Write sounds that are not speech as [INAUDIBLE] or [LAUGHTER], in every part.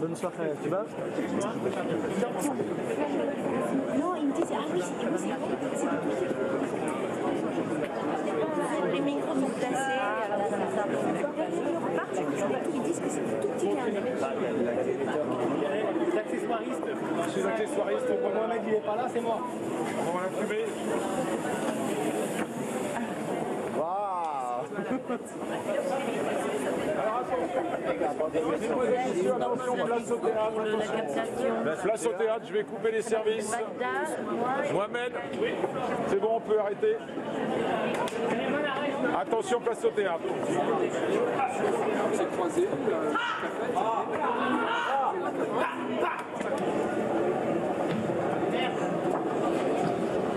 Bonne soirée, tu vas? Non, ils me disent, ah oui, c'est c'est c'est. Les micros sont placés. Ils repartent, ils disent que c'est un tout petit carnet. Les accessoiristes, je suis accessoiriste, quand Mohamed il est pas là, c'est moi. On va la. La place au théâtre, je vais couper les services. Mohamed, c'est bon, on peut arrêter. Attention, place au théâtre.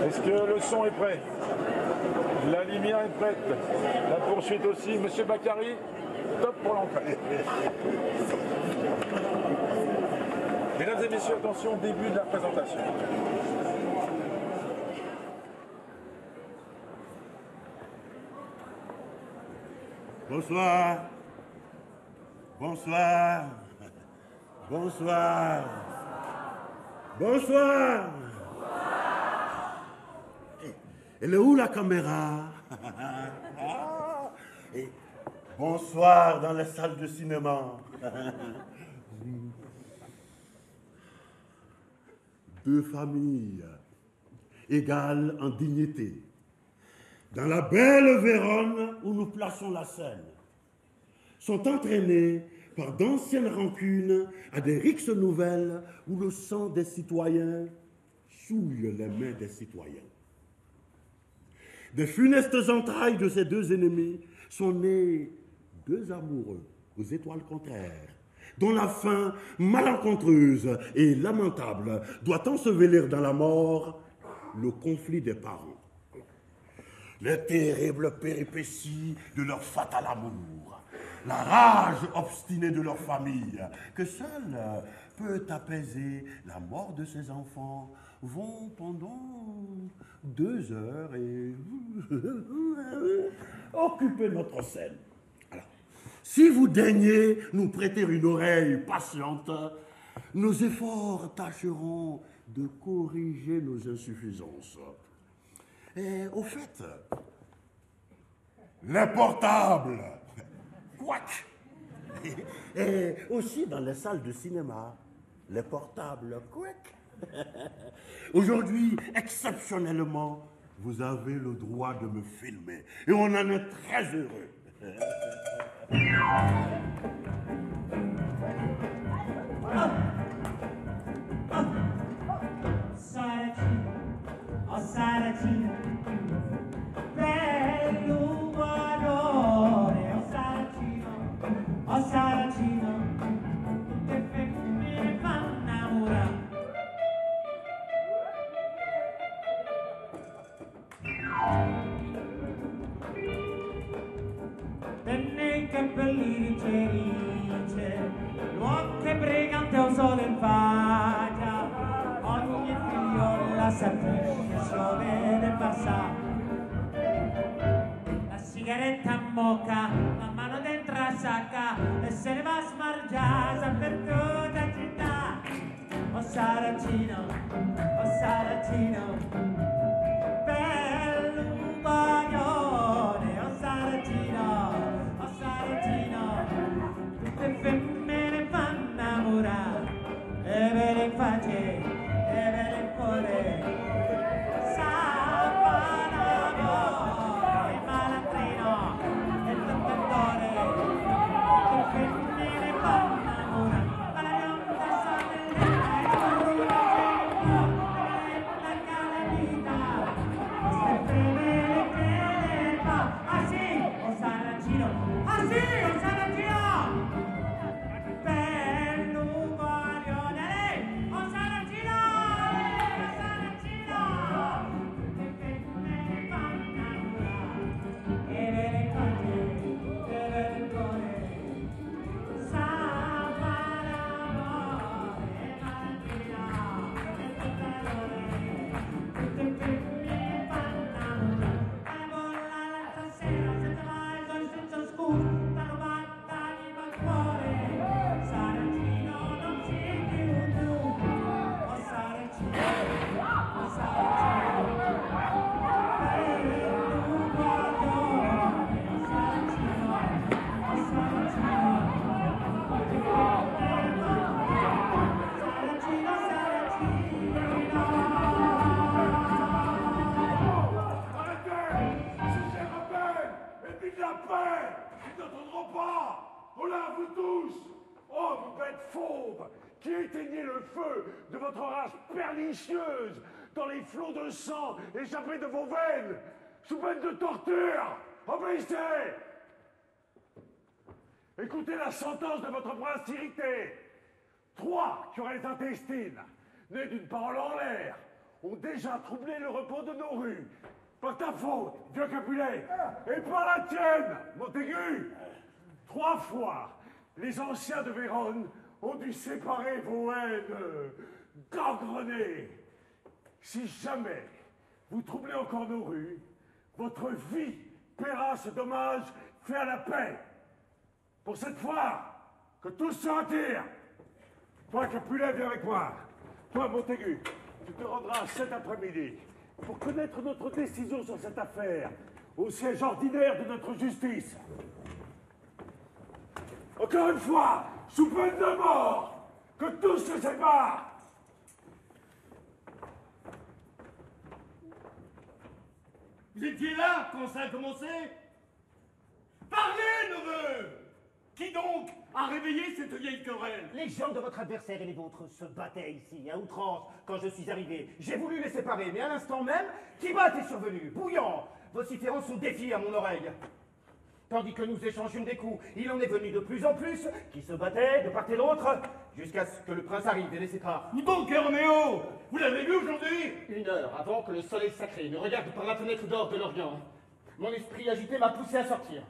Est-ce que le son est prêt? La lumière est prête. La poursuite aussi. Monsieur Bakary, top pour l'entrée. [LAUGHS] Mesdames et messieurs, attention, début de la présentation. Bonsoir. Bonsoir. Bonsoir. Bonsoir. Eh, Elle est où la caméra? [LAUGHS] Et Bonsoir dans les salles de cinéma. [LAUGHS] Deux familles égales en dignité. Dans la belle Vérone où nous plaçons la scène, sont entraînées par d'anciennes rancunes à des rixes nouvelles où le sang des citoyens souille les mains des citoyens. Des funestes entrailles de ces deux ennemis sont nés deux amoureux aux étoiles contraires, dont la fin malencontreuse et lamentable doit ensevelir dans la mort le conflit des parents. Les terribles péripéties de leur fatal amour, la rage obstinée de leur famille, que seule peut apaiser la mort de ses enfants, vont pendant deux heures et [LAUGHS] occuper notre scène. Alors, si vous daignez nous prêter une oreille patiente, nos efforts tâcheront de corriger nos insuffisances. Et au fait, les portables, quack Et aussi dans les salles de cinéma, les portables, quack [LAUGHS] Aujourd'hui, exceptionnellement, vous avez le droit de me filmer. Et on en est très heureux. [LAUGHS] sigaretta a bocca, la mano dentro la sacca, e se ne va a smargiare per tutta la città. Oh Saracino, oh Saracino, bello bagnone, oh Saracino, oh Saracino, tutte femmine fanno innamorare, e belle in faccia, e belle in cuore, dans les flots de sang échappés de vos veines, sous peine de torture. Obéissez Écoutez la sentence de votre prince irrité. Trois qui auraient les intestines, nés d'une parole en l'air, ont déjà troublé le repos de nos rues. Par ta faute, vieux Capulet, et par la tienne, Montaigu. Trois fois, les anciens de Vérone ont dû séparer vos haines gangrenées. Si jamais vous troublez encore nos rues, votre vie paiera ce dommage fait à la paix. Pour cette fois, que tous se retirent. Toi, Capulet, viens avec moi. Toi, Montaigu, tu te rendras cet après-midi pour connaître notre décision sur cette affaire au siège ordinaire de notre justice. Encore une fois, sous peine de mort, que tous se séparent. Vous étiez là quand ça a commencé? Parlez, neveu Qui donc a réveillé cette vieille querelle? Les gens de votre adversaire et les vôtres se battaient ici, à outrance, quand je suis arrivé. J'ai voulu les séparer, mais à l'instant même, Tibat est survenu, bouillant. Vociférant son défi à mon oreille. Tandis que nous échangions des coups, il en est venu de plus en plus, qui se battaient de part et d'autre, jusqu'à ce que le prince arrive et les sépare. Ni bon que Roméo Vous l'avez vu aujourd'hui? Une heure avant que le soleil sacré ne regarde par la fenêtre d'or de l'Orient, mon esprit agité m'a poussé à sortir.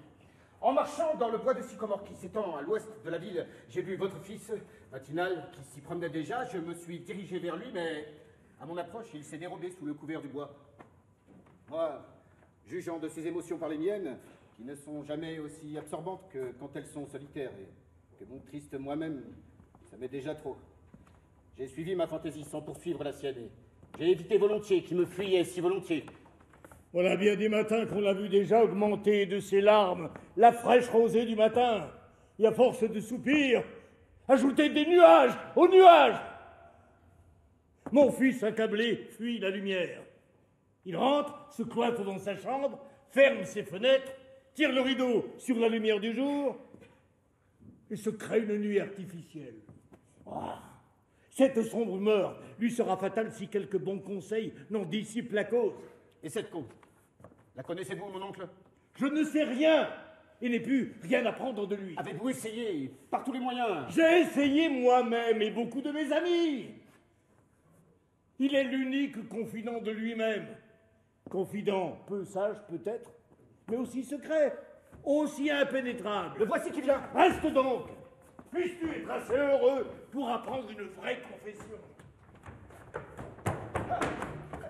En marchant dans le bois de sycomore qui s'étend à l'ouest de la ville, j'ai vu votre fils, matinal, qui s'y promenait déjà. Je me suis dirigé vers lui, mais à mon approche, il s'est dérobé sous le couvert du bois. Moi, jugeant de ses émotions par les miennes, qui ne sont jamais aussi absorbantes que quand elles sont solitaires, et que mon triste moi-même, ça m'est déjà trop. J'ai suivi ma fantaisie sans poursuivre la sienne. J'ai évité volontiers qui me fuyait si volontiers. Voilà bien des matins qu'on l'a vu déjà augmenter de ses larmes la fraîche rosée du matin, et à force de soupirs, ajouter des nuages aux nuages. Mon fils accablé fuit la lumière. Il rentre, se cloître dans sa chambre, ferme ses fenêtres, tire le rideau sur la lumière du jour, et se crée une nuit artificielle. Ah, cette sombre humeur lui sera fatale si quelques bons conseils n'en dissipent la cause. Et cette cause La connaissez-vous, mon oncle? Je ne sais rien et n'ai pu rien apprendre de lui. Avez-vous essayé par tous les moyens? J'ai essayé moi-même et beaucoup de mes amis. Il est l'unique confident de lui-même. Confident peu sage peut-être, mais aussi secret, aussi impénétrable. Le voici qui vient Reste donc Puisses-tu être assez heureux pour apprendre une vraie confession.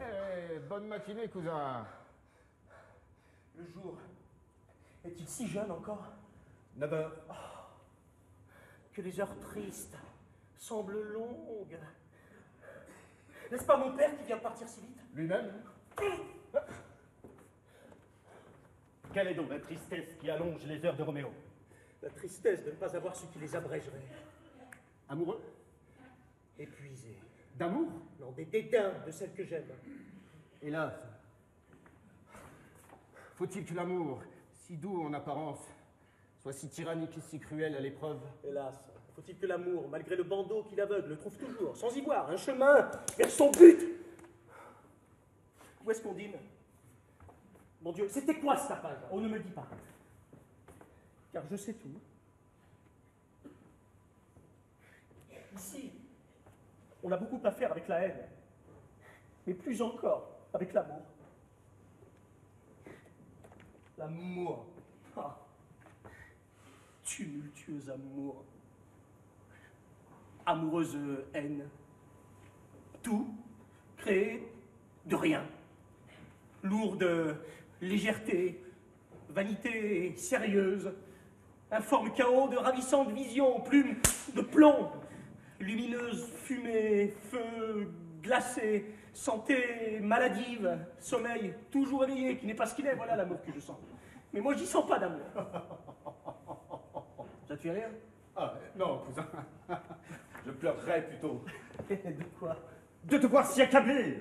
Eh, Bonne matinée, cousin. Le jour est-il si jeune encore? 9 heures. que les heures tristes semblent longues. N'est-ce pas mon père qui vient de partir si vite? Lui-même. Quelle est donc la tristesse qui allonge les heures de Roméo? La tristesse de ne pas avoir su qui les abrégerait. Amoureux Épuisé. D'amour Non, des dédains de celle que j'aime. Hélas. Faut-il que l'amour, si doux en apparence, soit si tyrannique et si cruel à l'épreuve? Hélas, faut-il que l'amour, malgré le bandeau qui l'aveugle, trouve toujours, sans y voir, un chemin vers son but? Où est-ce qu'on dîne? Mon Dieu, c'était quoi ce tapage On ne me dit pas. Car je sais tout. Ici, on a beaucoup à faire avec la haine, mais plus encore avec l'amour. L'amour. Ah. Tumultueux amour. Amoureuse haine. Tout créé de rien. Lourd de légèreté, vanité sérieuse, informe chaos de ravissantes visions, plumes de plomb, lumineuse fumée, feu glacé, santé maladive, sommeil toujours éveillé, qui n'est pas ce qu'il est, voilà l'amour que je sens. Mais moi, j'y sens pas d'amour. [LAUGHS] Ça te fait rire? Ah, non, cousin. [LAUGHS] Je pleurerais plutôt. [LAUGHS] De quoi? De te voir si accablé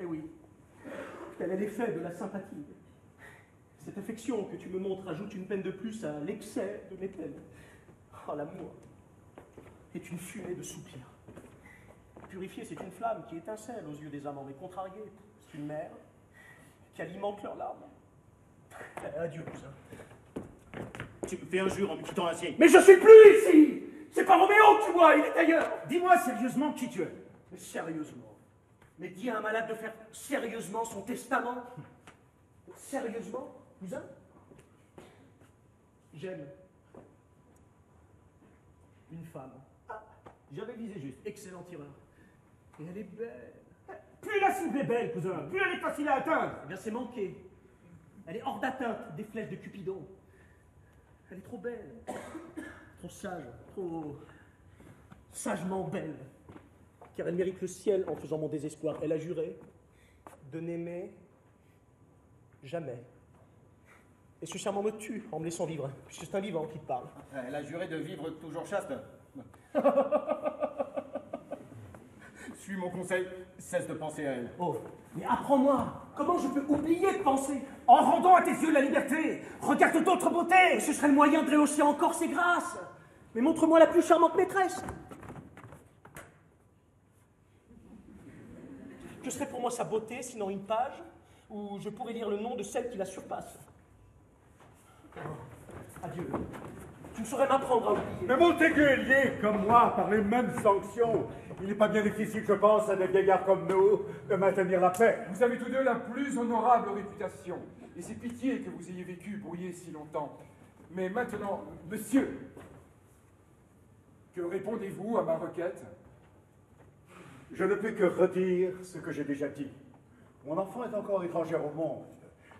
Eh oui. Tel est l'effet de la sympathie. Cette affection que tu me montres ajoute une peine de plus à l'excès de mes peines. Oh, l'amour est une fumée de soupirs. Purifier, c'est une flamme qui étincelle aux yeux des amants, mais contrarier, c'est une mer qui alimente leurs larmes. Adieu, cousin. Tu me fais injure en me quittant ainsi. Mais je suis plus ici C'est pas Roméo que tu vois, il est ailleurs Dis-moi sérieusement qui tu es. Mais sérieusement Mais dis à un malade de faire sérieusement son testament Sérieusement, cousin? J'aime une femme. Ah, j'avais visé juste. Excellent tireur. Et elle est belle. Plus la cible est belle, cousin, plus elle est facile à atteindre. Eh bien, c'est manqué. Elle est hors d'atteinte des flèches de Cupidon. Elle est trop belle. [COUGHS] Trop sage. Trop sagement belle. Car elle mérite le ciel en faisant mon désespoir. Elle a juré de n'aimer jamais. Et ce serment me tue en me laissant vivre, puisque c'est un vivant qui te parle. Elle a juré de vivre toujours chaste. [LAUGHS] Suis mon conseil, cesse de penser à elle. Oh, mais apprends-moi, comment je peux oublier de penser? En rendant à tes yeux la liberté, regarde d'autres beautés. Ce serait le moyen de rehausser encore ses grâces. Mais montre-moi la plus charmante maîtresse. Que serait pour moi sa beauté, sinon une page où je pourrais lire le nom de celle qui la surpasse Oh, Adieu. Tu ne saurais m'apprendre à oublier. Mais Montaigu est lié, comme moi, par les mêmes sanctions. Il n'est pas bien difficile, je pense, à des vieillards comme nous de maintenir la paix. Vous avez tous deux la plus honorable réputation. Et c'est pitié que vous ayez vécu brouillé si longtemps. Mais maintenant, monsieur, que répondez-vous à ma requête? Je ne peux que redire ce que j'ai déjà dit. Mon enfant est encore étrangère au monde.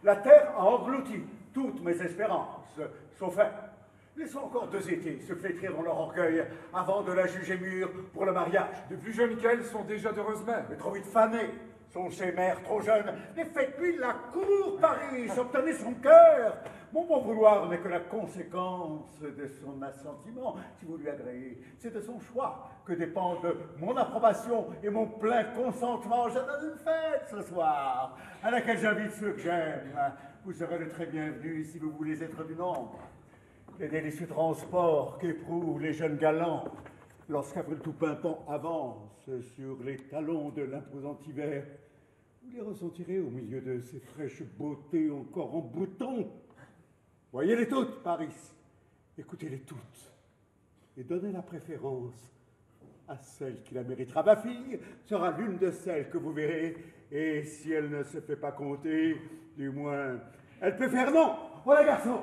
La terre a englouti toutes mes espérances, sauf elle. Laissons encore deux étés se flétrir dans leur orgueil avant de la juger mûre pour le mariage. De plus jeunes qu'elles sont déjà d'heureuses mères. Mais trop vite fanée, sont ses mères trop jeunes. Mais faites-lui la cour, Paris, obtenez son cœur. Mon bon vouloir n'est que la conséquence de son assentiment, si vous lui agréez. C'est de son choix que dépendent mon approbation et mon plein consentement. Donne une fête ce soir, à laquelle j'invite ceux que j'aime. Vous serez le très bienvenu si vous voulez être du nombre. Les délicieux transports qu'éprouvent les jeunes galants lorsqu'après tout pimpant avance sur les talons de l'imposant hiver, vous les ressentirez au milieu de ces fraîches beautés encore en bouton. Voyez-les toutes, Paris. Écoutez-les toutes. Et donnez la préférence à celle qui la méritera. Ma fille sera l'une de celles que vous verrez. Et si elle ne se fait pas compter, du moins, elle peut faire non. Voilà, garçon,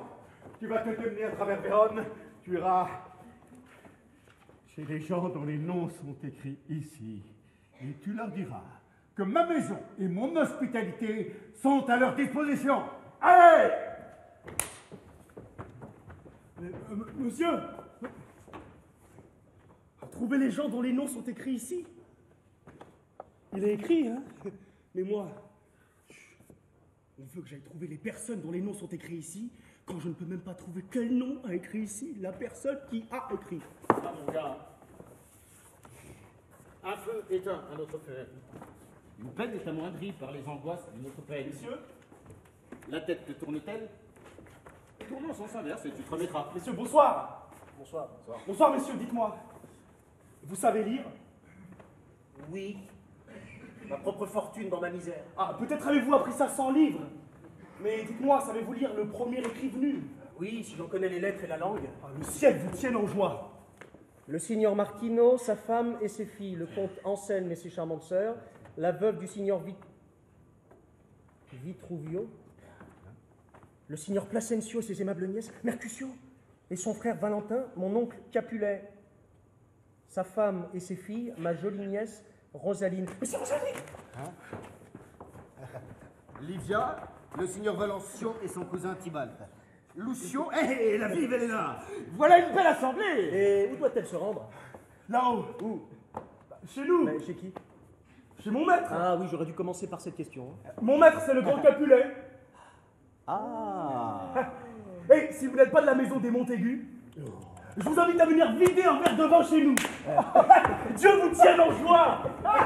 tu vas te mener à travers Vérone. Tu iras chez les gens dont les noms sont écrits ici. Et tu leur diras que ma maison et mon hospitalité sont à leur disposition. Allez Mais, euh, monsieur Trouver les gens dont les noms sont écrits ici Il est écrit, hein [LAUGHS] Mais moi, on veut que j'aille trouver les personnes dont les noms sont écrits ici, quand je ne peux même pas trouver quel nom a écrit ici la personne qui a écrit. Ah, mon gars. Un feu éteint un autre feu. Une peine est amoindrie par les angoisses d'une autre peine. Monsieur La tête te tourne-t-elle? Tournons en sens inverse et tu te remettras. Messieurs, bonsoir Bonsoir. Bonsoir, bonsoir messieurs, dites-moi. Vous savez lire? Oui. Ma propre fortune dans ma misère. Ah, peut-être avez-vous appris ça sans livre. Mais dites-moi, savez-vous lire le premier écrit venu? Oui, si j'en connais les lettres et la langue. Ah, le ciel vous tienne en joie. Le signor Martino, sa femme et ses filles, le comte Anselme et ses charmantes sœurs, la veuve du signor Vit... Vitruvio, le signor Placencio et ses aimables nièces, Mercutio, et son frère Valentin, mon oncle Capulet, sa femme et ses filles, ma jolie nièce Rosaline. Mais c'est Rosaline! Livia, le signor Valencio et son cousin Tybalt. Lucio, Hé, la vive, là Voilà une belle assemblée! Et où doit-elle se rendre? Là-haut. Où? Chez nous. Mais Chez qui? Chez mon maître Ah oui, j'aurais dû commencer par cette question. hein. Mon maître, c'est le grand Capulet. [LAUGHS] Ah Et si vous n'êtes pas de la maison des Montaigu, je vous invite à venir vider un verre de vin chez nous. [LAUGHS] Dieu vous tienne en joie. [LAUGHS]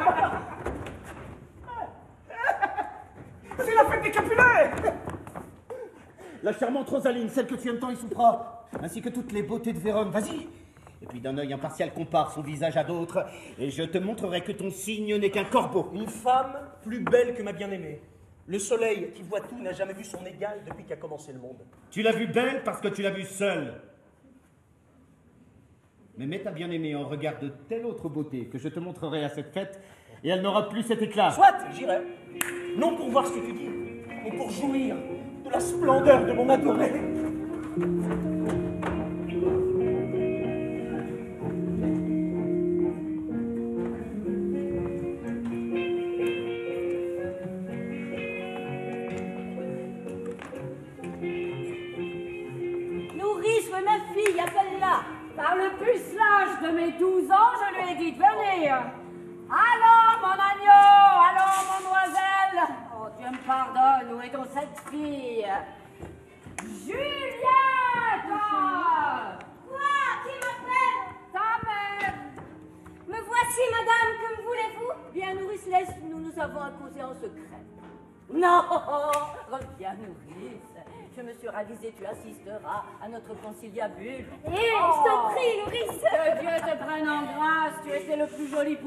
C'est la fête des Capulets La charmante Rosaline, celle que tu aimes tant et Soupra, ainsi que toutes les beautés de Vérone, vas-y Et puis d'un œil impartial compare son visage à d'autres, et je te montrerai que ton signe n'est qu'un corbeau. Une femme plus belle que ma bien-aimée. Le soleil qui voit tout n'a jamais vu son égal depuis qu'a commencé le monde. Tu l'as vue belle parce que tu l'as vue seule. Mais mets ta bien-aimée en regard de telle autre beauté que je te montrerai à cette fête, et elle n'aura plus cet éclat. Soit, j'irai. Non pour voir ce que tu dis, mais pour jouir de la splendeur de mon adoré.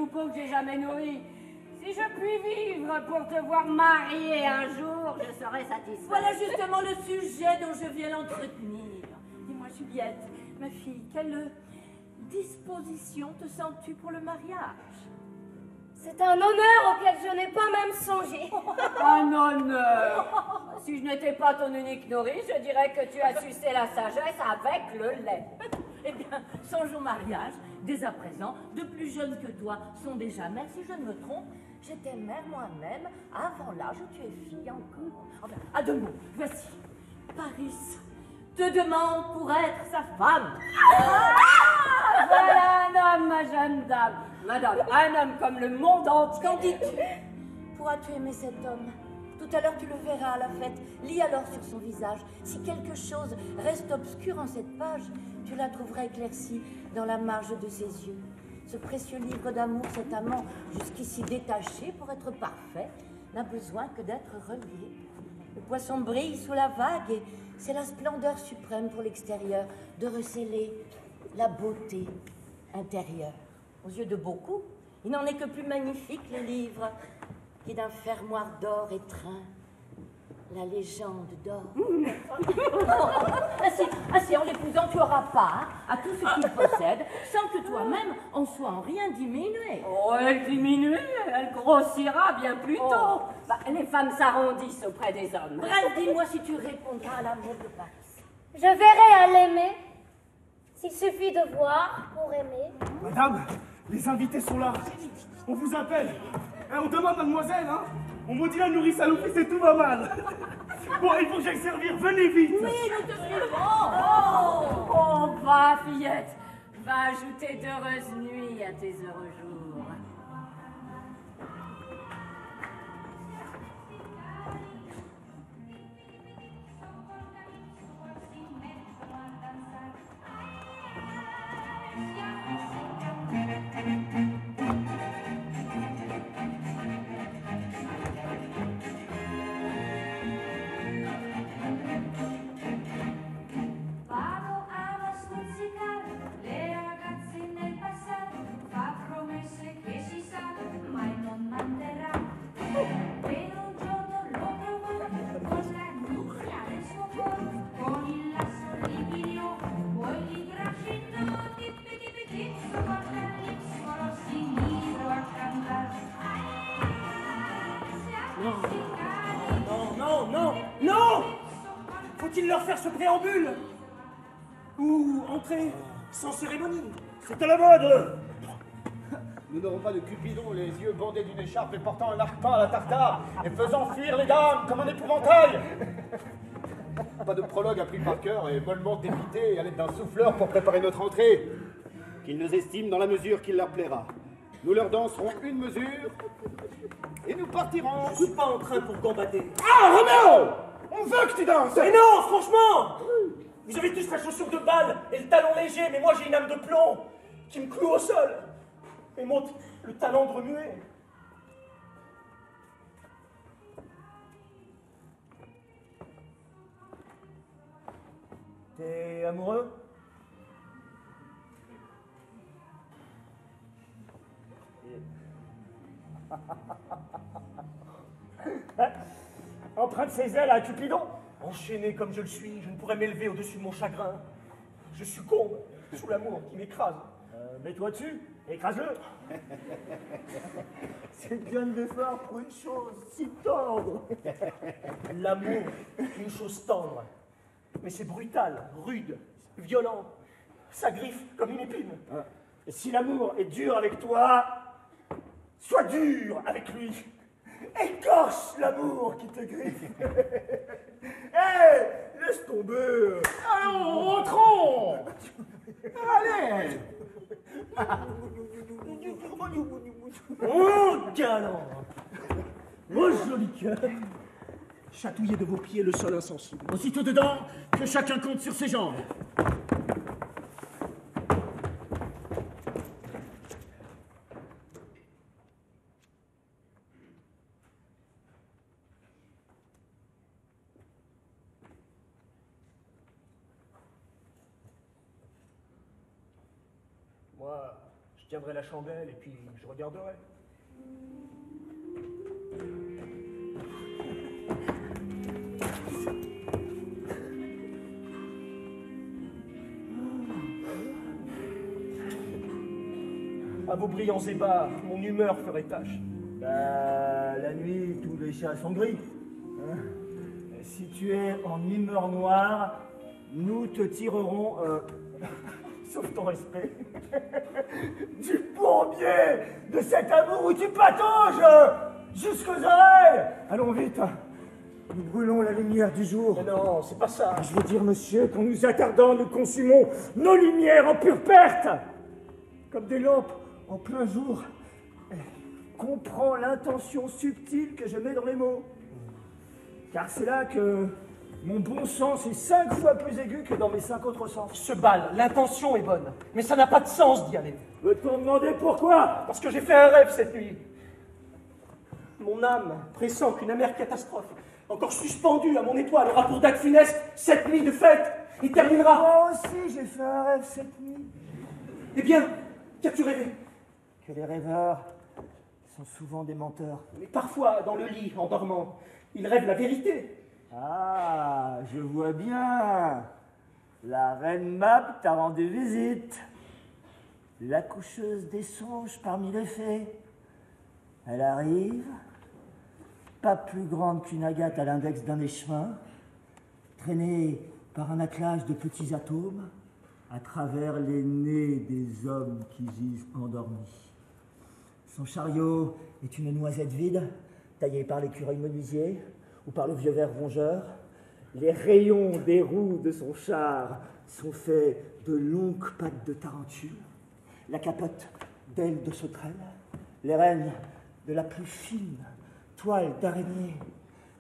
Que j'ai jamais nourri. Si je puis vivre pour te voir mariée un jour, je serai satisfaite. Voilà justement le sujet dont je viens l'entretenir. Dis-moi, Juliette, ma fille, quelle disposition te sens-tu pour le mariage? C'est un honneur auquel je n'ai pas même songé. [LAUGHS] Un honneur Si je n'étais pas ton unique nourrice, je dirais que tu as sucé la sagesse avec le lait. Eh bien, songe au mariage. Dès à présent, de plus jeunes que toi sont déjà mères, si je ne me trompe. J'étais mère moi-même avant l'âge où tu es fille encore. Enfin, à deux mots, voici. Paris te demande pour être sa femme. Ah voilà un homme, ma jeune dame. Madame, un homme comme le monde entier. Qu'en dis-tu Pourras-tu aimer cet homme? Tout à l'heure, tu le verras à la fête. Lis alors sur son visage. Si quelque chose reste obscur en cette page, tu la trouveras éclaircie dans la marge de ses yeux. Ce précieux livre d'amour, cet amant, jusqu'ici détaché pour être parfait, n'a besoin que d'être relié. Le poisson brille sous la vague et c'est la splendeur suprême pour l'extérieur de recéler la beauté intérieure. Aux yeux de beaucoup, il n'en est que plus magnifique le livre qui d'un fermoir d'or étreint la légende d'or. [LAUGHS] Ainsi, ainsi, en l'épousant, tu auras part à tout ce qu'il possède, sans que toi-même en sois en rien diminué. Oh, elle diminue, elle grossira bien plus tôt. Bah, les femmes s'arrondissent auprès des hommes. Bref, dis-moi si tu répondras à l'amour de Paris. Je verrai à l'aimer. S'il suffit de voir pour aimer. Madame, les invités sont là. On vous appelle. Hein, on demande mademoiselle, hein On me dit la nourrice à l'office et tout va mal. [LAUGHS] Bon, il faut que j'aille servir. Venez vite. Oui, nous te suivons. Oh, oh, va, fillette. Va ajouter d'heureuses nuits à tes heureux jours. Ou entrer sans cérémonie C'est à la mode. Nous n'aurons pas de Cupidon, les yeux bandés d'une écharpe et portant un arc peint à la tartare, et faisant fuir les dames comme un épouvantail Pas de prologue appris par cœur et mollement dépité à l'aide d'un souffleur pour préparer notre entrée. Qu'ils nous estiment dans la mesure qu'il leur plaira. Nous leur danserons une mesure, et nous partirons. Je suis pas en train pour combattre. Ah, Roméo On veut que tu danses. Mais non, franchement vous avez tous la chaussure de balle et le talon léger, mais moi j'ai une âme de plomb qui me cloue au sol. Et monte le talent de remuer. T'es amoureux? Hein Emprunte ses ailes à Cupidon? Enchaîné comme je le suis, je ne pourrais m'élever au-dessus de mon chagrin. Je succombe sous l'amour qui m'écrase. Euh, Mets-toi dessus, écrase-le. [LAUGHS] C'est bien d'effort pour une chose si tendre. L'amour, une chose tendre. Mais c'est brutal, rude, violent. Ça griffe comme une épine. Et si l'amour est dur avec toi, sois dur avec lui. Écorche l'amour qui te griffe. [LAUGHS] Hé, laisse tomber. Allons, rentrons Allez Oh, galant Oh, joli cœur Chatouillez de vos pieds le sol insensible. Aussitôt dedans, que chacun compte sur ses jambes. Moi, je la chandelle et puis je regarderai. À vos brillants ébats, mon humeur ferait tâche. Bah, la nuit, tous les chats sont gris. hein. Si tu es en humeur noire, nous te tirerons, euh, Sauf ton respect. [LAUGHS] du bourbier de cet amour où tu patauges jusqu'aux oreilles. Allons vite. nous brûlons la lumière du jour. Mais non, c'est pas ça. Je veux dire, monsieur, Quand nous attardons, nous consumons nos lumières en pure perte. Comme des lampes en plein jour. Comprends l'intention subtile que je mets dans les mots. Car c'est là que mon bon sens est cinq fois plus aigu que dans mes cinq autres sens. Ce bal, l'intention est bonne, mais ça n'a pas de sens d'y aller. Peut-on demander pourquoi? Parce que j'ai fait un rêve cette nuit. Mon âme pressent qu'une amère catastrophe, encore suspendue à mon étoile, aura pour date funeste cette nuit de fête. Il terminera. Moi aussi, j'ai fait un rêve cette nuit. Eh bien, qu'as-tu rêvé Que les rêveurs sont souvent des menteurs. Mais parfois, dans le lit, en dormant, il rêve la vérité. Ah, je vois bien. La reine Mab t'a rendu visite. L'accoucheuse des songes parmi les fées. Elle arrive, pas plus grande qu'une agate à l'index d'un échevin, traînée par un attelage de petits atomes à travers les nez des hommes qui gisent endormis. Son chariot est une noisette vide, taillée par l'écureuil menuisier ou par le vieux ver rongeur. Les rayons des roues de son char sont faits de longues pattes de tarentule, la capote d'ailes de sauterelle, les rênes de la plus fine toile d'araignée,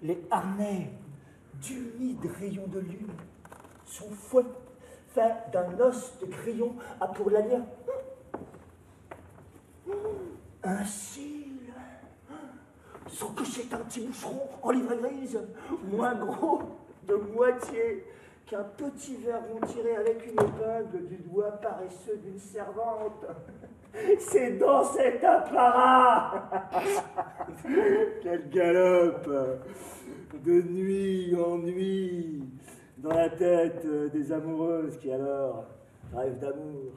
les harnais d'humides rayons de lune, son fouet fait d'un os de crayon à pour lanière un cil. Son cocher est un petit moucheron en livrée grise, moins gros de moitié qu'un petit verron tiré avec une épingle du doigt paresseux d'une servante. C'est dans cet apparat Quelle galope De nuit en nuit, dans la tête des amoureuses qui alors rêvent d'amour,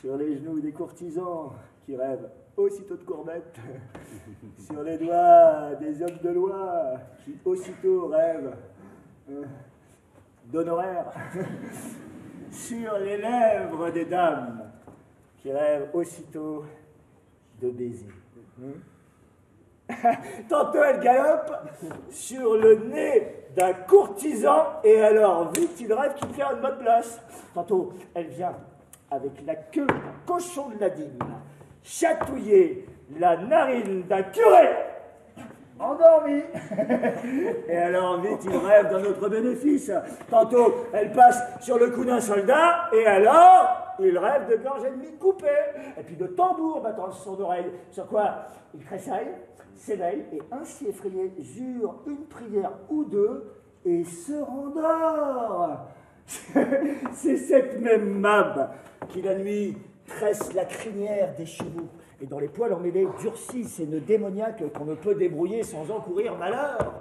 sur les genoux des courtisans qui rêvent aussitôt de courbettes, [LAUGHS] sur les doigts des hommes de loi qui aussitôt rêvent euh, d'honoraires, [LAUGHS] sur les lèvres des dames qui rêvent aussitôt de baisers. Hmm? [LAUGHS] Tantôt elle galope sur le nez d'un courtisan et alors vite il rêve qu'il fait une bonne place. Tantôt elle vient avec la queue d'un cochon de la dîme chatouiller la narine d'un curé endormi. [LAUGHS] Et alors vite il rêve d'un autre bénéfice. Tantôt elle passe sur le cou d'un soldat et alors il rêve de gorge ennemie coupée et puis de tambour battant son d'oreille. Sur quoi il tressaille, s'éveille et ainsi effrayé jure une prière ou deux et se rendort. [LAUGHS] C'est cette même Mab qui la nuit tresse la crinière des chevaux et dont les poils emmêlés durcissent et ne démoniaques qu'on ne peut débrouiller sans encourir malheur.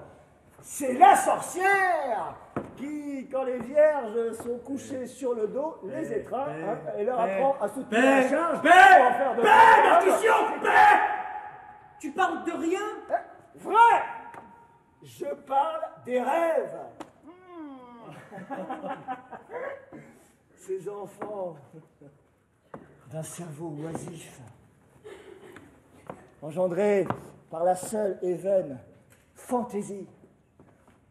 C'est la sorcière qui, quand les vierges sont couchées sur le dos, les étreint hein, et leur apprend à soutenir la charge pour en faire de Tu parles de rien Vrai Je parle des rêves. Hmm. [LAUGHS] Ces enfants d'un cerveau oisif, engendrés par la seule et vaine fantaisie,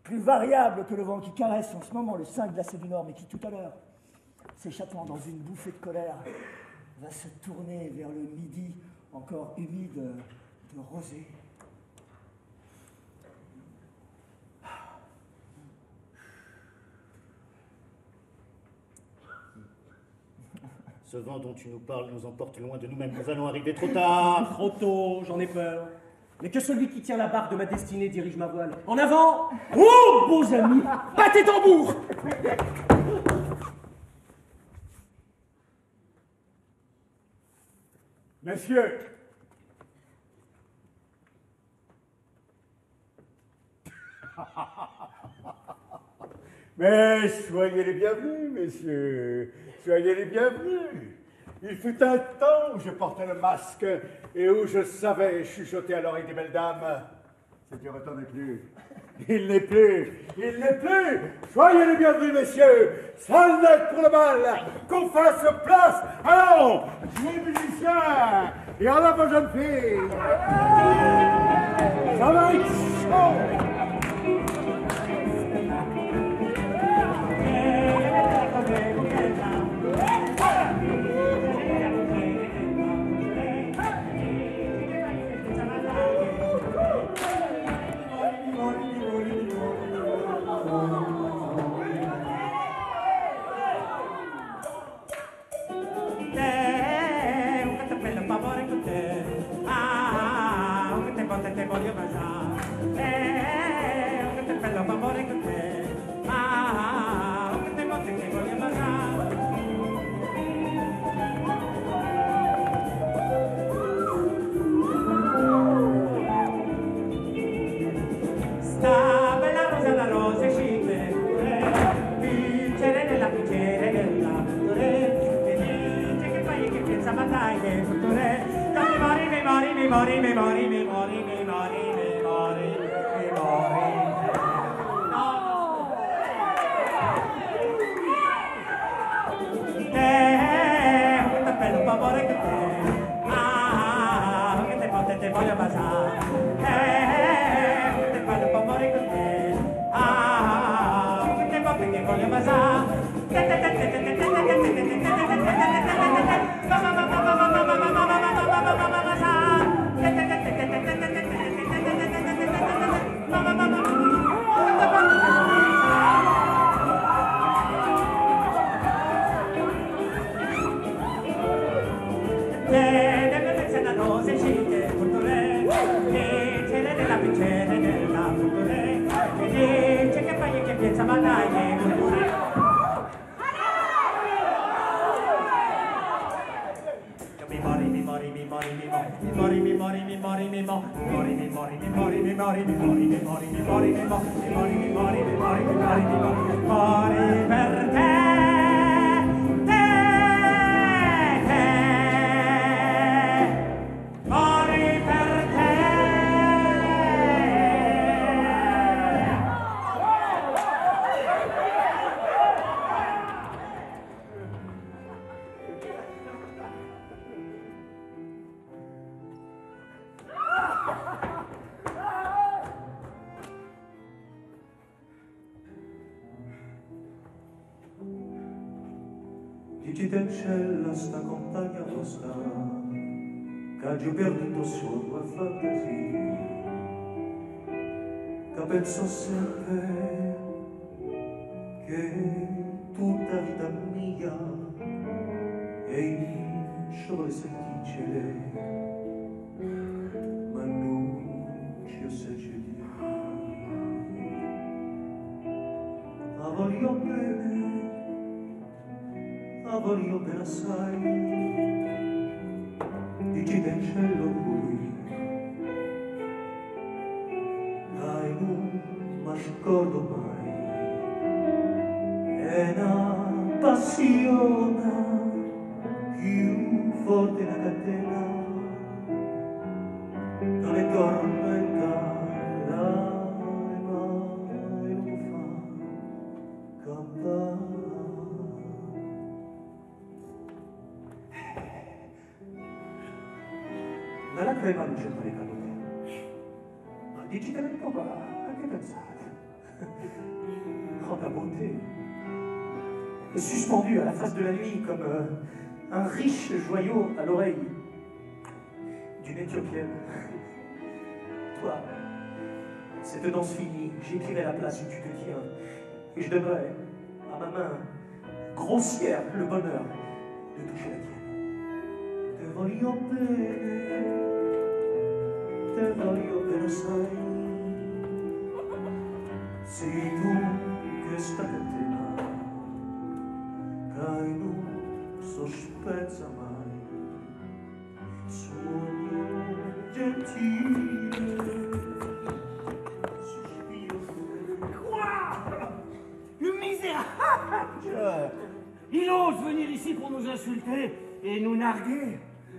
plus variable que le vent qui caresse en ce moment le sein glacé du Nord, mais qui tout à l'heure, s'échappant dans une bouffée de colère, va se tourner vers le midi encore humide de rosée. Ce vent dont tu nous parles nous emporte loin de nous-mêmes. Nous allons arriver trop tard. [LAUGHS] Trop tôt, j'en ai peur. Mais que celui qui tient la barre de ma destinée dirige ma voile. En avant Oh, beaux amis Battez tambour Messieurs, [LAUGHS] Mais soyez les bienvenus, messieurs. Soyez les bienvenus. Il fut un temps où je portais le masque et où je savais chuchoter à l'oreille des belles dames. C'est du retour n'est plus. Il n'est plus. Il n'est plus. Soyez les bienvenus, messieurs. Salle pour le bal. Qu'on fasse place. Allons, jouez musiciens. Et en avant, vos jeunes filles. Ça va être chaud. Digitecella sta compagna vostra, che ha giù perduto solo a fantasia, che penso sempre che tutta vita mia è in sciole senticele, ma ma voglio per assai dici che il cielo lui. Dai non mi scordo mai. È una passione Suspendu à la face de la nuit comme euh, un riche joyau à l'oreille d'une Éthiopienne. [LAUGHS] Toi, cette danse finie, j'écrirai la place où tu te tiens, et je donnerai à ma main grossière le bonheur de toucher la tienne. Te voglio te voglio bene sai, sei tu sospezza mai, sogno gentile. Quoi Le misérable [LAUGHS] Il ose venir ici pour nous insulter et nous narguer.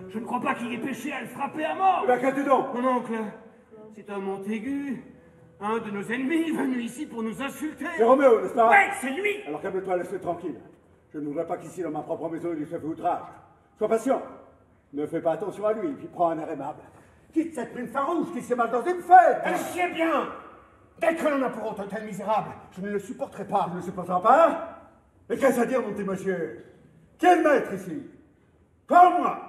Je ne crois pas qu'il ait péché à le frapper à mort. Bah, qu'as-tu donc? Mon oncle, c'est un Montaigu, un de nos ennemis, venu ici pour nous insulter. C'est Roméo, n'est-ce pas? Ouais, c'est lui Alors calme-toi, laisse-le tranquille. Je ne voudrais pas qu'ici, dans ma propre maison, il lui fasse outrage. Sois patient. Ne fais pas attention à lui, puis prends un air aimable. Quitte cette mine farouche qui s'est mal dans une fête Elle sait bien Dès que l'on a pour autre un tel misérable, je ne le supporterai pas. Tu ne le supporteras pas Et qu'est-ce à dire, mon petit monsieur? Qui est le maître ici? Ou moi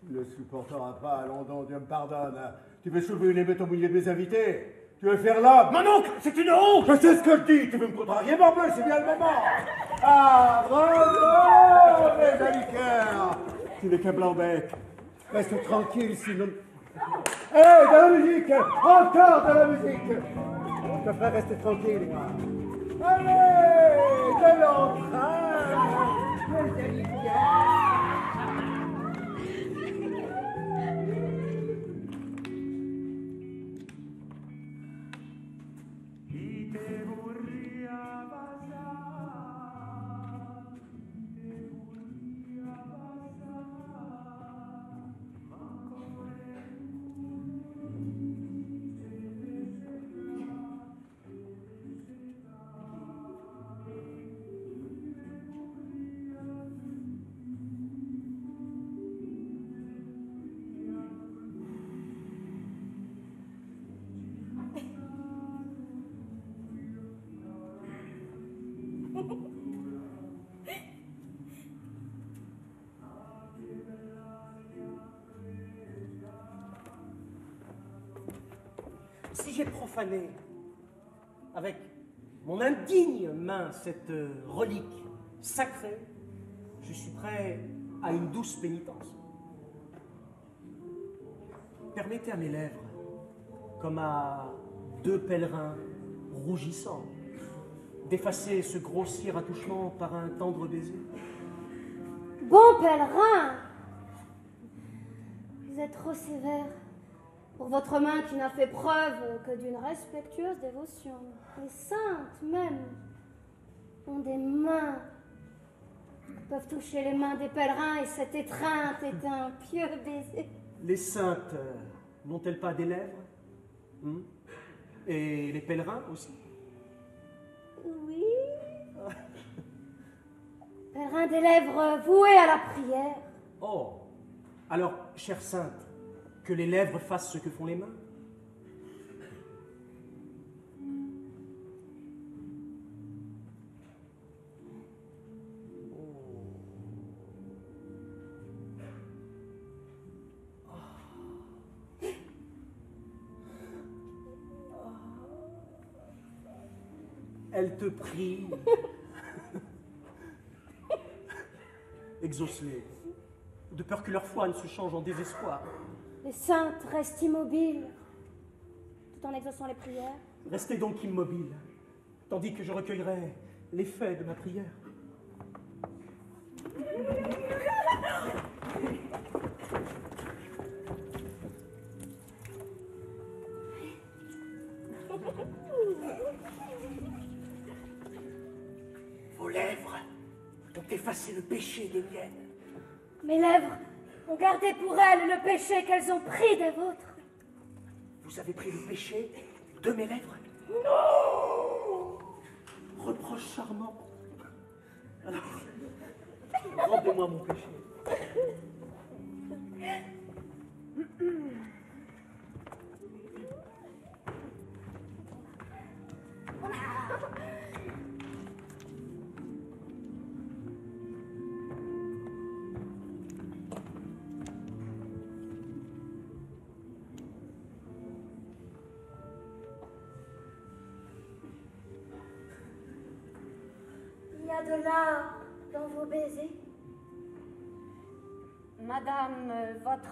Tu ne le supporteras pas, allons donc, Dieu me pardonne. Tu veux soulever une ébête au milieu de mes invités? Tu veux faire l'homme Mon oncle, c'est une honte Je sais ce que je dis, tu veux me contrarier, morbleu, c'est bien le moment. Ah, bravo, mes aliqueurs Tu n'es qu'un blanc-bec. Reste tranquille, sinon... Hé, de la musique Encore de la musique. Je te ferai rester tranquille, moi. Allez, de l'entrain Mes aliqueurs Si avec mon indigne main cette euh, relique sacrée, je suis prêt à une douce pénitence. Permettez à mes lèvres, comme à deux pèlerins rougissants, d'effacer ce grossier attouchement par un tendre baiser. Bon pèlerin Vous êtes trop sévère pour votre main qui n'a fait preuve que d'une respectueuse dévotion. Les saintes même ont des mains qui peuvent toucher les mains des pèlerins et cette étreinte est un pieux baiser. Les saintes euh, n'ont-elles pas des lèvres? Hmm? Et les pèlerins aussi? Oui. Pèlerin des lèvres vouées à la prière. Oh Alors, chère sainte, que les lèvres fassent ce que font les mains Elle te prie. [LAUGHS] Exauce-les, de peur que leur foi ne se change en désespoir. Les saintes restent immobiles, tout en exauçant les prières. Restez donc immobiles, tandis que je recueillerai l'effet de ma prière. Vos lèvres ont effacé le péché des miennes. Mes lèvres gardé pour elles le péché qu'elles ont pris des vôtres. Vous avez pris le péché de mes lèvres? Non Reproche charmant. Alors, rendez-moi mon péché.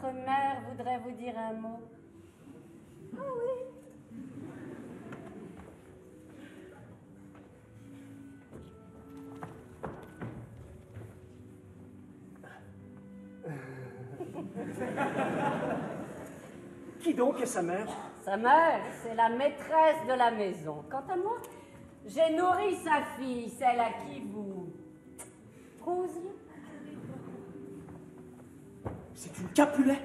Votre mère voudrait vous dire un mot. Ah oui. [LAUGHS] Qui donc est sa mère? Sa mère, c'est la maîtresse de la maison. Quant à moi, j'ai nourri sa fille, celle à qui vous C'est une Capulet.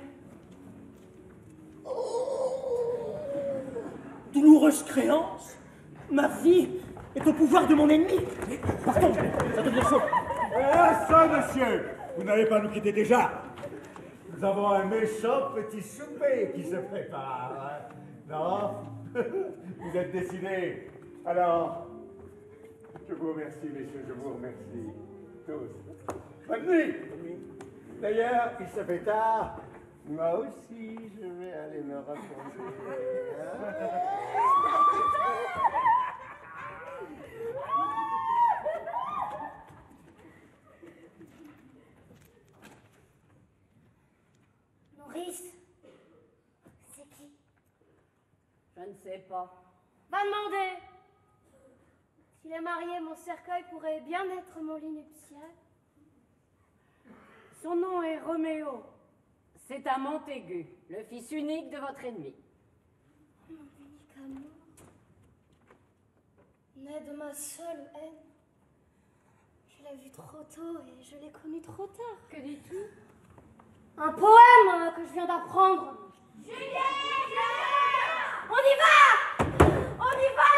Douloureuse créance. Ma vie est au pouvoir de mon ennemi. Partons, ça devient chaud. Ah, ça, monsieur Vous n'allez pas nous quitter déjà Nous avons un méchant petit souper qui se prépare. hein. Non? [LAUGHS] Vous êtes décidés Alors, je vous remercie, messieurs, je vous remercie tous. Bonne D'ailleurs, il se fait tard. Moi aussi, je vais aller me reposer. Maurice, c'est qui? Je ne sais pas. Va demander. S'il est marié, mon cercueil pourrait bien être mon lit nuptial. Son nom est Roméo. C'est un Montaigu, le fils unique de votre ennemi. Mon unique amour. Né de ma seule haine. Je l'ai vu trop tôt et je l'ai connu trop tard. Que dis-tu? Un poème euh, que je viens d'apprendre. On y va On y va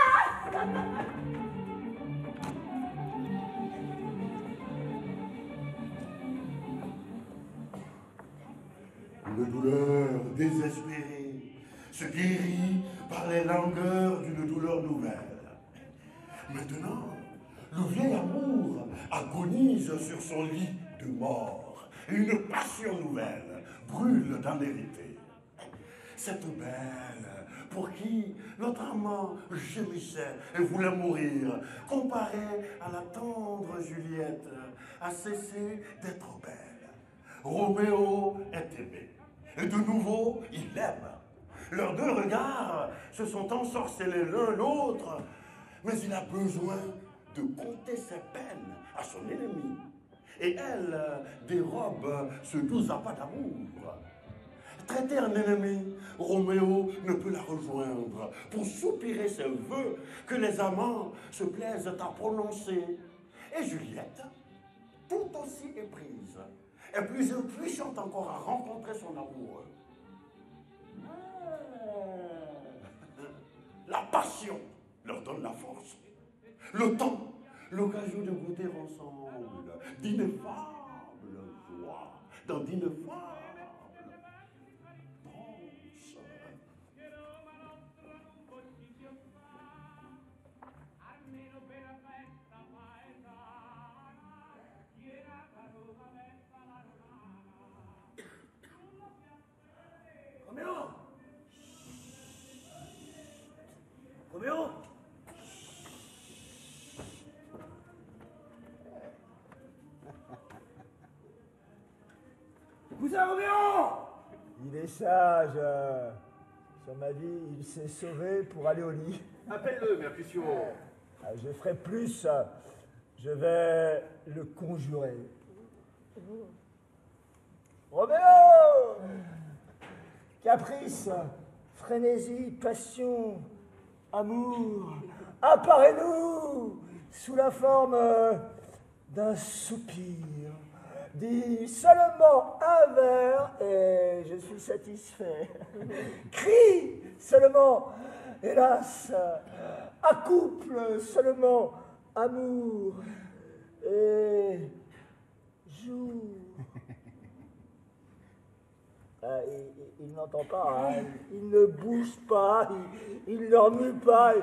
Une douleur désespérée se guérit par les langueurs d'une douleur nouvelle. Maintenant, le vieil amour agonise sur son lit de mort et une passion nouvelle brûle d'en hériter. Cette belle, pour qui notre amant gémissait et voulait mourir, comparée à la tendre Juliette, a cessé d'être belle. Roméo est aimé. Et de nouveau, il l'aime. Leurs deux regards se sont ensorcelés l'un l'autre, mais il a besoin de compter ses peines à son ennemi. Et elle dérobe ce doux appât d'amour. Traiter un ennemi, Roméo ne peut la rejoindre pour soupirer ses voeux que les amants se plaisent à prononcer. Et Juliette, tout aussi éprise, est plus impuissante encore à rencontrer son amoureux. La passion leur donne la force. Le temps, l'occasion de goûter ensemble d'ineffables joies, dans d'ineffables Cousin Roméo Il est sage. euh, Sur ma vie, il s'est sauvé pour aller au lit. Appelle-le, Mercutio. Ah, Je ferai plus. Je vais le conjurer. Roméo Caprice, frénésie, passion, amour, apparez-nous sous la forme euh, d'un soupir. Dis seulement un vers et je suis satisfait. [LAUGHS] Crie seulement, hélas, accouple seulement amour et jour. [LAUGHS] Ah, il, il n'entend pas, hein. il ne bouge pas, il, il ne remue pas.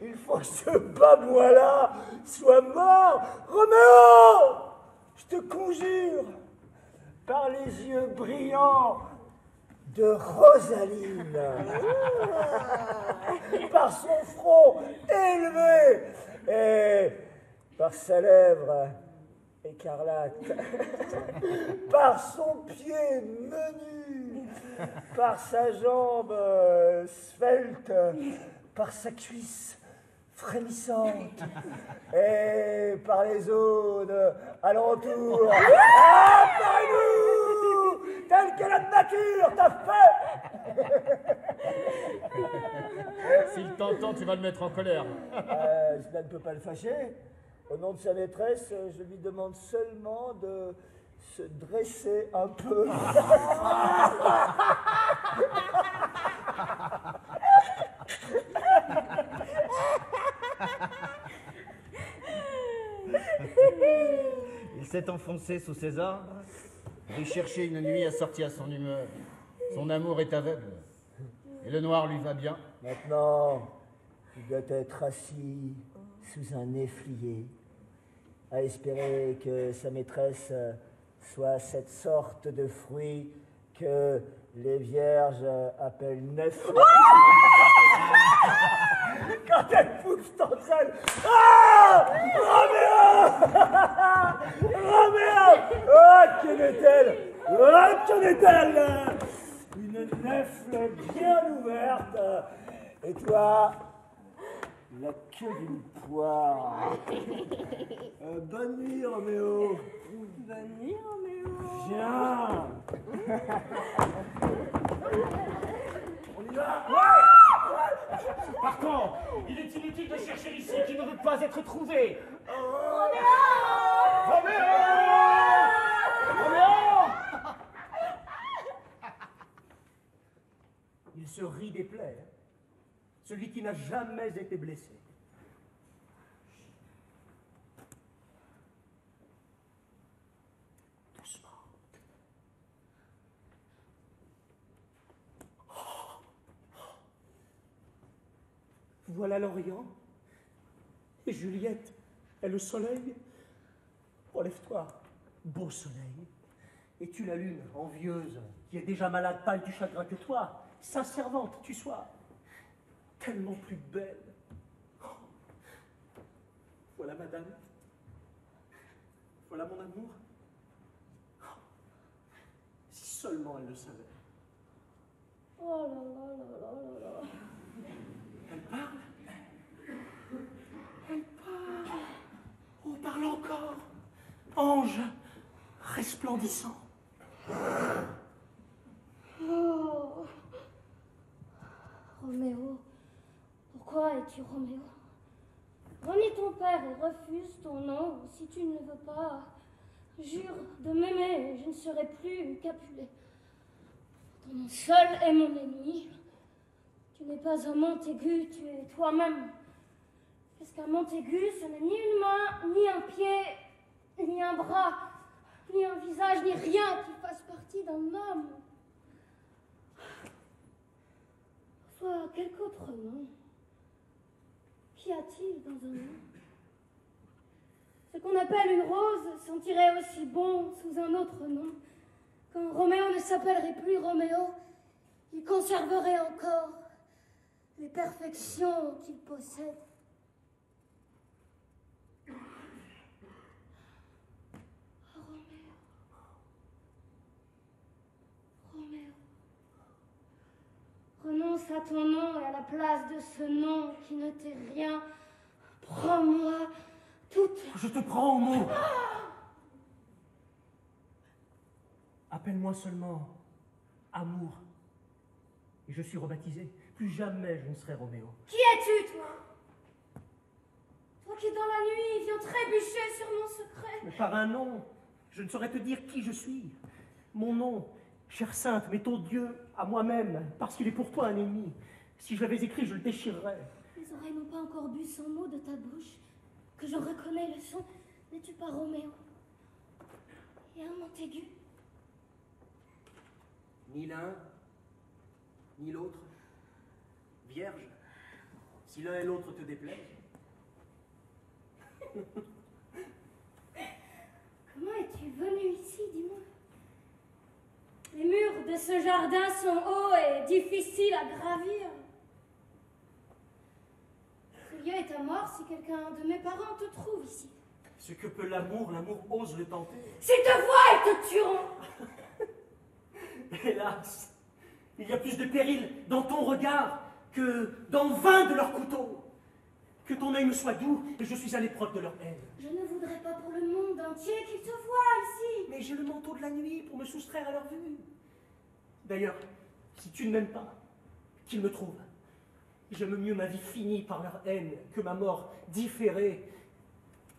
Il faut que ce babouin-là soit mort. Roméo, je te conjure, par les yeux brillants de Rosaline, par son front élevé et par sa lèvre écarlate, par son pied menu, par sa jambe svelte, par sa cuisse frémissante [LAUGHS] et par les zones alentours. [LAUGHS] Apparais-nous tel que la nature t'a fait [LAUGHS] S'il t'entend, tu vas le mettre en colère. Euh, cela ne peut pas le fâcher. Au nom de sa maîtresse, je lui demande seulement de se dresser un peu. Il s'est enfoncé sous ses arbres, il cherchait une nuit assortie à son humeur. Son amour est aveugle, et le noir lui va bien. Maintenant, il doit être assis sous un efflier, à espérer que sa maîtresse soit cette sorte de fruit que les vierges appellent neuf. [LAUGHS] Quand elles poussent entre elles. Ah Roméo [LAUGHS] Roméo Oh, qu'en est-elle Oh, qu'en est-elle Une nefle bien ouverte. Et toi, la queue d'une poire. Euh, bonne nuit, Roméo. Bonne nuit, Roméo. Viens. On y va Partons Il est inutile de chercher ici qui ne veut pas être trouvé Roméo Roméo Il se rit des plaies. Celui qui n'a jamais été blessé. Doucement. Voilà l'Orient. Et Juliette est le soleil. Relève-toi, beau soleil. Et tu la lune, envieuse, qui est déjà malade pâle du chagrin que toi, sa servante tu sois, tellement plus belle. Oh. Voilà madame. Voilà mon amour. Oh. Si seulement elle le savait. Oh là là là là là là. Elle parle. Elle parle. Oh, parle encore. Ange resplendissant. Oh. Roméo, pourquoi es-tu Roméo Renie ton père et refuse ton nom si tu ne le veux pas. Jure de m'aimer, je ne serai plus Capulet. Ton nom seul est mon ennemi. Tu n'es pas un Montaigu, tu es toi-même. Qu'est-ce qu'un Montaigu Ce n'est ni une main, ni un pied, ni un bras, ni un visage, ni rien qui fasse partie d'un homme. Soit quelque autre nom. Qu'y a-t-il dans un nom Ce qu'on appelle une rose sentirait aussi bon sous un autre nom. Quand Roméo ne s'appellerait plus Roméo, il conserverait encore les perfections qu'il possède. Roméo. Roméo. Renonce à ton nom et à la place de ce nom qui ne t'est rien. Prends-moi toute. Je te prends au mot. Appelle-moi seulement amour. Et je suis rebaptisé. Plus jamais je ne serai Roméo. Qui es-tu, toi? Toi qui dans la nuit viens trébucher sur mon secret Mais par un nom, je ne saurais te dire qui je suis. Mon nom, chère sainte, mais ton Dieu à moi-même, parce qu'il est pour toi un ennemi. Si je l'avais écrit, je le déchirerais. Les oreilles n'ont pas encore bu son mot de ta bouche, que je reconnais le son. N'es-tu pas Roméo Et un Montaigu? Ni l'un, ni l'autre. Vierge, si l'un et l'autre te déplaisent. [LAUGHS] Comment es-tu venu ici, dis-moi? Les murs de ce jardin sont hauts et difficiles à gravir. Lieu est à mort si quelqu'un de mes parents te trouve ici. Ce que peut l'amour, l'amour ose le tenter. S'ils te voient, ils te tueront [LAUGHS] Hélas, il y a plus de péril dans ton regard que dans vingt de leurs couteaux. Que ton œil me soit doux et je suis à l'épreuve de leur haine. Je ne voudrais pas pour le monde entier qu'ils te voient ici. Mais j'ai le manteau de la nuit pour me soustraire à leur vue. D'ailleurs, si tu ne m'aimes pas, qu'ils me trouvent. J'aime mieux ma vie finie par leur haine que ma mort différée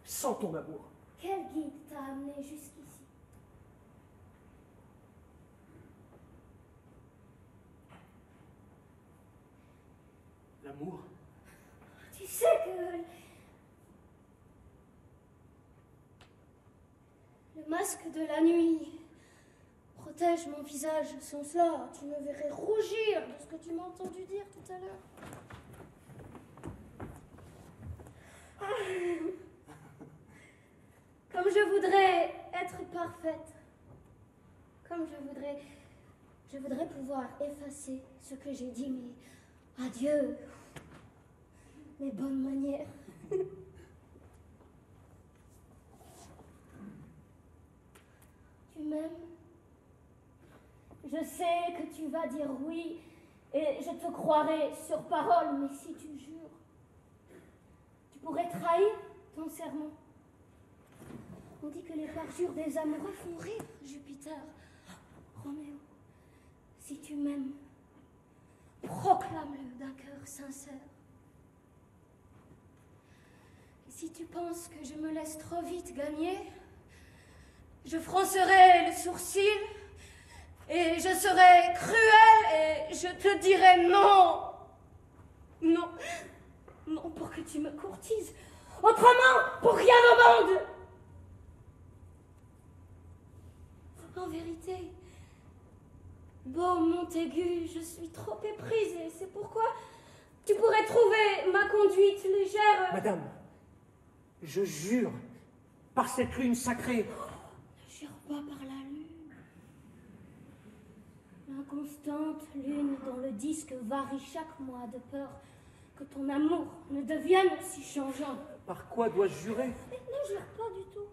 sans ton amour. Quel guide t'a amené jusqu'ici L'amour Le masque de la nuit protège mon visage. Sans cela, tu me verrais rougir de ce que tu m'as entendu dire tout à l'heure. Comme je voudrais être parfaite. Comme je voudrais. Je voudrais pouvoir effacer ce que j'ai dit, mais adieu. Mes bonnes manières. [LAUGHS] tu m'aimes? Je sais que tu vas dire oui, et je te croirai sur parole, mais si tu jures, tu pourrais trahir ton serment. On dit que les parjures des amoureux font rire, Jupiter. Roméo, si tu m'aimes, proclame-le d'un cœur sincère. Et si tu penses que je me laisse trop vite gagner, je froncerai le sourcil et je serai cruelle et je te dirai non. Non, non pour que tu me courtises. Autrement, pour rien au monde. En vérité, beau Montaigu, je suis trop éprisée. C'est pourquoi tu pourrais trouver ma conduite légère. Madame, je jure, par cette lune sacrée, Ne jure pas par la lune. L'inconstante lune dont le disque varie chaque mois de peur que ton amour ne devienne si changeant. par quoi dois-je jurer? Mais ne jure pas du tout.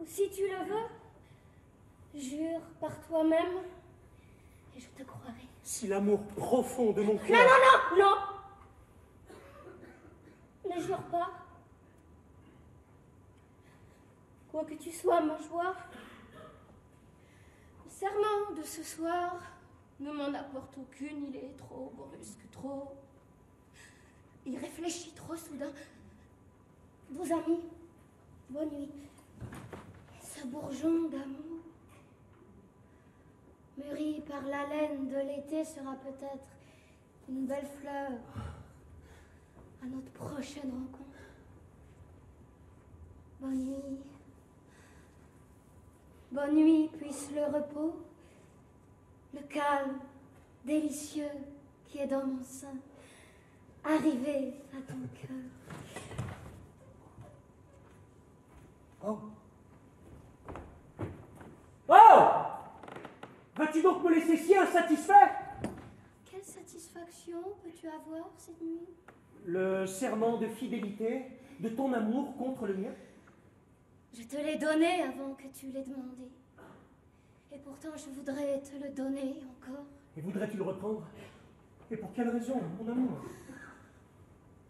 Ou si tu le veux, jure par toi-même et je te croirai. Si l'amour profond de mon Non, cœur. non, non, non Ne jure pas. Quoi que tu sois ma joie, le serment de ce soir ne m'en apporte aucune, il est trop brusque, trop irréfléchi, trop soudain. Vos amis, bonne nuit. Ce bourgeon d'amour, mûri par l'haleine de l'été, sera peut-être une belle fleur à notre prochaine rencontre. Bonne nuit. Bonne nuit, puisse le repos, le calme délicieux qui est dans mon sein, arriver à ton cœur. Oh Oh Vas-tu donc me laisser si insatisfait? Quelle satisfaction peux-tu avoir cette nuit? Le serment de fidélité de ton amour contre le mien Je te l'ai donné avant que tu l'aies demandé. Et pourtant, je voudrais te le donner encore. Et voudrais-tu le reprendre? Et pour quelle raison, mon amour?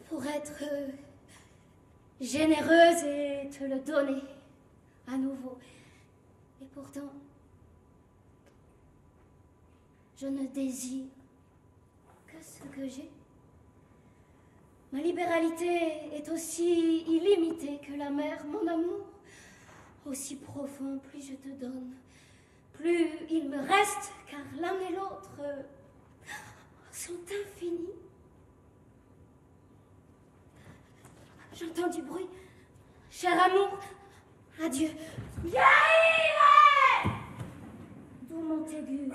Pour être généreuse et te le donner à nouveau. Et pourtant, je ne désire que ce que j'ai. Ma libéralité est aussi illimitée que la mère, mon amour. Aussi profond, plus je te donne, plus il me reste, car l'un et l'autre sont infinis. J'entends du bruit. Cher amour, adieu. D'où Montaigu.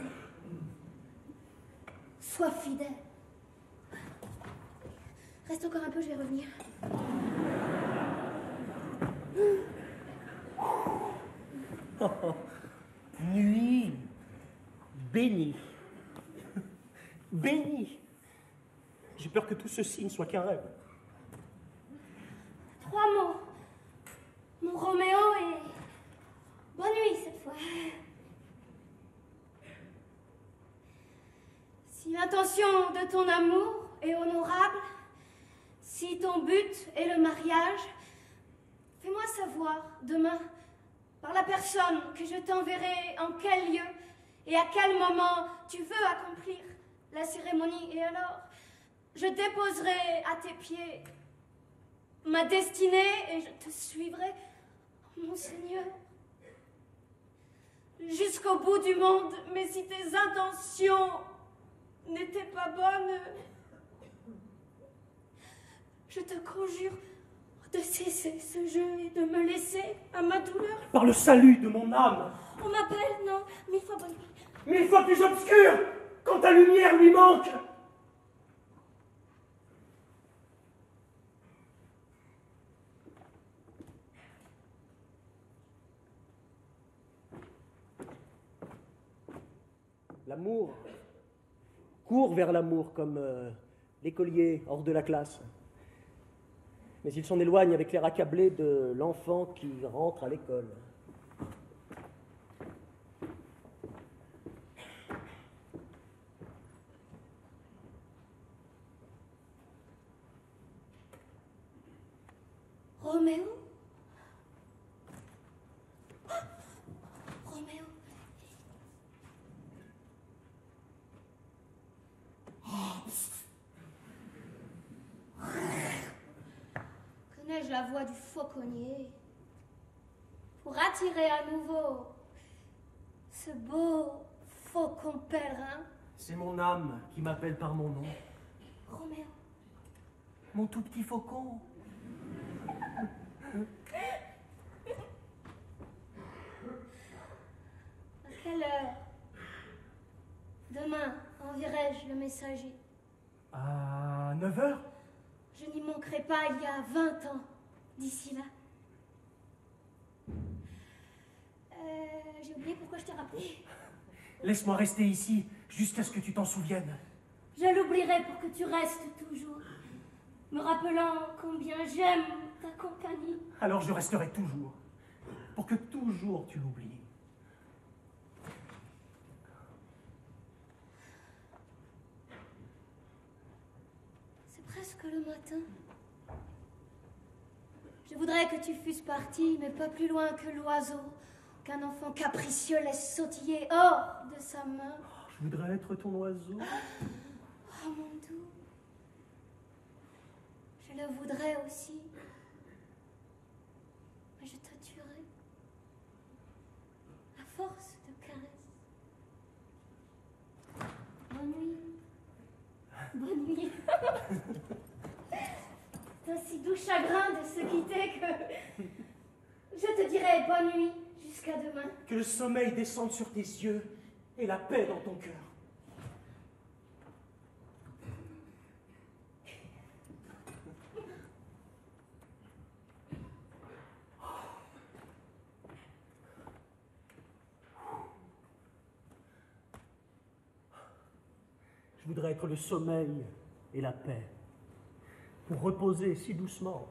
Sois fidèle. Reste encore un peu, je vais revenir. [LAUGHS] Nuit bénie. Bénie. J'ai peur que tout ceci ne soit qu'un rêve. Trois mots. Mon Roméo et. Bonne nuit cette fois. Si l'intention de ton amour est honorable, si ton but est le mariage, fais-moi savoir demain par la personne que je t'enverrai en quel lieu et à quel moment tu veux accomplir la cérémonie. Et alors, je déposerai à tes pieds ma destinée et je te suivrai, mon Seigneur, jusqu'au bout du monde. Mais si tes intentions n'étaient pas bonnes, je te conjure de cesser ce jeu et de me laisser à ma douleur. Par le salut de mon âme, On m'appelle, non, mille fois bonne nuit. mille fois plus obscur, quand ta lumière lui manque. L'amour court vers l'amour comme euh, l'écolier hors de la classe. Mais il s'en éloigne avec l'air accablé de l'enfant qui rentre à l'école. Roméo Roméo Connais-je la voix du pour attirer à nouveau ce beau faucon pèlerin C'est mon âme qui m'appelle par mon nom. Roméo Mon tout petit faucon. À quelle heure Demain enverrai-je le messager? À 9 heures Je n'y manquerai pas il y a 20 ans d'ici là. Euh, J'ai oublié pourquoi je t'ai rappelé. Laisse-moi rester ici jusqu'à ce que tu t'en souviennes. Je l'oublierai pour que tu restes toujours, me rappelant combien j'aime ta compagnie. Alors je resterai toujours, pour que toujours tu l'oublies. C'est presque le matin. Je voudrais que tu fusses parti, mais pas plus loin que l'oiseau qu'un enfant capricieux laisse sautiller hors de sa main. Je voudrais être ton oiseau. Oh mon doux, je le voudrais aussi, mais je te tuerai à force de caresses. Bonne nuit. Bonne nuit. C'est un si doux chagrin de se quitter que je te dirai bonne nuit Que le sommeil descende sur tes yeux et la paix dans ton cœur. Je voudrais être le sommeil et la paix, pour reposer si doucement.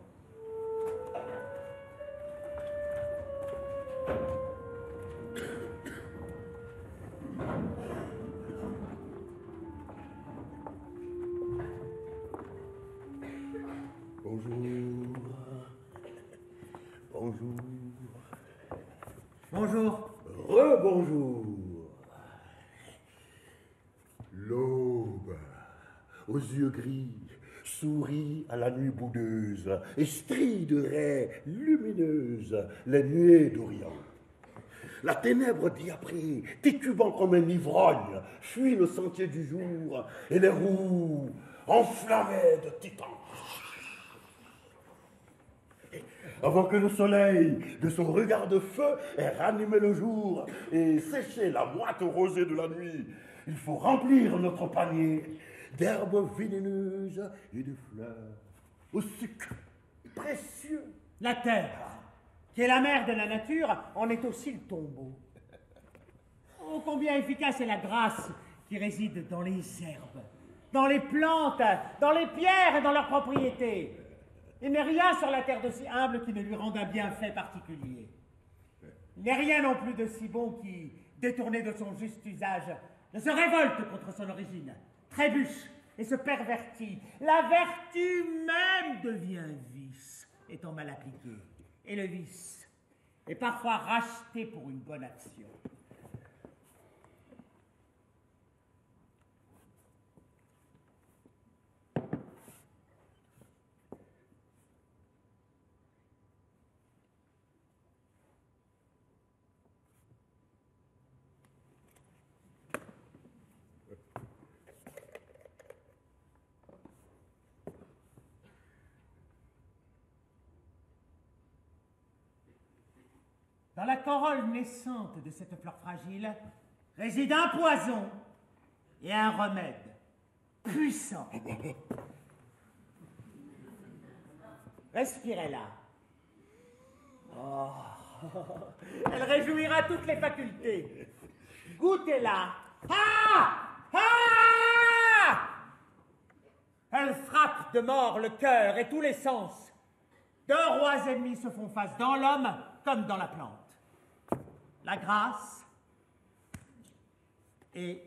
Nuit boudeuse et strie de raies lumineuses les nuées d'Orient. La ténèbre diaprée, titubant comme un ivrogne, fuit le sentier du jour et les roues enflammées de titans. Avant que le soleil, de son regard de feu, ait ranimé le jour et séché la moite rosée de la nuit, il faut remplir notre panier d'herbes vénéneuses et de fleurs au sucre précieux. La terre, qui est la mère de la nature, en est aussi le tombeau. Oh, combien efficace est la grâce qui réside dans les herbes, dans les plantes, dans les pierres et dans leurs propriétés. Il n'est rien sur la terre de si humble qui ne lui rende un bienfait particulier. Il n'est rien non plus de si bon qui, détourné de son juste usage, ne se révolte contre son origine, trébuche et se pervertit. La vertu même devient vice, étant mal appliquée. Et le vice est parfois racheté pour une bonne action. Dans la corolle naissante de cette fleur fragile réside un poison et un remède puissant. Respirez-la. Oh. Elle réjouira toutes les facultés. Goûtez-la. Ah Elle frappe de mort le cœur et tous les sens. Deux rois ennemis se font face dans l'homme comme dans la plante. La grâce et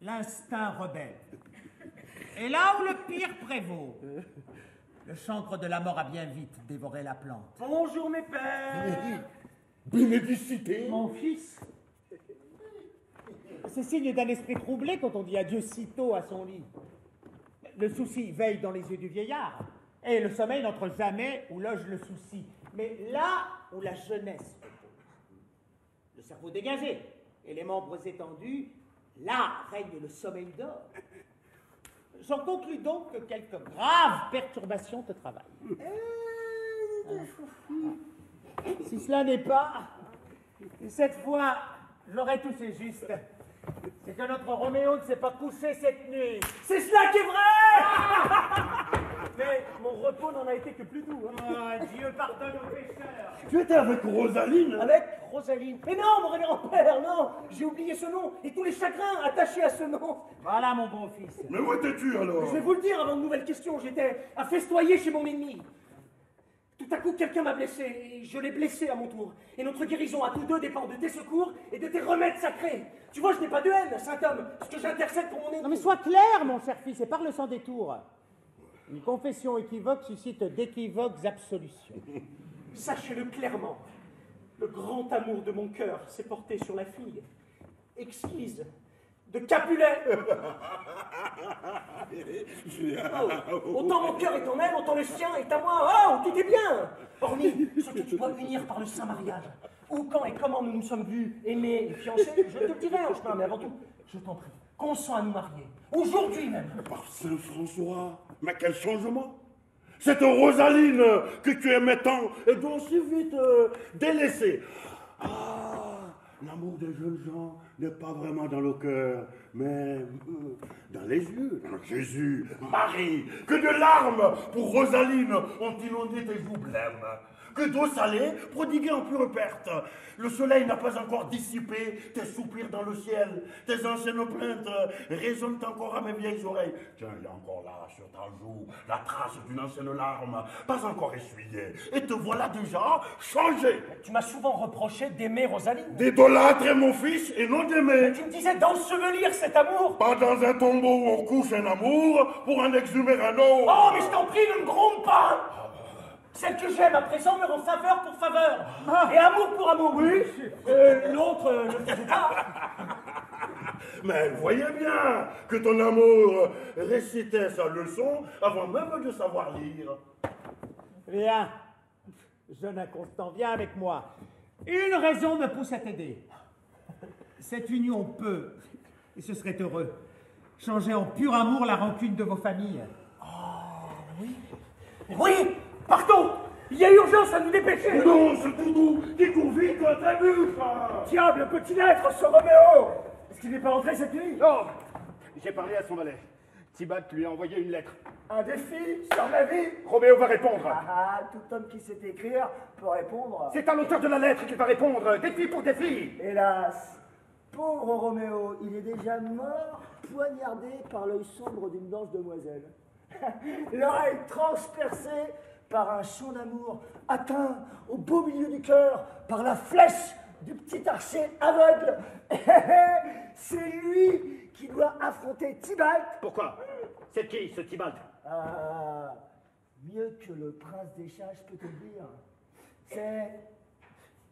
l'instinct rebelle. Et là où le pire prévaut, le chancre de la mort a bien vite dévoré la plante. Bonjour mes pères Bénédicité Mon fils C'est signe d'un esprit troublé quand on dit adieu si tôt à son lit. Le souci veille dans les yeux du vieillard, et le sommeil n'entre jamais où loge le souci. Mais là où la jeunesse le cerveau dégagé et les membres étendus, là règne le sommeil d'or. J'en conclus donc que quelques graves perturbations te travaillent. Si cela n'est pas, cette fois, j'aurais touché juste. C'est que notre Roméo ne s'est pas couché cette nuit. C'est cela qui est vrai [LAUGHS] Mais mon repos n'en a été que plus doux. hein. Ah, Dieu pardonne aux pécheurs. Tu étais avec Rosaline Avec Rosaline. Mais non, mon révérend père, non J'ai oublié ce nom et tous les chagrins attachés à ce nom. Voilà mon bon fils. Mais où étais-tu alors? Je vais vous le dire avant de nouvelles questions. J'étais à festoyer chez mon ennemi. Tout à coup, quelqu'un m'a blessé et je l'ai blessé à mon tour. Et notre guérison à tous deux dépend de tes secours et de tes remèdes sacrés. Tu vois, je n'ai pas de haine, saint homme, ce que j'intercède pour mon ennemi. Non mais sois clair, mon cher fils, et parle sans détour. Une confession équivoque suscite d'équivoques absolutions. [LAUGHS] Sachez-le clairement, le grand amour de mon cœur s'est porté sur la fille, exquise, de Capulet. [LAUGHS] Oh, autant mon cœur est en elle, autant le sien est à moi. Oh, tout est bien. Hormis ce que tu dois unir par le saint mariage. Où, quand et comment nous nous sommes vus, aimés et fiancés, je te le dirai en chemin, mais avant tout, je t'en prie, consens à nous marier. Aujourd'hui même. Par Saint François Mais quel changement Cette Rosaline que tu aimais tant et dont si vite euh, délaissée. Ah, l'amour des jeunes gens n'est pas vraiment dans le cœur, mais euh, dans les yeux. Jésus, Marie, que de larmes pour Rosaline ont inondé tes joues blêmes. Que d'eau salée prodiguée en pure perte. Le soleil n'a pas encore dissipé tes soupirs dans le ciel. Tes anciennes plaintes résonnent encore à mes vieilles oreilles. Tiens, il y a encore là, sur ta joue, la trace d'une ancienne larme, pas encore essuyée. Et te voilà déjà changé. Tu m'as souvent reproché d'aimer Rosaline. D'idolâtrer mon fils et non d'aimer. Tu me disais d'ensevelir cet amour. Pas dans un tombeau où on couche un amour pour en exhumer un autre. Oh, mais je t'en prie, ne me gronde pas Celle que j'aime à présent me rend faveur pour faveur. Et amour pour amour. Oui. Euh, L'autre euh, ne faisait pas. [LAUGHS] Mais elle voyait bien que ton amour récitait sa leçon avant même de savoir lire. Viens, jeune inconstant, viens avec moi. Une raison me pousse à t'aider. Cette union peut, et ce serait heureux, changer en pur amour la rancune de vos familles. Oui, partons Il y a urgence à nous dépêcher Non, ce doudou qui court vite à ta bûche Diable, petit être, ce Roméo Est-ce qu'il n'est pas rentré cette nuit? Non J'ai parlé à son valet. Tibat lui a envoyé une lettre. Un défi sur ma vie Roméo va répondre. Ah, ah, tout homme qui sait écrire peut répondre. C'est à l'auteur de la lettre qu'il va répondre. Défi pour défi Hélas, pauvre Roméo, il est déjà mort, poignardé par l'œil sombre d'une blanche demoiselle. [LAUGHS] L'oreille transpercée par un chant d'amour, atteint au beau milieu du cœur par la flèche du petit archer aveugle. [LAUGHS] C'est lui qui doit affronter Tybalt. Pourquoi? C'est qui ce Tybalt Ah, mieux que le prince des chats, je peux te le dire. C'est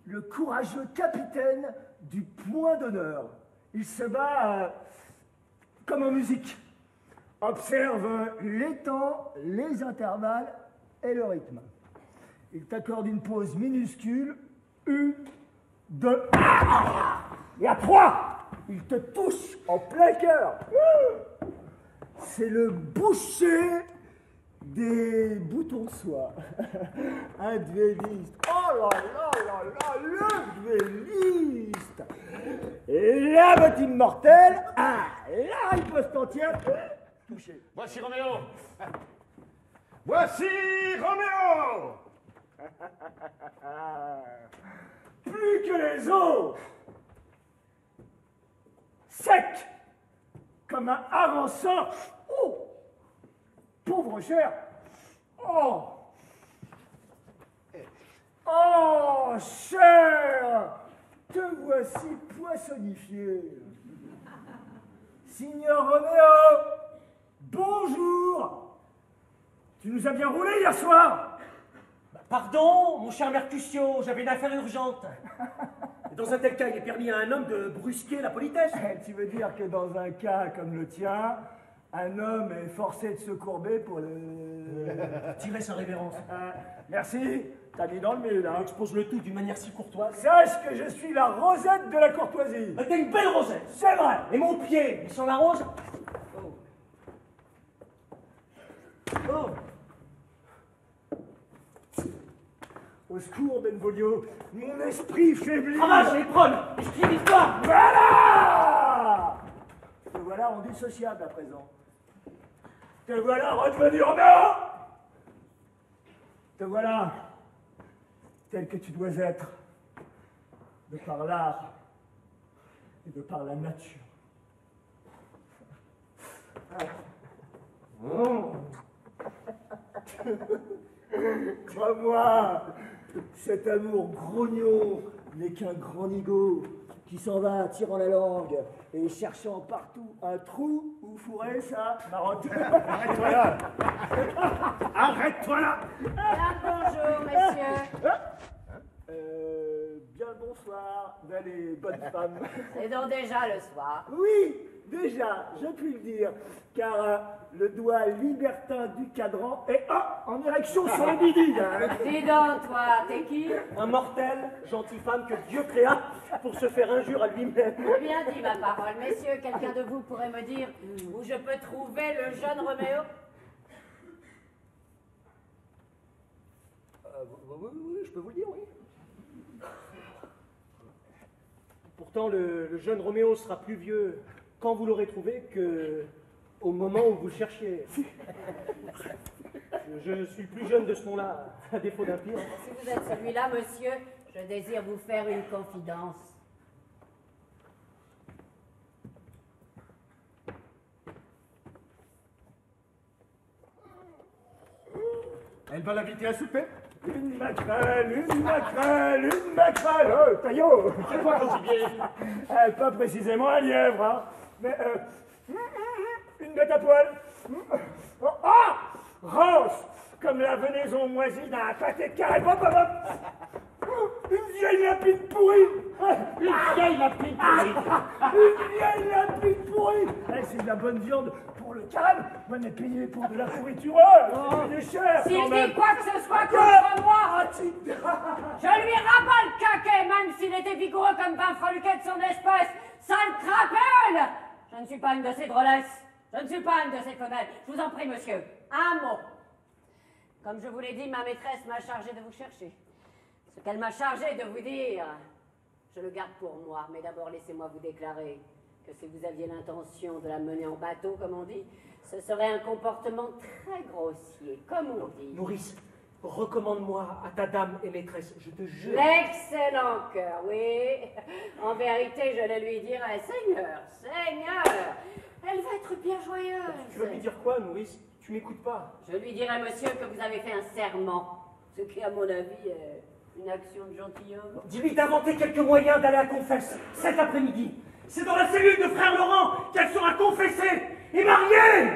le courageux capitaine du point d'honneur. Il se bat euh, comme en musique. Observe les temps, les intervalles et le rythme. Il t'accorde une pause minuscule, une, deux, et à trois, il te touche en plein cœur. C'est le boucher des boutons soie. Un [LAUGHS] duelliste. Oh là là là là, le duelliste. La botte immortelle, ah, la riposte entière, touché. Voici Roméo Voici Roméo [LAUGHS] Plus que les autres. Sec, comme un avançant. Oh, pauvre cher. Oh, oh, cher, te voici poissonnifié. Signor Roméo, bonjour. Tu nous as bien roulé hier soir. Pardon, mon cher Mercutio, j'avais une affaire urgente. [LAUGHS] Dans un tel cas, il est permis à un homme de brusquer la politesse. Tu veux dire que dans un cas comme le tien, un homme est forcé de se courber pour le... [LAUGHS] Tirer sa révérence. Euh, merci, t'as mis dans le mille, hein. Expose le tout d'une manière si courtoise. Sache que je suis la rosette de la courtoisie. Euh, T'as une belle rosette. C'est vrai. Et mon pied, il sent la rose Oh. Au secours, Benvolio, mon esprit faiblit. Ramasse les prônes, esprit d'histoire Voilà Te voilà rendu sociable à présent. Te voilà redevenu Roméo Te voilà tel que tu dois être, de par l'art et de par la nature. Oh. Crois-moi, cet amour grognon n'est qu'un grand nigo qui s'en va tirant la langue et cherchant partout un trou où fourrer sa marotte. Arrête-toi là Arrête-toi là Bien bonjour, messieurs. Euh, bien le bonsoir, belle et bonne femme. C'est donc déjà le soir. Oui, déjà, je puis le dire, car euh, le doigt libertin du cadran est en érection sur le bidide. hein. Dis donc, toi, t'es qui? Un mortel, gentille femme que Dieu créa pour se faire injure à lui-même. Bien dit, ma parole. Messieurs, quelqu'un de vous pourrait me dire où je peux trouver le jeune Roméo? Euh, oui, oui, oui, je peux vous le dire, oui. Pourtant, le, le jeune Roméo sera plus vieux quand vous l'aurez trouvé que au moment où vous le cherchiez. Je, [LAUGHS] je suis le plus jeune de ce nom-là, à défaut d'un pire. Si vous êtes celui-là, monsieur, je désire vous faire une confidence. Elle va l'inviter à souper? Une maquerelle, une maquerelle, une maquerelle Oh, taillot C'est quoi ton gibier Euh, Pas précisément un lièvre, hein. Mais, euh, une bête à poil. Oh, ah Rose Comme la venaison moisie d'un pâté de carré. Hop, hop, hop. Une vieille lapine pourrie. Une vieille lapine pourrie Une vieille lapine pourrie Eh, C'est de la bonne viande pour le calme, on est payé pour de la pourriture C'est du cher S'il dit quoi que ce soit contre moi, tu- je lui rabats le caquet, même s'il était vigoureux comme vingt freluquets de son espèce. Sale crapule Je ne suis pas une de ces drôlesses. Je ne suis pas une de ces femelles. Je vous en prie, monsieur, un mot. Comme je vous l'ai dit, ma maîtresse m'a chargé de vous chercher. Ce qu'elle m'a chargé de vous dire, je le garde pour moi. Mais d'abord, laissez-moi vous déclarer que si vous aviez l'intention de la mener en bateau, comme on dit, ce serait un comportement très grossier, comme on dit. Nourrice, recommande-moi à ta dame et maîtresse, je te jure. L'excellent cœur, oui. En vérité, je le lui dirai, Seigneur, Seigneur, elle va être bien joyeuse. Tu vas lui dire quoi, nourrice Tu m'écoutes pas. Je lui dirai, monsieur, que vous avez fait un serment, ce qui, à mon avis, est une action de gentilhomme. Dis-lui d'inventer quelques moyens d'aller à confesse cet après-midi. C'est dans la cellule de frère Laurent qu'elle sera confessée et mariée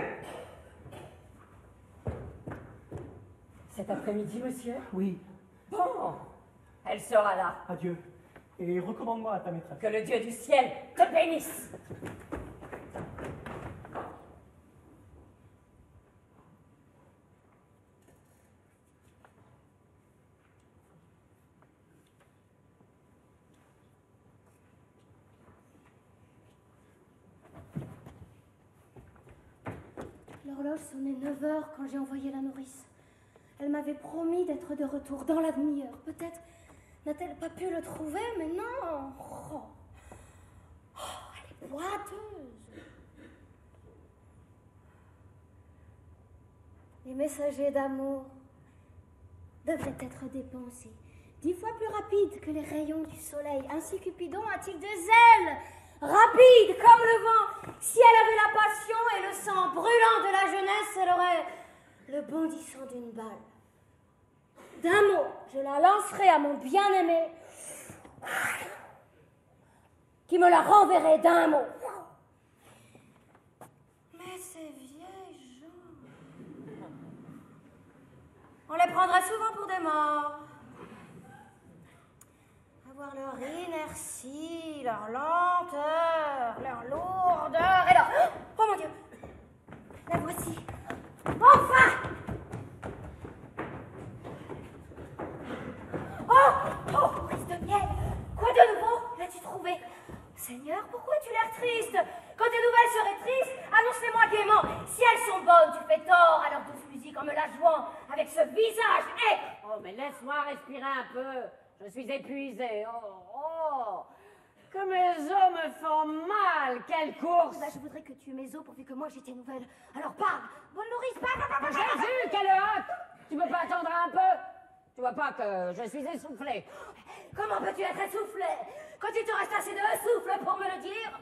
Cet après-midi, monsieur Oui. Bon, elle sera là. Adieu. Et recommande-moi à ta maîtresse. Que le Dieu du ciel te bénisse. L'horloge sonnait 9 heures quand j'ai envoyé la nourrice. Elle m'avait promis d'être de retour dans la demi-heure. Peut-être n'a-t-elle pas pu le trouver, mais non. Oh. Oh, elle est boiteuse. Les messagers d'amour devraient être dépensés dix fois plus rapides que les rayons du soleil. Ainsi Cupidon a-t-il des ailes rapides comme le vent. Si elle avait la passion et le sang brûlant de la jeunesse, elle aurait le bondissant d'une balle. D'un mot, je la lancerai à mon bien-aimé, qui me la renverrait d'un mot. Mais ces vieilles gens. On les prendrait souvent pour des morts. Avoir leur inertie, leur lenteur, leur lourdeur. Et là, oh mon Dieu, la voici. Enfin Oh Oh, prise de miel Quoi de nouveau l'as-tu trouvé? Seigneur, pourquoi as-tu l'air triste? Quand tes nouvelles seraient tristes, annonce-les-moi gaiement. Si elles sont bonnes, tu fais tort à leur douce musique en me la jouant avec ce visage aigre. Oh, mais laisse-moi respirer un peu. Je suis épuisée. Oh, oh. Que mes os me font mal. Quelle course. Bah, je voudrais que tu aies mes os pourvu que moi j'ai tes nouvelles. Alors parle Bonne nourrice, parle, parle, parle. Jésus, quelle hâte Tu peux pas attendre un peu Tu vois pas que je suis essoufflée Comment peux-tu être essoufflé? Quand il te reste assez de souffle pour me le dire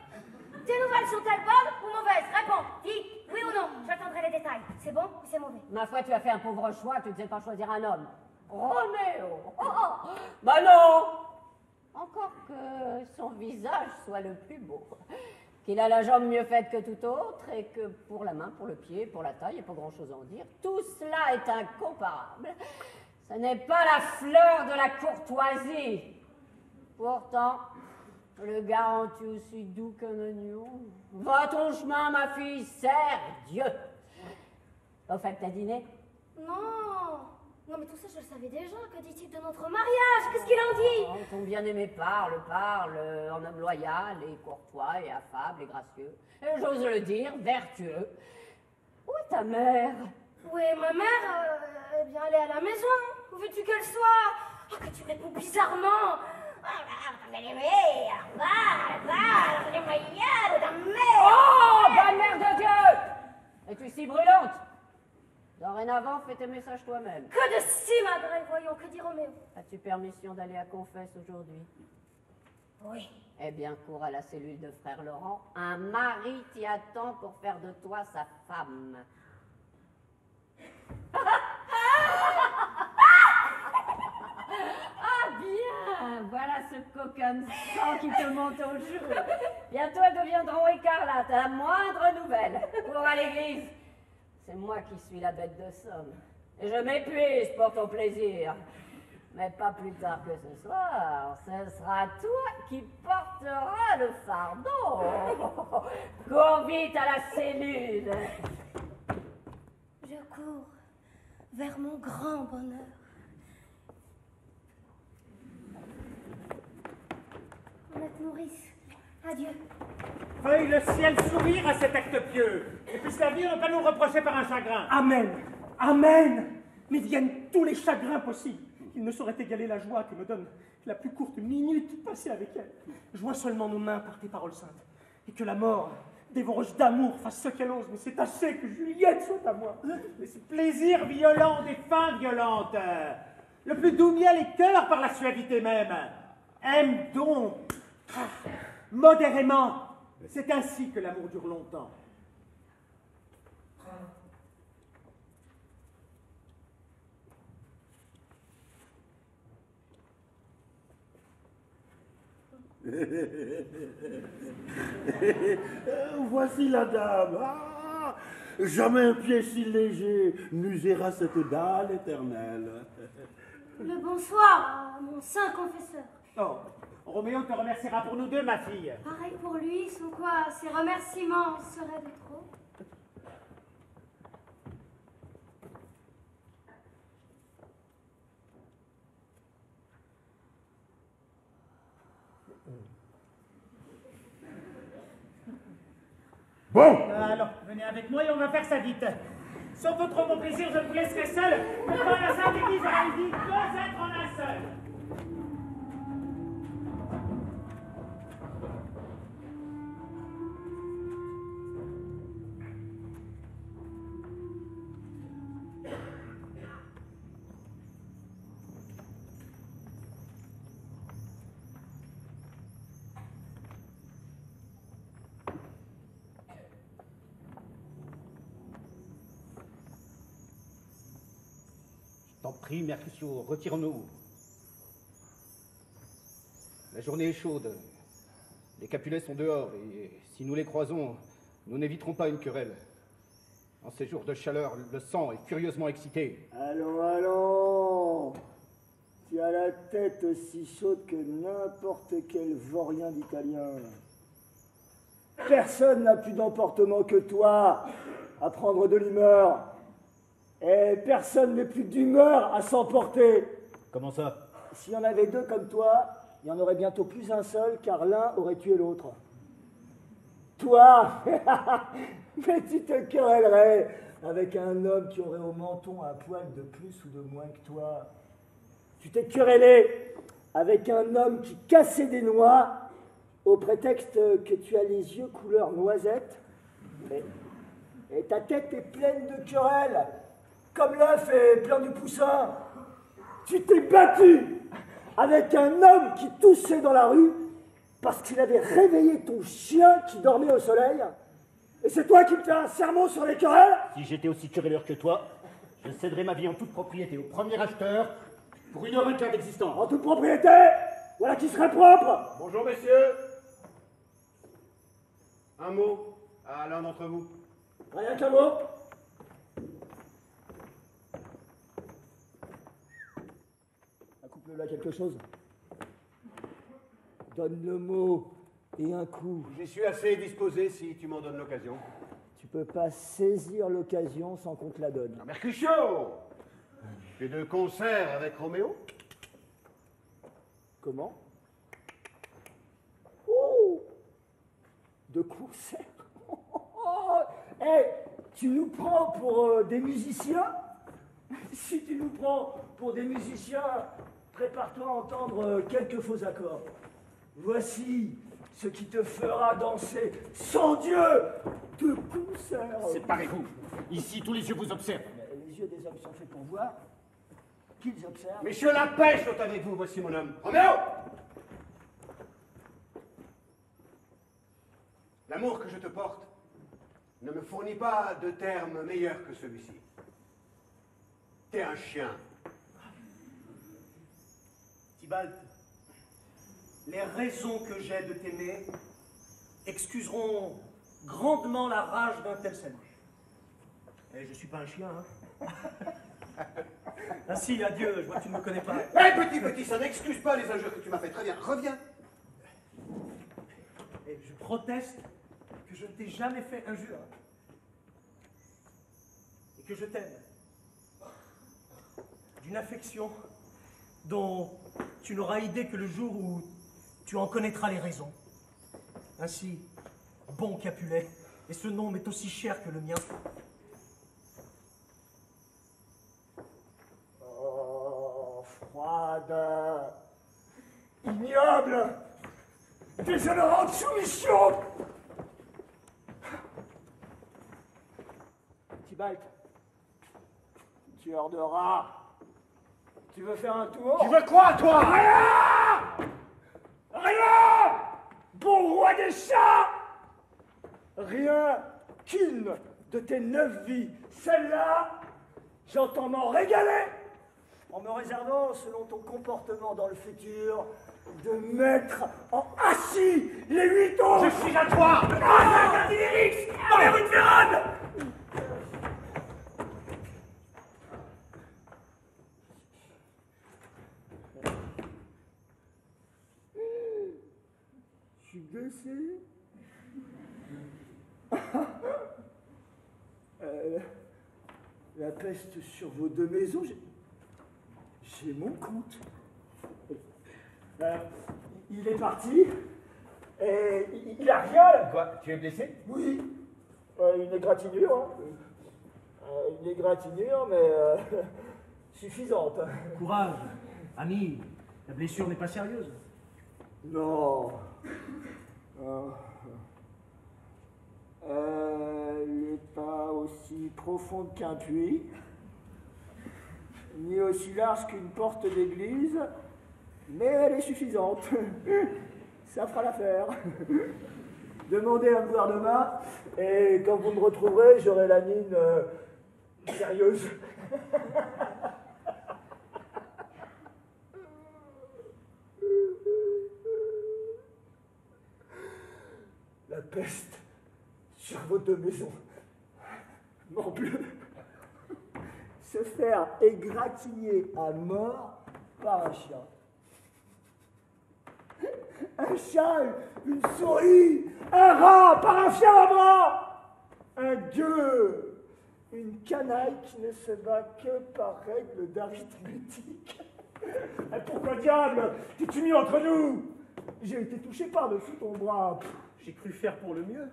Tes nouvelles sont-elles bonnes ou mauvaises? Réponds, dis oui ou non, j'attendrai les détails. C'est bon ou c'est mauvais? Ma foi, tu as fait un pauvre choix, tu ne sais pas choisir un homme. Roméo oh, oh. Bah non Encore que son visage soit le plus beau. Qu'il a la jambe mieux faite que tout autre, et que pour la main, pour le pied, pour la taille, a pas grand-chose à en dire. Tout cela est incomparable. Ce n'est pas la fleur de la courtoisie. Pourtant, le garantis aussi doux qu'un oignon. Va ton chemin, ma fille, serre Dieu. Au fait, t'as dîné? Non Non, mais tout ça, je le savais déjà. Que dit-il de notre mariage Qu'est-ce qu'il en dit Oh, Ton bien-aimé parle, parle, euh, en homme loyal et courtois et affable et gracieux. Et j'ose le dire, vertueux. Où est ta mère Oui, ma mère, euh, eh bien, elle est à la maison. Où veux-tu qu'elle soit Oh, que tu réponds bizarrement Oh, bonne mère de Dieu Es-tu si brûlante Dorénavant, fais tes messages toi-même. Que de si malgré, voyons, que dit Roméo As-tu permission d'aller à confesse aujourd'hui? Oui. Eh bien, cours à la cellule de frère Laurent. Un mari t'y attend pour faire de toi sa femme. [LAUGHS] Ah bien Voilà ce coquin de sang qui te monte aux joues. Bientôt elles deviendront écarlates à la moindre nouvelle. Pour à l'église. C'est moi qui suis la bête de somme. Et je m'épuise pour ton plaisir. Mais pas plus tard que ce soir, ce sera toi qui porteras le fardeau. [LAUGHS] Cours vite à la cellule. Je cours vers mon grand bonheur. Honnête nourrice, adieu. Veuille le ciel sourire à cet acte pieux, et puisse la vie ne pas nous reprocher par un chagrin. Amen. Amen. Mais viennent tous les chagrins possibles. Il ne saurait égaler la joie que me donne la plus courte minute passée avec elle. Joie seulement nos mains par tes paroles saintes. Et que la mort, dévoreuse d'amour, fasse ce qu'elle ose. Mais c'est assez que Juliette soit à moi. Mais ce plaisir violent des fins violentes, le plus doux miel et cœur par la suavité même. Aime donc, modérément. C'est ainsi que l'amour dure longtemps. [LAUGHS] Voici la dame. Ah, jamais un pied si léger n'usera cette dalle éternelle. Le bonsoir mon saint confesseur. Oh, Roméo te remerciera pour nous deux, ma fille. Pareil pour lui, sans quoi ses remerciements seraient de trop. Bon Alors, venez avec moi et on va faire ça vite. Sauf votre bon plaisir, je vous laisserai seul. Mais dans la sainte église, il dit deux êtres en un seul? Prie, Mercutio, retire-nous. La journée est chaude. Les Capulets sont dehors, et si nous les croisons, nous n'éviterons pas une querelle. En ces jours de chaleur, le sang est curieusement excité. Allons, allons Tu as la tête aussi chaude que n'importe quel vaurien d'italien. Personne n'a plus d'emportement que toi à prendre de l'humeur. Et personne n'est plus d'humeur à s'emporter. Comment ça? S'il y en avait deux comme toi, il y en aurait bientôt plus un seul, car l'un aurait tué l'autre. Toi [LAUGHS] Mais tu te querellerais avec un homme qui aurait au menton un poil de plus ou de moins que toi. Tu t'es querellé avec un homme qui cassait des noix au prétexte que tu as les yeux couleur noisette. Et, et ta tête est pleine de querelles, comme l'œuf est plein de poussins. Tu t'es battu avec un homme qui toussait dans la rue parce qu'il avait réveillé ton chien qui dormait au soleil. Et c'est toi qui me fais un sermon sur les querelles Si j'étais aussi querelleur que toi, je céderais ma vie en toute propriété au premier acheteur pour une heure et quart d'existence. En toute propriété Voilà qui serait propre Bonjour, messieurs. Un mot à l'un d'entre vous. Rien qu'un mot Accouple-le à quelque chose. Donne le mot et un coup. J'y suis assez disposé si tu m'en donnes l'occasion. Tu peux pas saisir l'occasion sans qu'on te la donne. Mercutio Tu es de concert avec Roméo Comment Oh De concert [LAUGHS] Eh Tu nous prends pour euh, des musiciens? [LAUGHS] Si tu nous prends pour des musiciens, prépare-toi à entendre euh, quelques faux accords. Voici ce qui te fera danser sans Dieu de concert. Séparez-vous. Ici, tous les yeux vous observent. Mais Les yeux des hommes sont faits pour voir. Qu'ils observent. Messieurs, la pêche est avec vous, voici mon homme. Roméo L'amour que je te porte ne me fournit pas de terme meilleur que celui-ci. T'es un chien. Tybalt, les raisons que j'ai de t'aimer excuseront grandement la rage d'un tel salut. Et je suis pas un chien, hein [LAUGHS] Ainsi, adieu, je vois que tu ne me connais pas. Hé, petit, petit, ça n'excuse pas les injures que tu m'as faites. Très bien, reviens. Et je proteste que je ne t'ai jamais fait injure. Et que je t'aime. D'une affection dont tu n'auras idée que le jour où tu en connaîtras les raisons. Ainsi, bon Capulet, et ce nom m'est aussi cher que le mien. Oh, froide, ignoble, déshonorante soumission. Tibalt, tueur de rats, tu veux faire un tour Tu veux quoi, toi? Rien! Rien! Bon roi des chats! Rien qu'une de tes neuf vies, celle-là, j'entends m'en régaler. En me réservant, selon ton comportement dans le futur, de mettre en assis les huit autres. Je suis à toi. Ah, Dirix Dans les rues de Vérone Euh, la peste sur vos deux maisons, j'ai- j'ai mon compte. Euh, il est parti et il, il arrive. Quoi Tu es blessé? Oui. Euh, une égratignure. hein. Euh, une égratignure, mais euh, [LAUGHS] suffisante. Courage, ami, la blessure n'est pas sérieuse. Non. Non. Elle n'est pas aussi profonde qu'un puits, ni aussi large qu'une porte d'église, mais elle est suffisante. [LAUGHS] Ça fera l'affaire. [LAUGHS] Demandez à me voir demain, et quand vous me retrouverez, j'aurai la mine euh, sérieuse. [LAUGHS] sur vos deux maisons. Morbleu. Se faire égratigner à mort par un chien. Un chat, une souris, un rat par un fiambre, un gueux, une canaille qui ne se bat que par règle d'arithmétique. Et Pourquoi diable t'es-tu mis entre nous? J'ai été touché par-dessus ton bras. J'ai cru faire pour le mieux.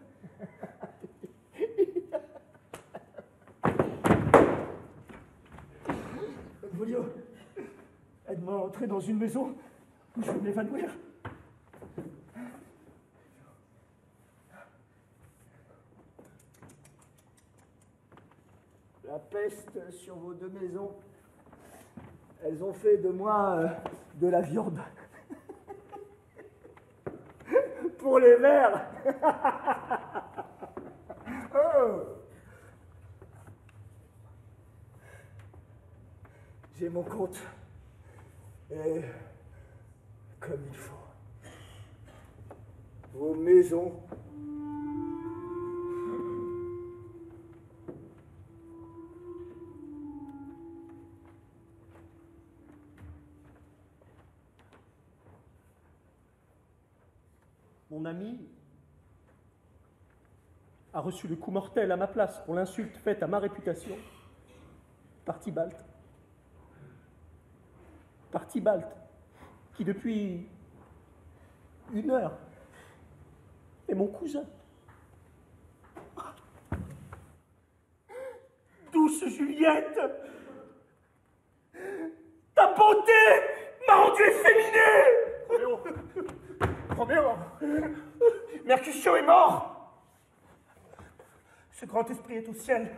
Volio, aide-moi à entrer dans une maison où je vais m'évanouir? La peste sur vos deux maisons, elles ont fait de moi euh, de la viande. Pour les vers. [LAUGHS] Oh. J'ai mon compte. Et comme il faut. Vos maisons. Mon ami a reçu le coup mortel à ma place pour l'insulte faite à ma réputation par Tybalt. Par Tybalt, qui depuis une heure est mon cousin. Douce Juliette Ta beauté m'a rendu efféminé Roméo est mort Ce grand esprit est au ciel,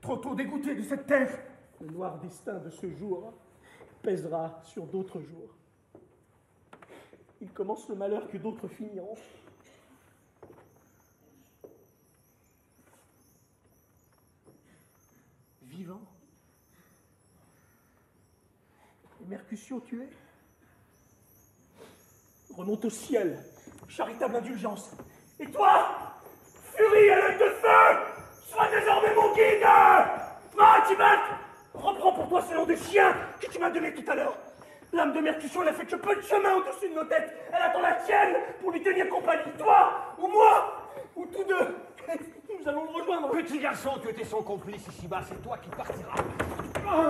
trop tôt dégoûté de cette terre. Le noir destin de ce jour pèsera sur d'autres jours. Il commence le malheur que d'autres finiront. Vivant. Et Mercutio tué remonte au ciel, charitable indulgence. Et toi, furie à l'œil de feu, sois désormais mon guide Tibalt reprends pour toi ce nom de chien que tu m'as donné tout à l'heure. L'âme de Mercutio n'a fait que peu de chemin au-dessus de nos têtes. Elle attend la tienne pour lui tenir compagnie. Toi, ou moi, ou tous deux. Nous allons le rejoindre. Petit garçon, tu étais son complice ici-bas, c'est toi qui partiras. Ah.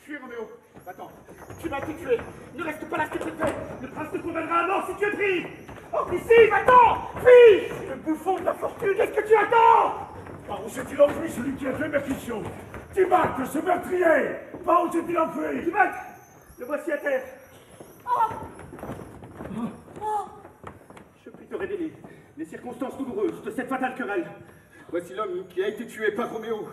Fuis, Roméo. Attends, tu. Ne reste pas là, s'il te plaît. Le prince te condamnera à mort si tu es pris. Oh, ici, va-t'en. Fuis Le bouffon de la fortune, est-ce que tu attends? Par où s'est-il enfui celui qui a fait Mercutio Tibac, ce meurtrier. Par où s'est-il enfui? Tibac Le voici à terre. Oh. Je puis te révéler les circonstances douloureuses de cette fatale querelle. Voici l'homme qui a été tué par Roméo,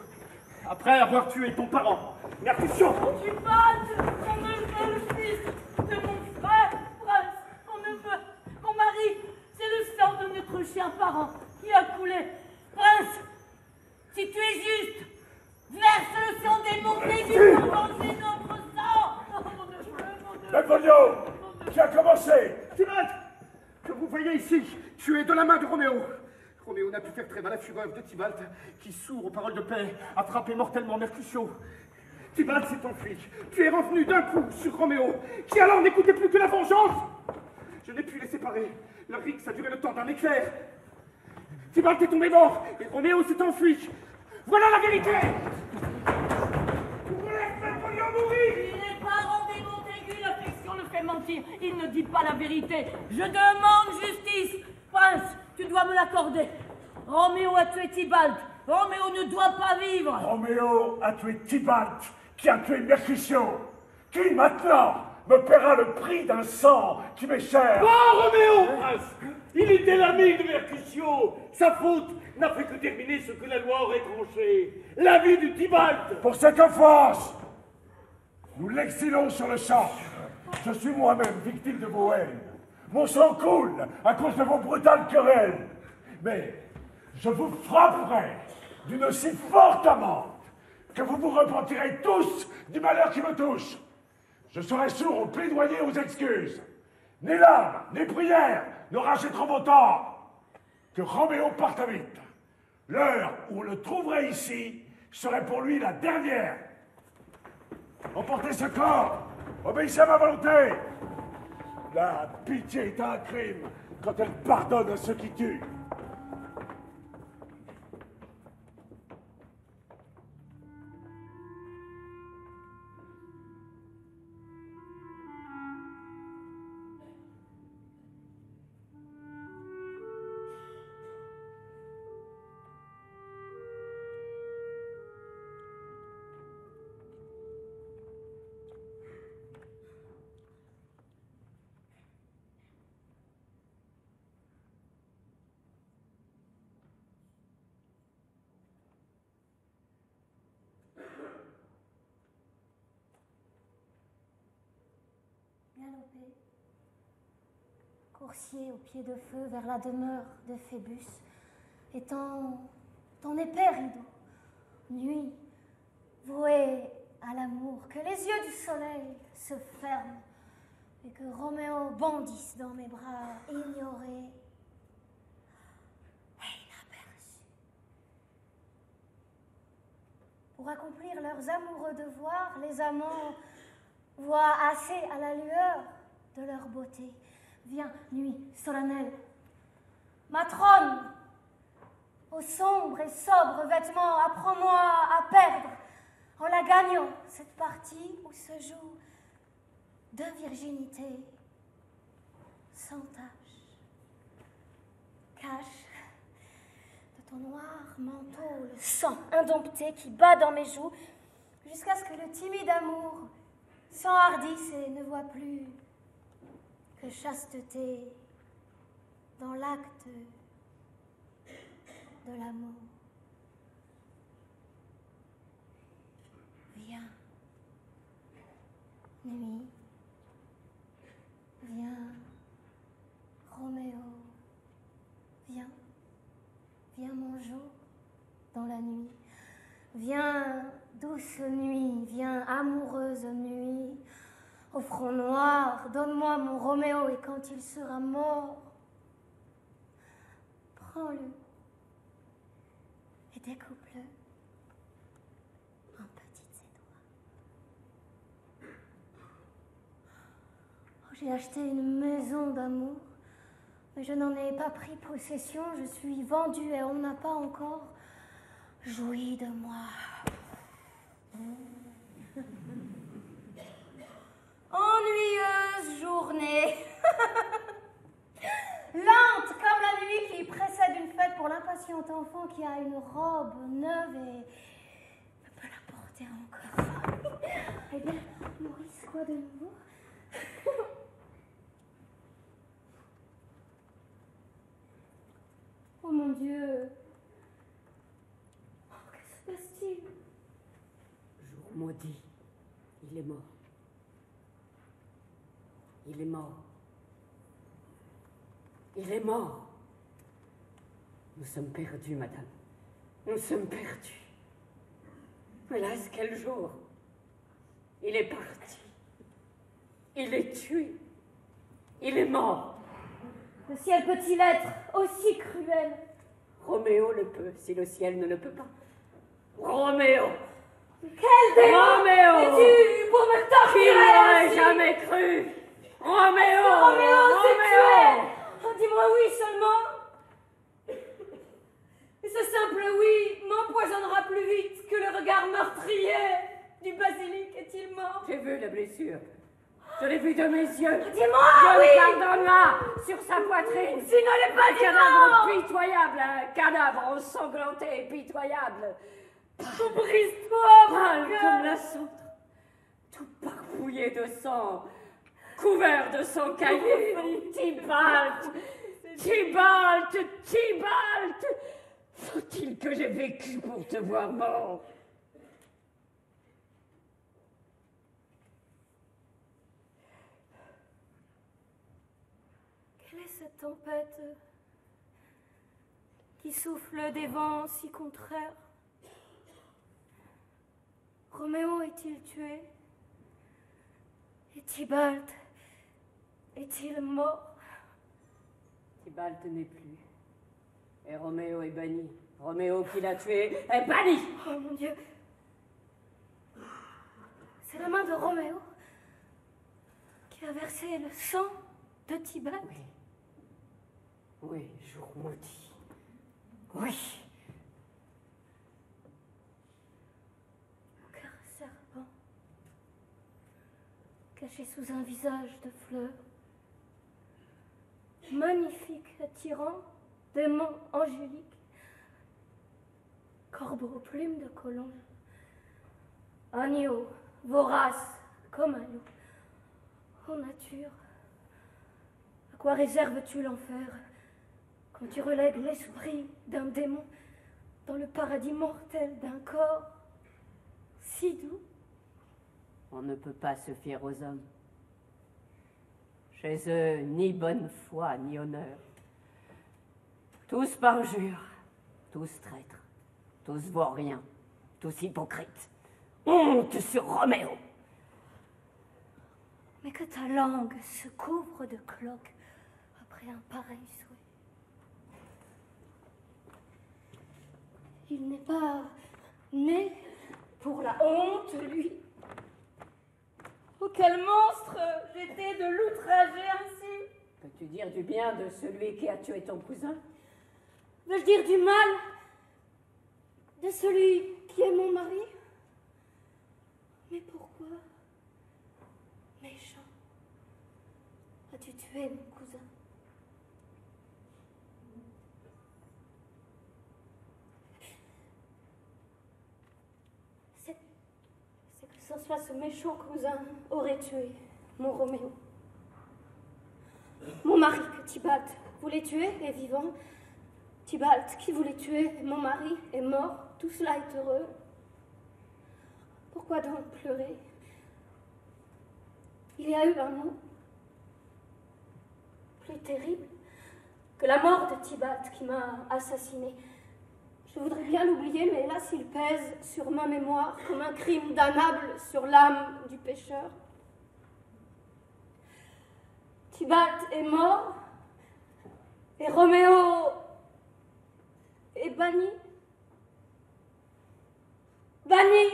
après avoir tué ton parent, Mercutio. Tu battes mon neveu, le fils de mon frère, prince, mon neveu, mon mari. C'est le sang de notre chien parent qui a coulé. Prince, si tu es juste, verse le sang des mauvais qui pour venger notre sang. Oh, mon neveu, mon neveu. Qui a commencé Tibalt, que vous voyez ici, tué de la main de Roméo. Roméo n'a pu faire trêve à la fureur de Tybalt, qui, sourd aux paroles de paix, a frappé mortellement Mercutio. Tybalt s'est enfui. Tu es revenu d'un coup sur Roméo, qui alors n'écoutait plus que la vengeance. Je n'ai pu les séparer. Leur rixe a duré le temps d'un éclair. Tybalt est tombé mort, et Roméo s'est enfui. Voilà la vérité Vous mourisse Il est parent des Montaigu, l'affection le fait mentir. Il ne dit pas la vérité. Je demande justice. Prince, tu dois me l'accorder. Roméo a tué Tybalt. Roméo ne doit pas vivre. Roméo a tué Tybalt, qui a tué Mercutio. Qui maintenant me paiera le prix d'un sang qui m'est cher Oh, Roméo, prince Il était l'ami de Mercutio. Sa faute n'a fait que terminer ce que la loi aurait tranché. La vie du Tybalt Pour cette offense, nous l'exilons sur le champ. Je suis moi-même victime de vos haines. Mon sang coule à cause de vos brutales querelles. Mais je vous frapperai d'une si forte amende que vous vous repentirez tous du malheur qui me touche. Je serai sourd aux plaidoyers aux excuses. Ni larmes, ni prières ne rachèteront mon temps. Que Roméo parte vite. L'heure où on le trouverait ici serait pour lui la dernière. Emportez ce corps, obéissez à ma volonté. La pitié est un crime quand elle pardonne à ceux qui tuent. Au pied de feu vers la demeure de Phébus, et ton, ton épée rideau, nuit, vouée à l'amour, que les yeux du soleil se ferment et que Roméo bondisse dans mes bras, ignoré et inaperçu. Pour accomplir leurs amoureux devoirs, les amants voient assez à la lueur de leur beauté. Viens, nuit solennelle, matrone, aux sombres et sobres vêtements, apprends-moi à perdre en la gagnant cette partie où se joue de virginité sans tache. Cache de ton noir manteau le sang indompté qui bat dans mes joues jusqu'à ce que le timide amour s'enhardisse et ne voit plus que chasteté dans l'acte de l'amour. Viens, nuit, viens, Roméo, viens, viens mon jour dans la nuit, viens douce nuit, viens amoureuse nuit, au front noir, donne-moi mon Roméo et quand il sera mort, Prends-le et découpe-le en petites étoiles. Oh, J'ai acheté une maison d'amour, mais je n'en ai pas pris possession. Je suis vendue et on n'a pas encore joui de moi. Ennuyeuse journée. [LAUGHS] Lente comme la nuit qui précède une fête pour l'impatient enfant qui a une robe neuve et ne peut la porter encore. [LAUGHS] eh bien, Maurice, quoi de nouveau? [LAUGHS] Oh mon Dieu Oh, que se passe-t-il? Jour maudit, il est mort. Il est mort. Il est mort. Nous sommes perdus, madame. Nous sommes perdus. Hélas, quel jour? Il est parti. Il est tué. Il est mort. Le ciel peut-il être aussi cruel? Roméo le peut, si le ciel ne le peut pas. Roméo Quel démon Roméo es-tu pour me Qui torturer l'aurait ainsi? jamais cru? Roméo Roméo, c'est tué Oh, Dis-moi oui seulement Et ce simple oui m'empoisonnera plus vite que le regard meurtrier du basilic. Est-il mort? J'ai vu la blessure. Je l'ai vu de mes yeux. Dis-moi, Je oui. le pardonne-la sur sa poitrine. Sinon, elle est pas Un cadavre mort. pitoyable, un cadavre ensanglanté et pitoyable. Brise-toi, Pâle comme la cendre, tout barbouillé de sang, couvert de sang caillé. Tybalt, Tybalt, Tybalt, faut-il que j'ai vécu pour te voir mort? Quelle est cette tempête qui souffle des vents si contraires? Roméo est-il tué? Et Tybalt est-il mort? Tybalt n'est plus. Et Roméo est banni. Roméo qui l'a tué est banni. Oh mon Dieu C'est la main de Roméo qui a versé le sang de Tybalt Oui, jour maudit. Oui. Cœur serpent, caché sous un visage de fleurs, magnifique tyran, démon angélique, corbeau aux plumes de colombe, agneau vorace comme un loup. Oh nature, à quoi réserves-tu l'enfer quand tu relègues l'esprit d'un démon dans le paradis mortel d'un corps si doux? On ne peut pas se fier aux hommes. Chez eux, ni bonne foi, ni honneur. Tous parjures, tous traîtres, tous vauriens, tous hypocrites. Honte sur Roméo Mais que ta langue se couvre de cloques après un pareil souhait. Il n'est pas né pour la honte, lui. Oh, quel monstre! J'étais de l'outrager ainsi. Peux-tu dire du bien de celui qui a tué ton cousin? Veux-je dire du mal de celui qui est mon mari? Mais pourquoi, méchant, as-tu tué mon cousin C'est c'est que ce soit ce méchant cousin aurait tué mon Roméo. Mon mari que Tybalt voulait tuer est vivant. Tybalt qui voulait tuer mon mari est mort. Tout cela est heureux. Pourquoi donc pleurer? Il y a eu un mot plus terrible que la mort de Tybalt qui m'a assassiné. Je voudrais bien l'oublier, mais hélas, il pèse sur ma mémoire comme un crime damnable sur l'âme du pécheur. Tybalt est mort et Roméo est banni. Banni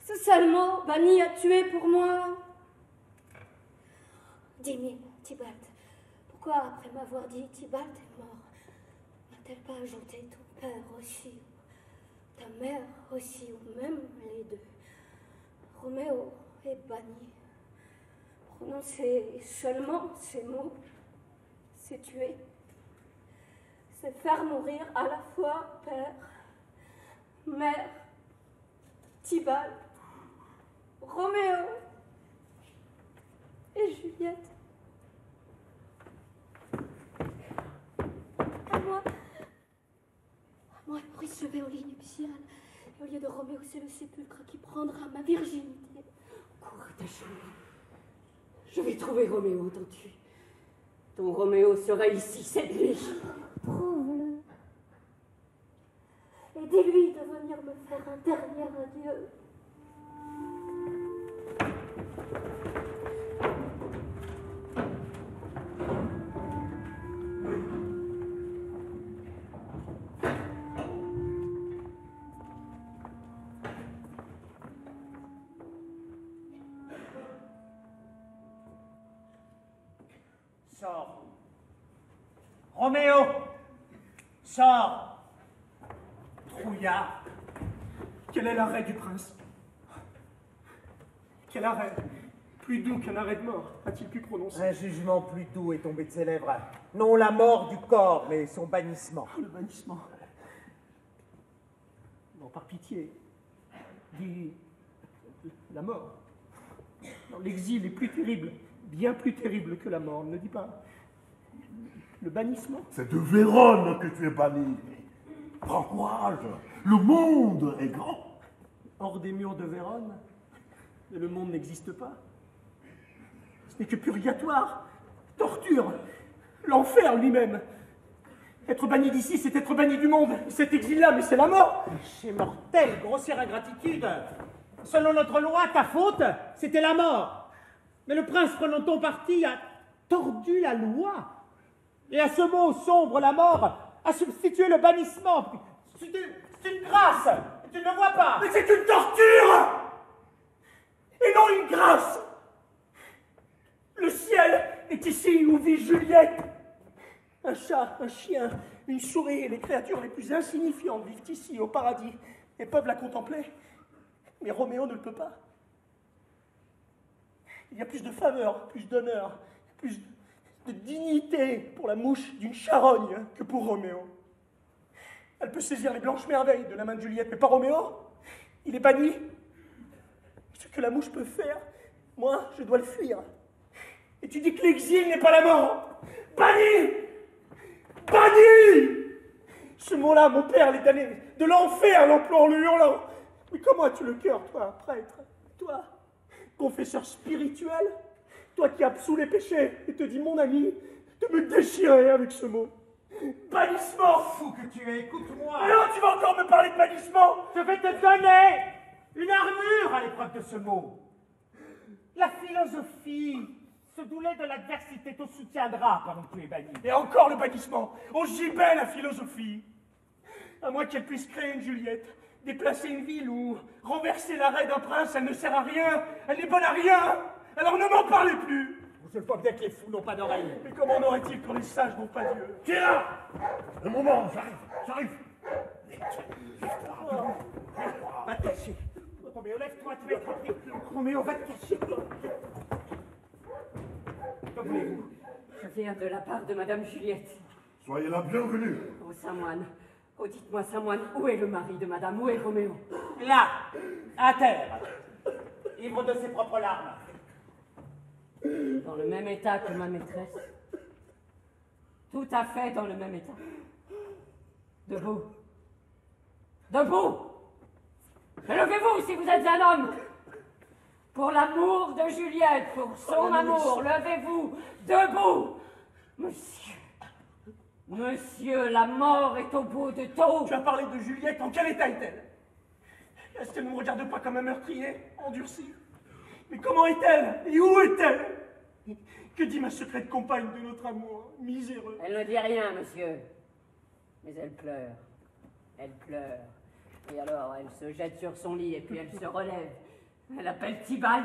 Ce seul mot, banni, a tué pour moi. Dix mille, Tybalt. Pourquoi, après m'avoir dit Tybalt est mort, n'a-t-elle pas ajouté ton père aussi, ta mère aussi, ou même les deux Roméo est banni. Prononcer seulement ces mots, c'est tuer. C'est faire mourir à la fois père, mère, Tybalt, Roméo et Juliette. À moi, à moi, Maurice, je vais aux lignes nuptiales. Et au lieu de Roméo, c'est le sépulcre qui prendra ma virginité. Cours ta chemin. Je vais trouver Roméo, entends-tu Ton Roméo sera ici cette nuit. Prouve-le. Et dis-lui de venir me faire un dernier adieu. Sors Trouillard Quel est l'arrêt du prince? Quel arrêt? Plus doux qu'un arrêt de mort, a-t-il pu prononcer? Un jugement plus doux est tombé de ses lèvres. Non la mort du corps, mais son bannissement. Le bannissement. Non, par pitié. Dis la mort. L'exil est plus terrible, bien plus terrible que la mort, ne dis pas. Le bannissement. C'est de Vérone que tu es banni. Prends courage, le monde est grand. Hors des murs de Vérone, le monde n'existe pas. Ce n'est que purgatoire, torture, l'enfer lui-même. Être banni d'ici, c'est être banni du monde. Cet exil-là, mais c'est la mort. C'est mortel, grossière ingratitude. Selon notre loi, ta faute, c'était la mort. Mais le prince, prenant ton parti, a tordu la loi. Et à ce mot sombre, la mort, a substitué le bannissement. C'est une, grâce. Tu ne le vois pas. Mais c'est une torture Et non une grâce Le ciel est ici où vit Juliette. Un chat, un chien, une souris et les créatures les plus insignifiantes vivent ici, au paradis, et peuvent la contempler. Mais Roméo ne le peut pas. Il y a plus de faveur, plus d'honneur, plus dignité pour la mouche d'une charogne que pour Roméo. Elle peut saisir les blanches merveilles de la main de Juliette, mais pas Roméo. Il est banni. Ce que la mouche peut faire, moi, je dois le fuir. Et tu dis que l'exil n'est pas la mort. Banni Banni Ce mot-là, mon père, les damné de l'enfer, l'emploie en le hurlant. Mais comment as-tu le cœur, toi, prêtre? Toi, confesseur spirituel? Toi qui absous les péchés et te dis, mon ami, de me déchirer avec ce mot. Bannissement Fou que tu es, écoute-moi. Alors tu vas encore me parler de bannissement Je vais te donner une armure à l'épreuve de ce mot. La philosophie, ce doulet de l'adversité te soutiendra pendant que tu es banni. Et encore le bannissement Au gibet la philosophie À moins qu'elle puisse créer une Juliette, déplacer une ville ou renverser l'arrêt d'un prince, elle ne sert à rien, elle n'est bonne à rien Alors ne m'en parlez plus Je vois bien que les fous n'ont pas d'oreilles. Mais comment en aurait-il quand les sages n'ont pas Dieu Qui est là Un moment, j'arrive, j'arrive. Va te cacher. Roméo, lève-toi, tu vas être pris. Roméo, va te cacher. Que voulez-vous Je viens de la part de Madame Juliette. Soyez la bienvenue. Oh, Samoine. Oh, dites-moi, Samoine, où est le mari de Madame? Où est Roméo? Là, à terre, ivre de ses propres larmes. Dans le même état que ma maîtresse. Tout à fait dans le même état. Debout. Debout. Levez-vous si vous êtes un homme. Pour l'amour de Juliette, pour son amour, levez-vous. Debout. Monsieur. Monsieur, la mort est au bout de tout. Tu as parlé de Juliette, en quel état est-elle? Est-ce qu'elle ne me regarde pas comme un meurtrier, endurci Mais comment est-elle? Et où est-elle? Que dit ma secrète compagne de notre amour, miséreux? Elle ne dit rien, monsieur. Mais elle pleure. Elle pleure. Et alors, elle se jette sur son lit et puis elle se relève. Elle appelle Tybalt.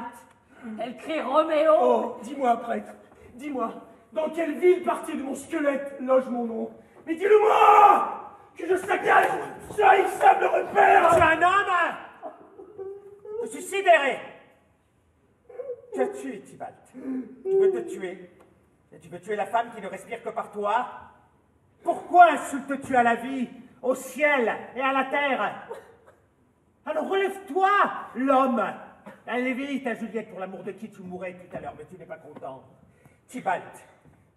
Elle crie Roméo. Oh, dis-moi, prêtre, dis-moi, dans quelle ville partie de mon squelette loge mon nom Mais dis-le-moi Que je saccage ce haïssable repère Tu es un homme Je suis sidéré Tu as tué Tybalt. Tu veux te tuer. Et tu veux tuer la femme qui ne respire que par toi Pourquoi insultes-tu à la vie, au ciel et à la terre? Alors relève-toi, l'homme Allez vite à Juliette pour l'amour de qui tu mourrais tout à l'heure, mais tu n'es pas content. Tybalt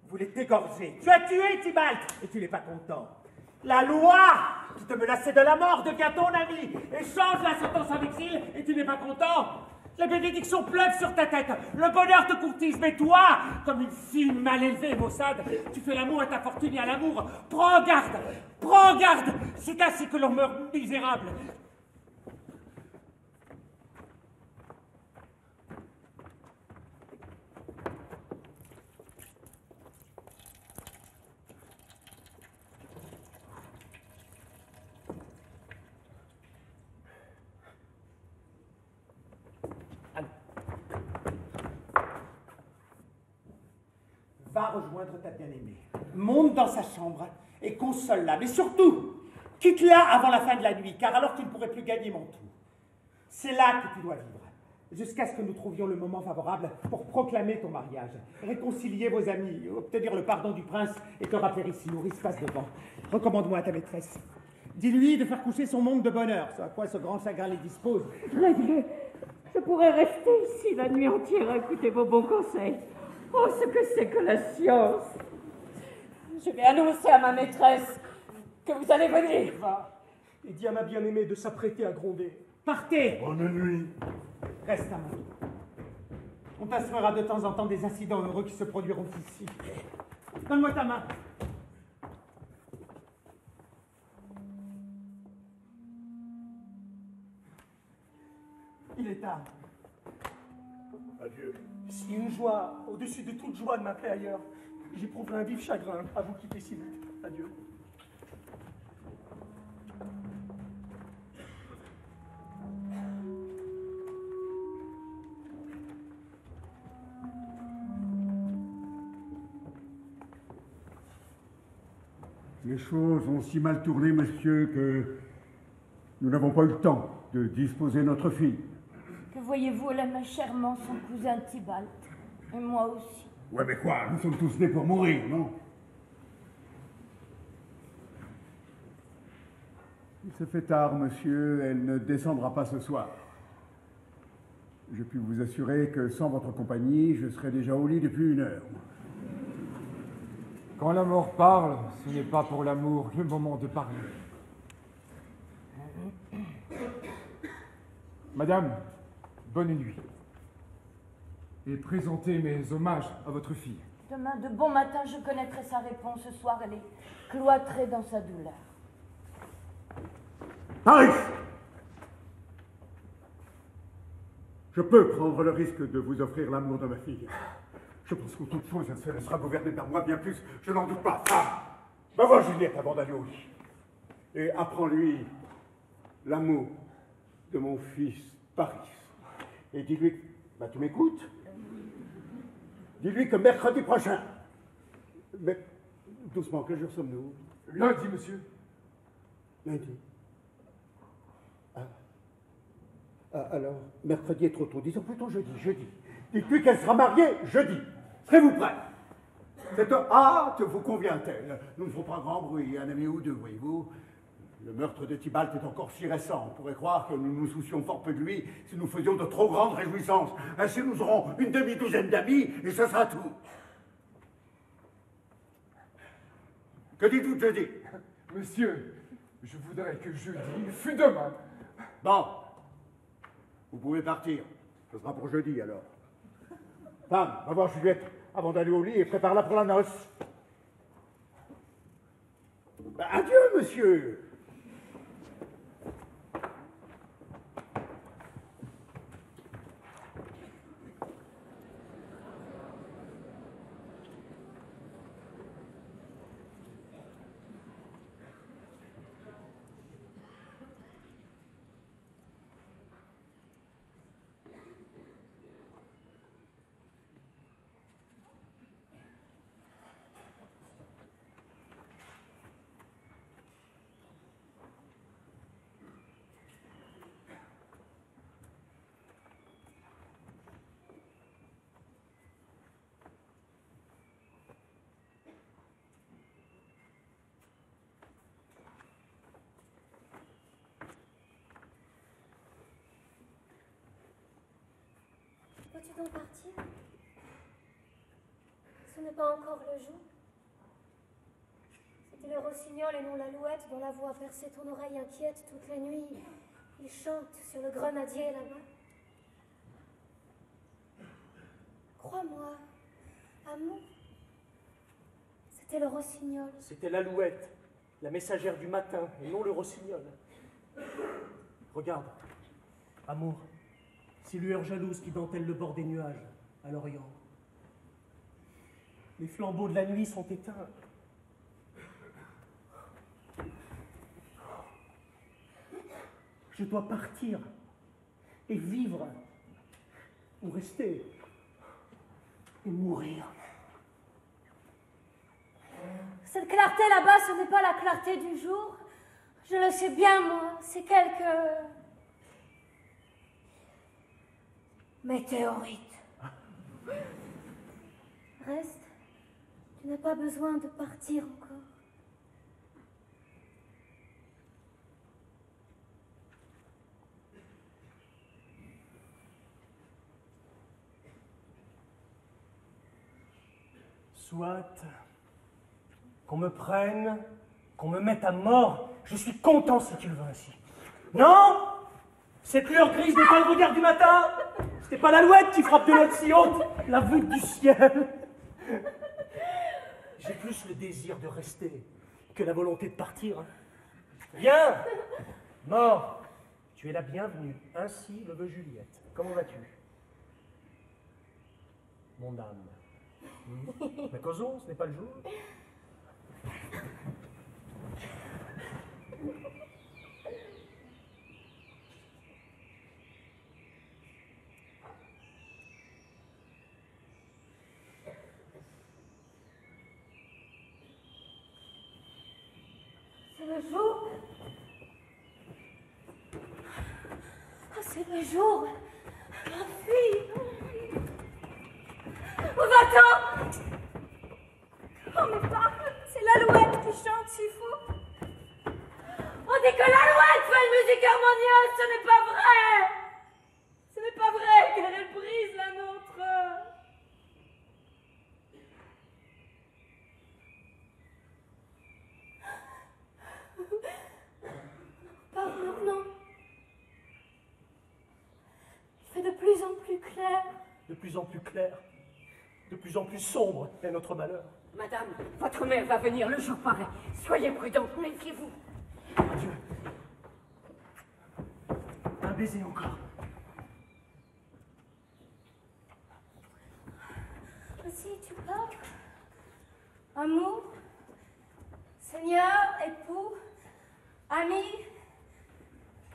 voulait t'égorger. Tu as tué Tybalt et tu n'es pas content. La loi qui te menaçait de la mort devient ton ami et change la sentence en exil et tu n'es pas content. La bénédiction pleuve sur ta tête, le bonheur te courtise, mais toi, comme une fille mal élevée maussade, tu fais l'amour à ta fortune et à l'amour. Prends garde, prends garde, c'est ainsi que l'on meurt misérable. Va rejoindre ta bien-aimée. Monte dans sa chambre et console-la. Mais surtout, quitte-la avant la fin de la nuit, car alors tu ne pourrais plus gagner mon tour. C'est là que tu dois vivre, jusqu'à ce que nous trouvions le moment favorable pour proclamer ton mariage, réconcilier vos amis, obtenir le pardon du prince et te rappeler ici, Maurice passe devant. Recommande-moi à ta maîtresse. Dis-lui de faire coucher son monde de bonheur, ce à quoi ce grand chagrin les dispose. Rêve, je pourrais rester ici la nuit entière à écouter vos bons conseils. Oh, ce que c'est que la science Je vais annoncer à ma maîtresse que vous allez venir. Va et dis à ma bien-aimée de s'apprêter à gronder. Partez Bonne nuit. Reste à moi. On t'assurera de temps en temps des incidents heureux qui se produiront ici. Donne-moi ta main. Il est tard. Adieu. Si une joie, au-dessus de toute joie, de m'appeler ailleurs, j'éprouverai un vif chagrin à vous quitter si vite. Adieu. Les choses ont si mal tourné, monsieur, que nous n'avons pas eu le temps de disposer notre fille. Que voyez-vous, elle aimait chèrement son cousin Tybalt. Et moi aussi. Ouais, mais quoi Nous sommes tous nés pour mourir, non? Il se fait tard, monsieur. Elle ne descendra pas ce soir. Je puis vous assurer que sans votre compagnie, je serais déjà au lit depuis une heure. Quand la mort parle, ce n'est pas pour l'amour le moment de parler. Madame, bonne nuit. Et présentez mes hommages à votre fille. Demain, de bon matin, je connaîtrai sa réponse. Ce soir, elle est cloîtrée dans sa douleur. Paris Je peux prendre le risque de vous offrir l'amour de ma fille. Je pense qu'en toute chose, elle sera gouvernée par moi bien plus, je n'en doute pas. Ah Va voir Juliette avant d'aller au lit. Et apprends-lui l'amour de mon fils Paris. Et dis-lui, bah tu m'écoutes? Dis-lui que mercredi prochain, mais doucement, quel jour sommes-nous? Lundi, monsieur. Lundi. Ah. Ah, alors, mercredi est trop tôt. Disons plutôt jeudi, jeudi. Dites-lui qu'elle sera mariée jeudi. Serez-vous prêts? Cette hâte vous convient-elle? Nous ne ferons pas grand bruit, un ami ou deux, voyez-vous. Le meurtre de Tybalt est encore si récent. On pourrait croire que nous nous soucions fort peu de lui si nous faisions de trop grandes réjouissances. Ainsi, nous aurons une demi-douzaine d'amis et ce sera tout. Que dites-vous de jeudi? Monsieur, je voudrais que jeudi fût demain. Bon. Vous pouvez partir. Ce sera pour jeudi alors. Femme, va voir Juliette avant d'aller au lit et prépare-la pour la noce. Ben, adieu, monsieur. Donc partir? Ce n'est pas encore le jour C'était le rossignol et non l'alouette dont la voix perçait ton oreille inquiète toute la nuit. Il chante sur le grenadier là-bas. Crois-moi, amour, c'était le rossignol. C'était l'alouette, la messagère du matin, et non le rossignol. Regarde, amour, ces lueurs jalouses qui dentellent le bord des nuages à l'Orient. Les flambeaux de la nuit sont éteints. Je dois partir et vivre ou rester et mourir. Cette clarté là-bas, ce n'est pas la clarté du jour. Je le sais bien, moi. C'est quelque. Météorite. Reste. Tu n'as pas besoin de partir encore. Soit qu'on me prenne, qu'on me mette à mort, je suis content si tu le veux ainsi. Non? Cette lueur grise n'est pas le regard du matin? C'était pas l'alouette qui frappe de note si haute, la voûte du ciel J'ai plus le désir de rester que la volonté de partir. Viens Mort Tu es la bienvenue, ainsi le veut Juliette. Comment vas-tu? Mon âme. Hmm? Mais causons, ce n'est pas le jour. Le jour. Oh, c'est le jour. Ma fille. Où va-t-on Oh, mais pas. C'est l'alouette qui chante si fou. On dit que l'alouette fait une musique harmonieuse. Ce n'est pas vrai. Ce n'est pas vrai car elle brise la nôtre. Pas maintenant. Il fait de plus en plus clair. De plus en plus clair, de plus en plus sombre est notre malheur. Madame, votre mère va venir le jour pareil. Soyez prudente, méfiez-vous. Adieu. Un baiser encore. Aussi, tu pars Amour Seigneur, époux, ami,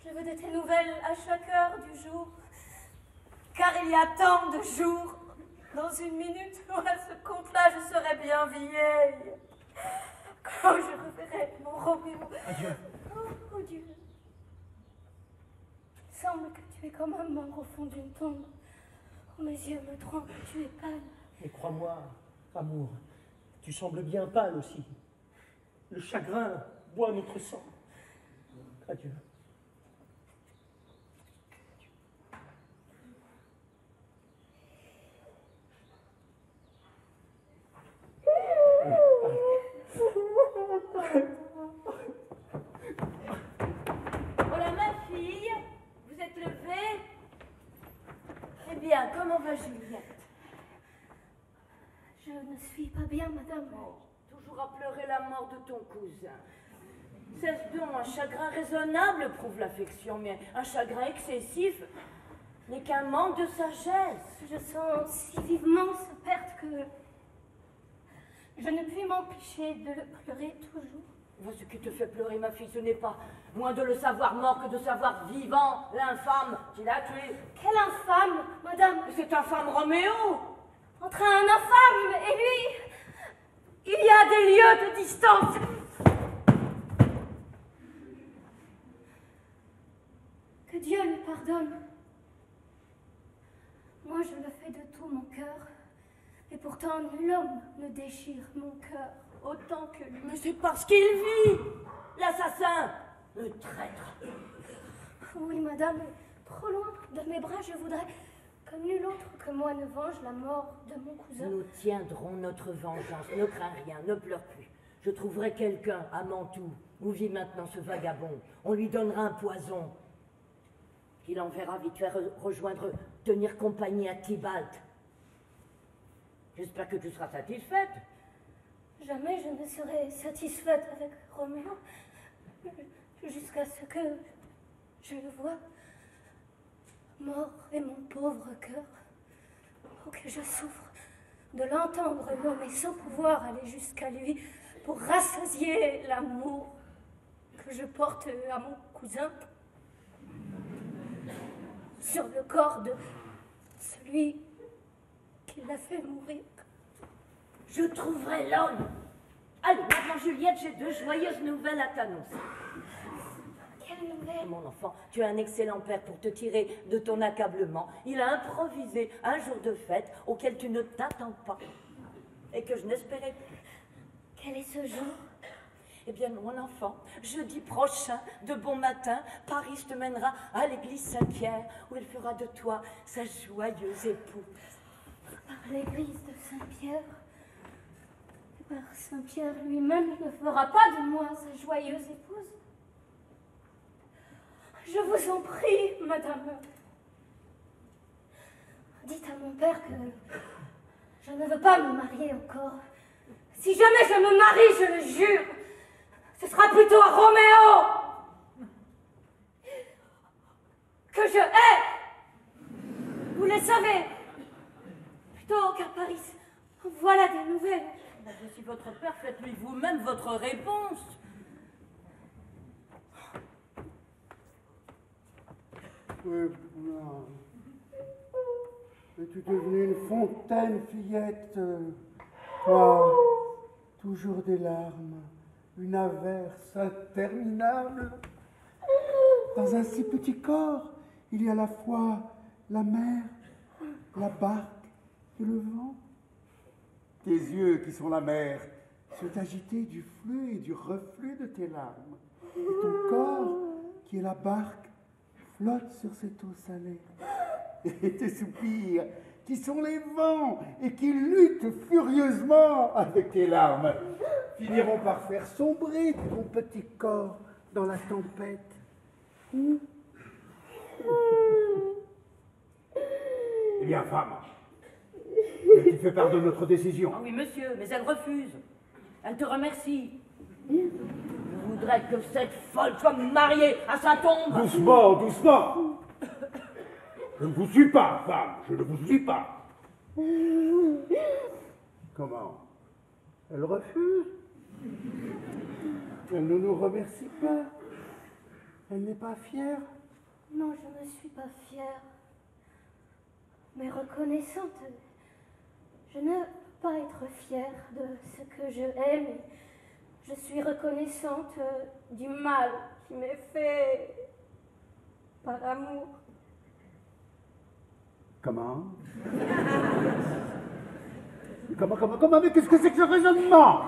je veux de tes nouvelles à chaque heure du jour, car il y a tant de jours. Dans une minute, où à ce compte-là, je serai bien vieille. Quand je reverrai mon Roméo. Adieu. Oh, oh Dieu. Il semble que tu es comme un mort au fond d'une tombe. Oh, mes yeux me trompent, tu es pâle. Mais crois-moi, amour, tu sembles bien pâle aussi. Le chagrin boit notre sang. Adieu. Voilà ma fille, vous êtes levée Eh bien, comment va Juliette? Je ne suis pas bien, madame. Toujours à pleurer la mort de ton cousin. Cesse donc, un chagrin raisonnable prouve l'affection, mais un chagrin excessif n'est qu'un manque de sagesse. Je sens si vivement sa perte que je ne puis m'empêcher de le pleurer toujours. Vois ce qui te fait pleurer, ma fille, ce n'est pas moins de le savoir mort que de savoir vivant, l'infâme qui l'a tué. Quelle infâme, madame? C'est infâme Roméo Entre un infâme et lui, il y a des lieues de distance. Que Dieu lui pardonne. Moi, je le fais de tout mon cœur. Et pourtant, nul homme ne déchire mon cœur autant que lui. Mais c'est parce qu'il vit L'assassin Le traître Oui, madame, trop loin de mes bras, je voudrais que nul autre que moi ne venge la mort de mon cousin. Nous tiendrons notre vengeance. Ne crains rien, ne pleure plus. Je trouverai quelqu'un à Mantoue, où vit maintenant ce vagabond. On lui donnera un poison. Il enverra vite fait re- rejoindre, tenir compagnie à Tybalt. J'espère que tu seras satisfaite. Jamais je ne serai satisfaite avec Roméo jusqu'à ce que je le vois mort et mon pauvre cœur. Oh, que je souffre de l'entendre nommer sans pouvoir aller jusqu'à lui pour rassasier l'amour que je porte à mon cousin sur le corps de celui qui l'a fait mourir. Je trouverai l'homme. Allez, maintenant, Juliette, j'ai deux joyeuses nouvelles à t'annoncer. Quelle nouvelle? Mon enfant, tu as un excellent père pour te tirer de ton accablement. Il a improvisé un jour de fête auquel tu ne t'attends pas et que je n'espérais plus. Quel est ce jour? Eh bien, mon enfant, jeudi prochain, de bon matin, Paris te mènera à l'église Saint-Pierre où il fera de toi sa joyeuse épouse. Par l'église de Saint-Pierre Par Saint-Pierre lui-même ne fera pas de moi sa joyeuse épouse. Je vous en prie, madame. Dites à mon père que je ne veux pas me marier encore. Si jamais je me marie, je le jure, ce sera plutôt à Roméo que je hais. Vous le savez, qu'à Paris. Voilà des nouvelles. Je suis votre père, faites-lui vous-même votre réponse. Oui, non. Es-tu devenue une fontaine, fillette Toi, toujours des larmes, une averse interminable. Dans un si petit corps, il y a à la fois la mer, la barque le vent. Tes yeux, qui sont la mer, sont agités du flux et du reflux de tes larmes. Et ton corps, qui est la barque, flotte sur cette eau salée. Et tes soupirs, qui sont les vents et qui luttent furieusement avec tes larmes, finiront par faire sombrer ton petit corps dans la tempête. Hmm. Eh bien, femme, tu fais part de notre décision. Ah oui, monsieur, mais elle refuse. Elle te remercie. Je voudrais que cette folle soit mariée à sa tombe. Doucement, doucement. Je ne vous suis pas, femme, je ne vous suis pas. Comment? Elle refuse? Elle ne nous remercie pas. Elle n'est pas fière? Non, je ne suis pas fière, mais reconnaissante. Je ne peux pas être fière de ce que je mais je suis reconnaissante euh, du mal qui m'est fait par amour. Comment? [LAUGHS] Comment, comment, comment Mais qu'est-ce que c'est que ce raisonnement?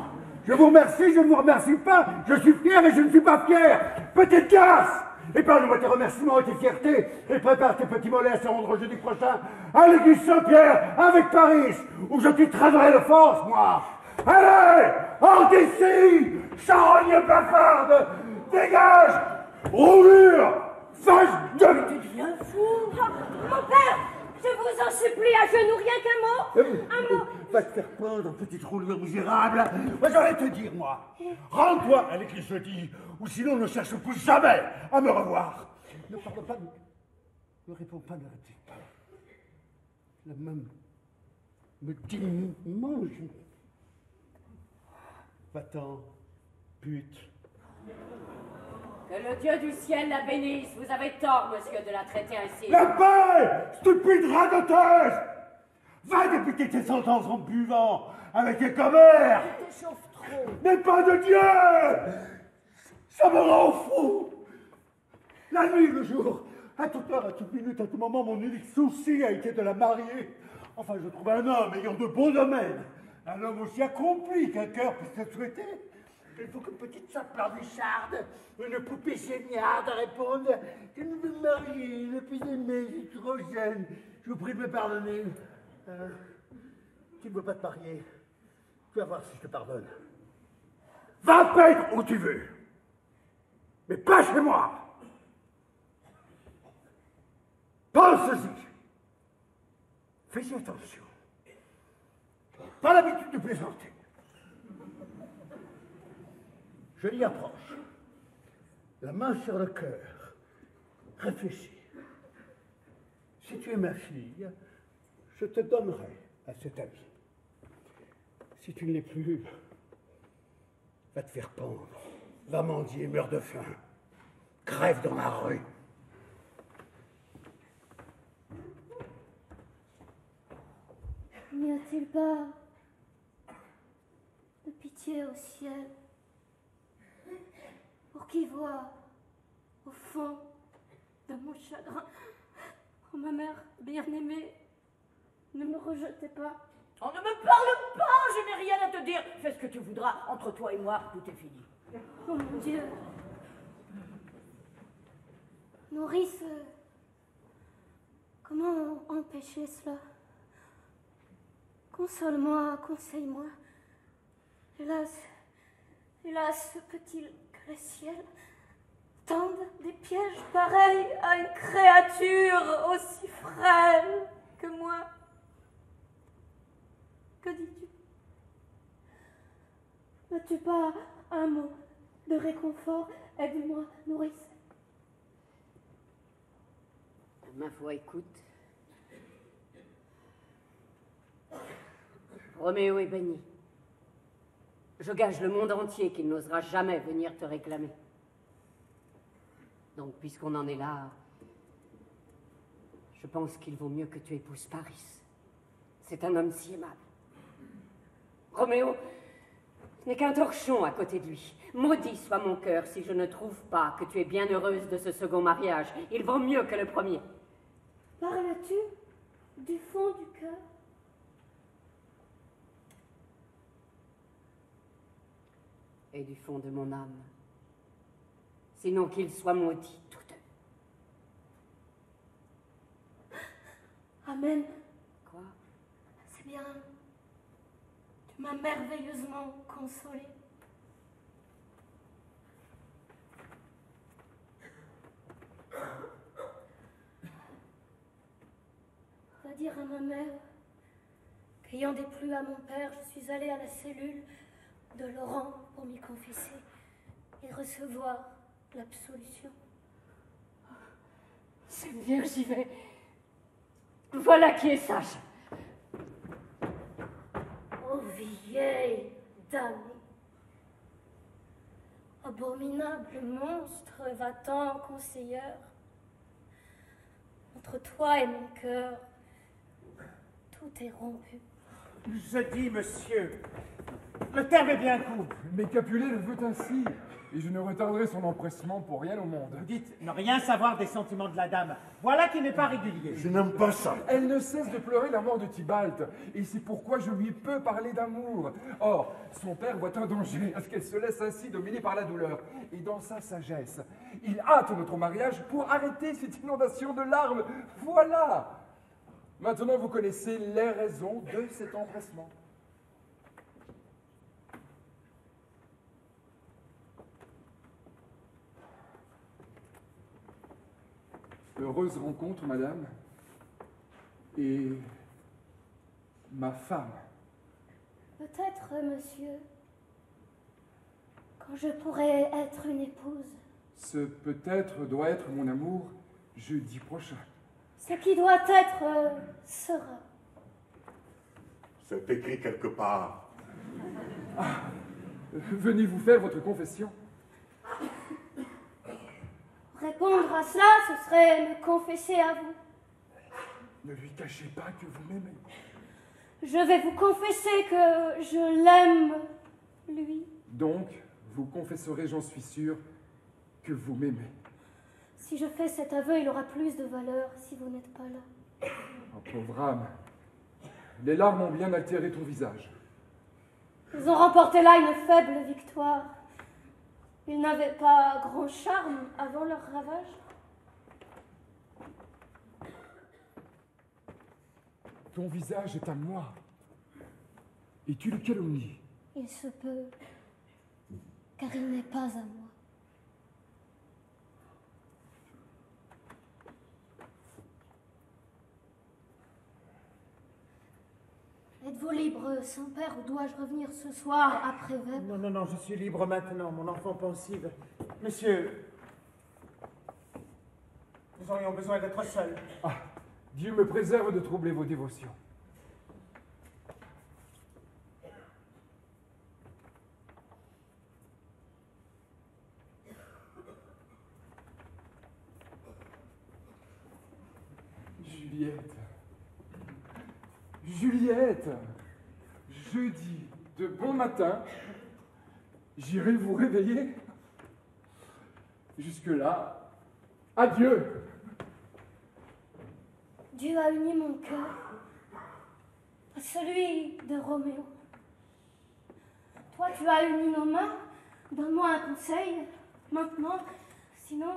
Je vous remercie, je ne vous remercie pas, je suis fier et je ne suis pas fier. Petite casse Épargne-moi tes remerciements et tes fiertés et prépare tes petits mollets à se rendre jeudi prochain à l'église Saint-Pierre avec Paris, où je t'écraserai de force, moi Allez Hors d'ici Charogne blafarde Dégage Roulure Fâche de... Ah, mon père, je vous en supplie, à genoux, rien qu'un mot Un mot Va te faire prendre, petite roulure misérable. Moi, j'allais te dire, moi. Rends-toi à l'église jeudi, ou sinon ne cherche plus jamais à me revoir. Ne parle pas, ne, ne réponds pas, ne réponds pas. La main me dit mange. Va-t'en, pute. Que le Dieu du ciel la bénisse. Vous avez tort, monsieur, de la traiter ainsi. La paix, stupide radoteuse Va débuter tes sentences en buvant avec tes commères t'échauffe trop. Mais pas de Dieu Ça me rend fou La nuit, le jour, à toute heure, à toute minute, à tout moment, mon unique souci a été de la marier. Enfin, je trouve un homme ayant de beaux domaines, un homme aussi accompli qu'un cœur puisse le souhaiter. Il faut que petite saplardicharde, une poupée géniarde réponde nous sommes mariés, le plus aimé, je suis trop jeune. Je vous prie de me pardonner. Euh, tu ne veux pas te marier. Tu vas voir si je te pardonne. Va peindre où tu veux. Mais pas chez moi. Pense-y. Fais attention. Pas l'habitude de plaisanter. Je l'y approche. La main sur le cœur. Réfléchis. Si tu es ma fille, je te donnerai à cet ami. Si tu ne l'es plus, va te faire pendre, va mendier, meurs de faim, crève dans la rue. N'y a-t-il pas de pitié au ciel pour qui voit au fond de mon chagrin? Oh ma mère bien-aimée, ne me rejetez pas. On ne me parle pas, je n'ai rien à te dire. Fais ce que tu voudras, entre toi et moi, tout est fini. Oh mon Dieu. Maurice, euh, comment empêcher cela? Console-moi, conseille-moi. Hélas, hélas, peut-il que le ciel tende des pièges pareils à une créature aussi frêle que moi Que dis-tu? N'as-tu pas un mot de réconfort Aide-moi, nourrice. Ma foi, écoute. Roméo est banni. Je gage le monde entier qu'il n'osera jamais venir te réclamer. Donc, puisqu'on en est là, je pense qu'il vaut mieux que tu épouses Paris. C'est un homme si aimable. Roméo n'est qu'un torchon à côté de lui. Maudit soit mon cœur si je ne trouve pas que tu es bien heureuse de ce second mariage. Il vaut mieux que le premier. Parles-tu du fond du cœur? Et du fond de mon âme. Sinon qu'ils soient maudits tous deux. Amen. Quoi? C'est bien. Tu m'as merveilleusement consolée. Dire à ma mère qu'ayant déplu à mon père, je suis allée à la cellule de Laurent pour m'y confesser et recevoir l'absolution. Seigneur, j'y vais. Voilà qui est sage. Ô vieille damnée, abominable monstre, va-t'en, conseilleur. Entre toi et mon cœur, tout est rompu. Je dis, monsieur, le terme est bien court. Mais Capulet le veut ainsi, et je ne retarderai son empressement pour rien au monde. Vous dites ne rien savoir des sentiments de la dame. Voilà qui n'est pas régulier. Je n'aime pas ça. Elle ne cesse de pleurer la mort de Tybalt, et c'est pourquoi je lui peux parler d'amour. Or, son père voit un danger à ce qu'elle se laisse ainsi dominer par la douleur. Et dans sa sagesse, il hâte notre mariage pour arrêter cette inondation de larmes. Voilà Maintenant, vous connaissez les raisons de cet empressement. Heureuse rencontre, madame, et ma femme. Peut-être, monsieur, quand je pourrai être une épouse. Ce peut-être doit être mon amour jeudi prochain. Ce qui doit être euh, sera. C'est écrit quelque part. Venez vous faire votre confession. Répondre à cela, ce serait me confesser à vous. Ne lui cachez pas que vous m'aimez. Je vais vous confesser que je l'aime, lui. Donc, vous confesserez, j'en suis sûr, que vous m'aimez. Si je fais cet aveu, il aura plus de valeur si vous n'êtes pas là. Oh, pauvre âme, les larmes ont bien altéré ton visage. Ils ont remporté là une faible victoire. Ils n'avaient pas grand charme avant leur ravage Ton visage est à moi. Et tu le calomnies. Il se peut, car il n'est pas à moi. Êtes-vous libre, sans père, ou dois-je revenir ce soir après vêpres Non, non, non, je suis libre maintenant, mon enfant pensive. Monsieur, nous aurions besoin d'être seuls. Ah, Dieu me préserve de troubler vos dévotions. Juliette. Jeudi, de bon matin, j'irai vous réveiller. Jusque-là, adieu. Dieu a uni mon cœur à celui de Roméo. Toi, tu as uni nos mains. Donne-moi un conseil maintenant. Sinon,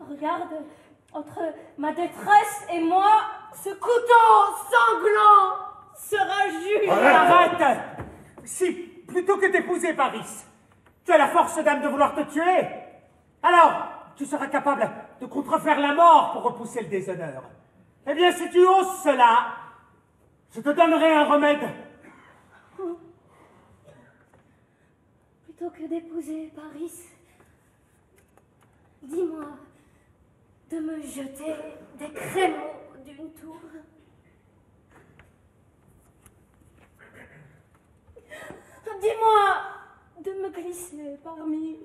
regarde, entre ma détresse et moi, ce couteau sanglant sera juste. Arrête Si, plutôt que d'épouser Paris, tu as la force d'âme de vouloir te tuer, alors tu seras capable de contrefaire la mort pour repousser le déshonneur. Eh bien, si tu oses cela, je te donnerai un remède. Plutôt que d'épouser Paris, dis-moi de me jeter des créneaux d'une tour. Dis-moi de me glisser parmi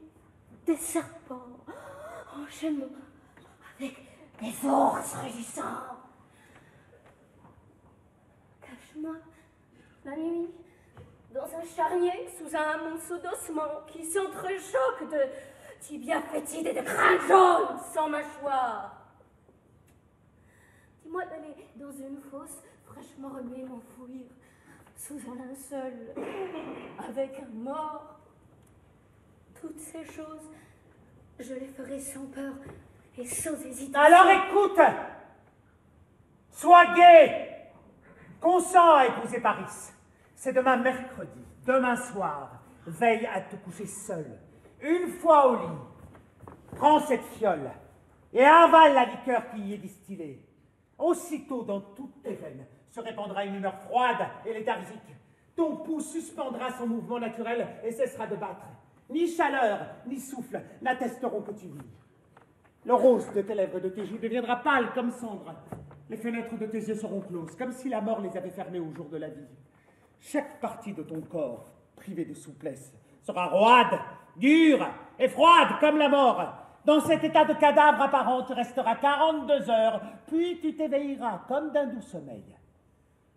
des serpents enchaînés avec des forces rugissants. Cache-moi la nuit dans un charnier sous un monceau d'ossements qui s'entrechoquent de tibias fétides et de crânes jaunes sans mâchoire. Dis-moi d'aller dans une fosse fraîchement remuée m'enfouir sous un linceul avec un mort. Toutes ces choses, je les ferai sans peur et sans hésitation. Alors écoute Sois gai Consens à épouser Paris. C'est demain mercredi, demain soir. Veille à te coucher seul. Une fois au lit, prends cette fiole et avale la liqueur qui y est distillée. Aussitôt, dans toutes tes veines, se répandra une humeur froide et léthargique. Ton pouls suspendra son mouvement naturel et cessera de battre. Ni chaleur, ni souffle n'attesteront que tu vis. Le rose de tes lèvres et de tes joues deviendra pâle comme cendre. Les fenêtres de tes yeux seront closes, comme si la mort les avait fermées au jour de la vie. Chaque partie de ton corps, privée de souplesse, sera roide, dure et froide comme la mort. Dans cet état de cadavre apparent, tu resteras 42 heures, puis tu t'éveilleras comme d'un doux sommeil.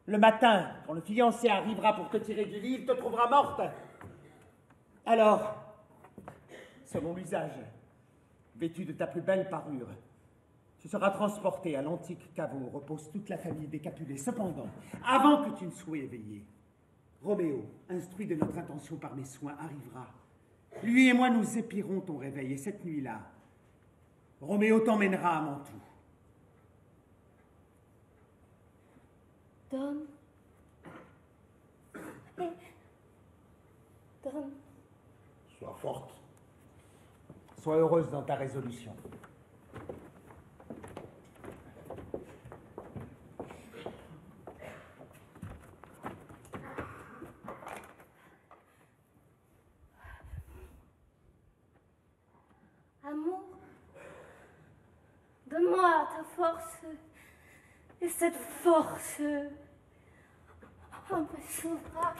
Le matin, quand le fiancé arrivera pour te tirer du lit, il te trouvera morte. Alors, selon l'usage, vêtu de ta plus belle parure, tu seras transporté à l'antique caveau où repose toute la famille des Capulets. Cependant, avant que tu ne sois éveillé, Roméo, instruit de notre intention par mes soins, arrivera. Lui et moi, nous épierons ton réveil, et cette nuit-là, Roméo t'emmènera à Mantoue. Donne. Donne. Sois forte. Sois heureuse dans ta résolution. Amour, donne-moi ta force. Et cette force oh, me sauvera.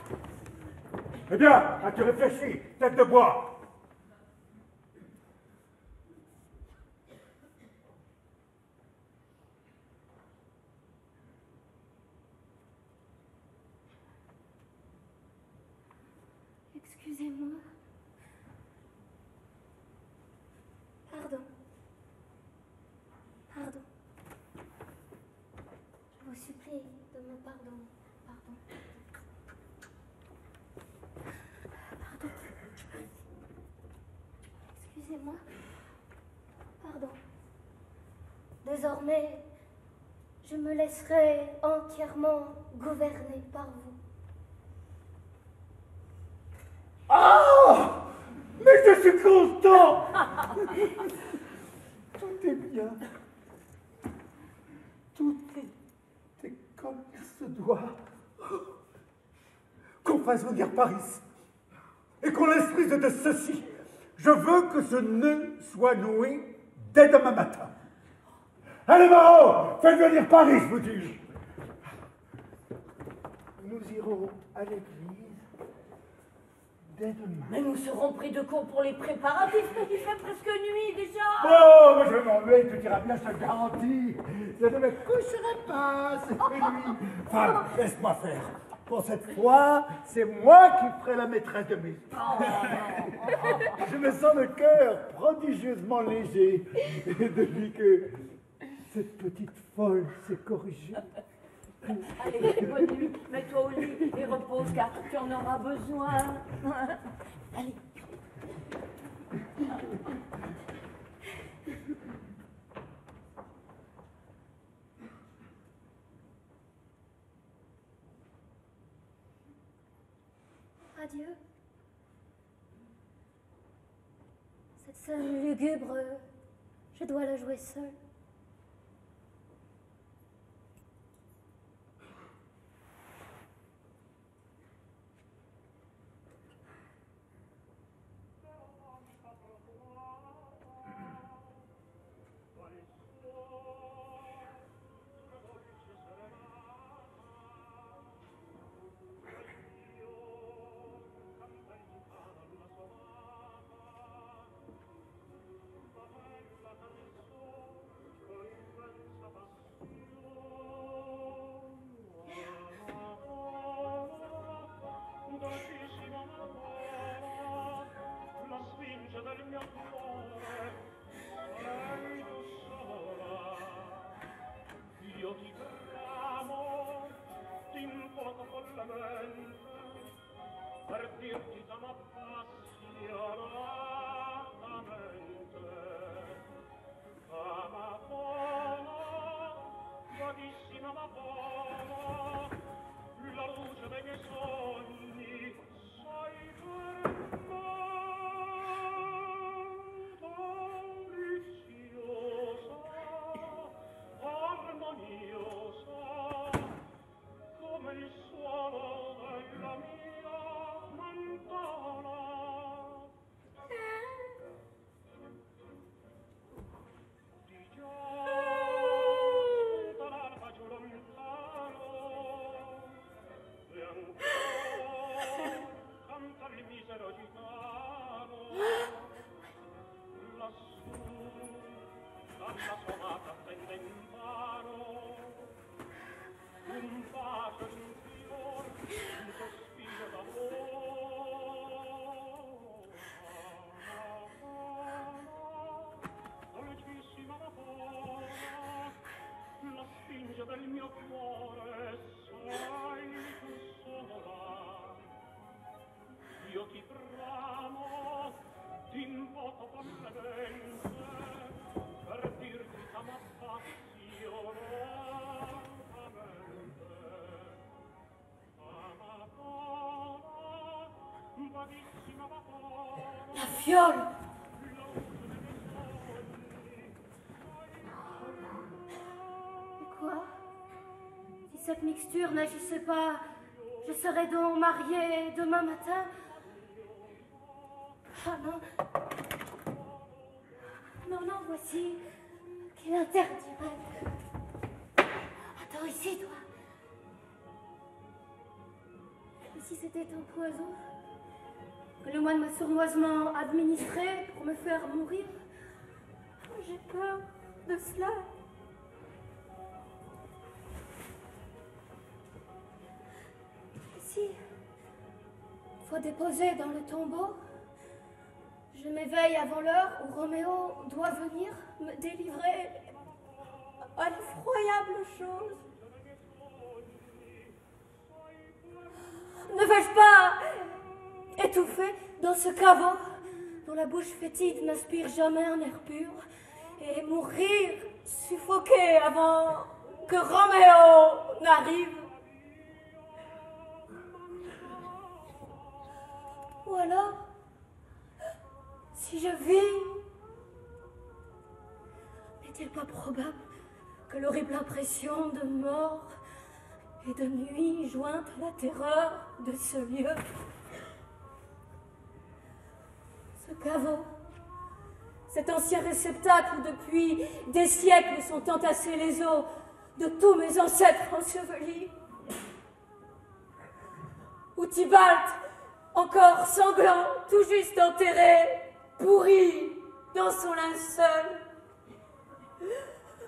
Eh bien, as-tu réfléchi, tête de bois? Excusez-moi. Pardon. Pardon. Je vous supplie de me pardonner. Pardon. Pardonnez-moi. Pardon. Désormais, je me laisserai entièrement gouverner par vous. Ah Mais je suis content Tout est bien. Tout est comme il se doit. Qu'on fasse venir Paris et qu'on laisse prise de ceci. Je veux que ce nœud soit noué dès demain matin. Allez, Maro, faites venir Paris, vous dis-je. Nous irons à l'église dès demain. Mais nous serons pris de court pour les préparatifs. Il fait presque nuit déjà. Oh, mais je m'en vais, tout ira bien, je te le garantis. Je ne me coucherai pas cette nuit. Femme, laisse-moi faire. Pour cette fois, c'est moi qui ferai la maîtresse de mes. je me sens le cœur prodigieusement léger depuis que cette petite folle s'est corrigée. Allez, bonne nuit. Mets-toi au lit et repose car tu en auras besoin. Allez. Adieu. Cette scène lugubre, je dois la jouer seule. Fiole quoi? Si cette mixture n'agissait pas, je serais donc mariée demain matin? Ah non. Non, non, voici. Qu'il interdirait. Attends ici, toi. Et si c'était un poison? Le moine m'a sournoisement administré pour me faire mourir J'ai peur de cela. Si, une fois déposé dans le tombeau, je m'éveille avant l'heure où Roméo doit venir me délivrer à l'effroyable chose. Ne vais-je pas étouffer dans ce caveau dont la bouche fétide n'aspire jamais un air pur, et mourir suffoqué avant que Roméo n'arrive. Ou alors, si je vis, n'est-il pas probable que l'horrible impression de mort et de nuit jointe à la terreur de ce lieu, caveau, cet ancien réceptacle où depuis des siècles sont entassés les os de tous mes ancêtres ensevelis, où Tybalt, encore sanglant, tout juste enterré, pourri dans son linceul,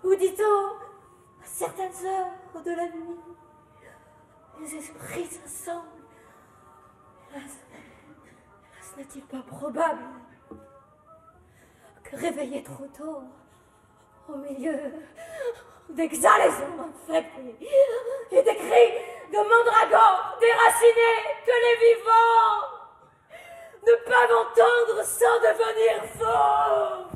où dit-on, à certaines heures de la nuit, les esprits s'assemblent. N'est-il pas probable que réveillé trop tôt, au milieu d'exhalaisons infectées et des cris de mandragores déracinés que les vivants ne peuvent entendre sans devenir faux.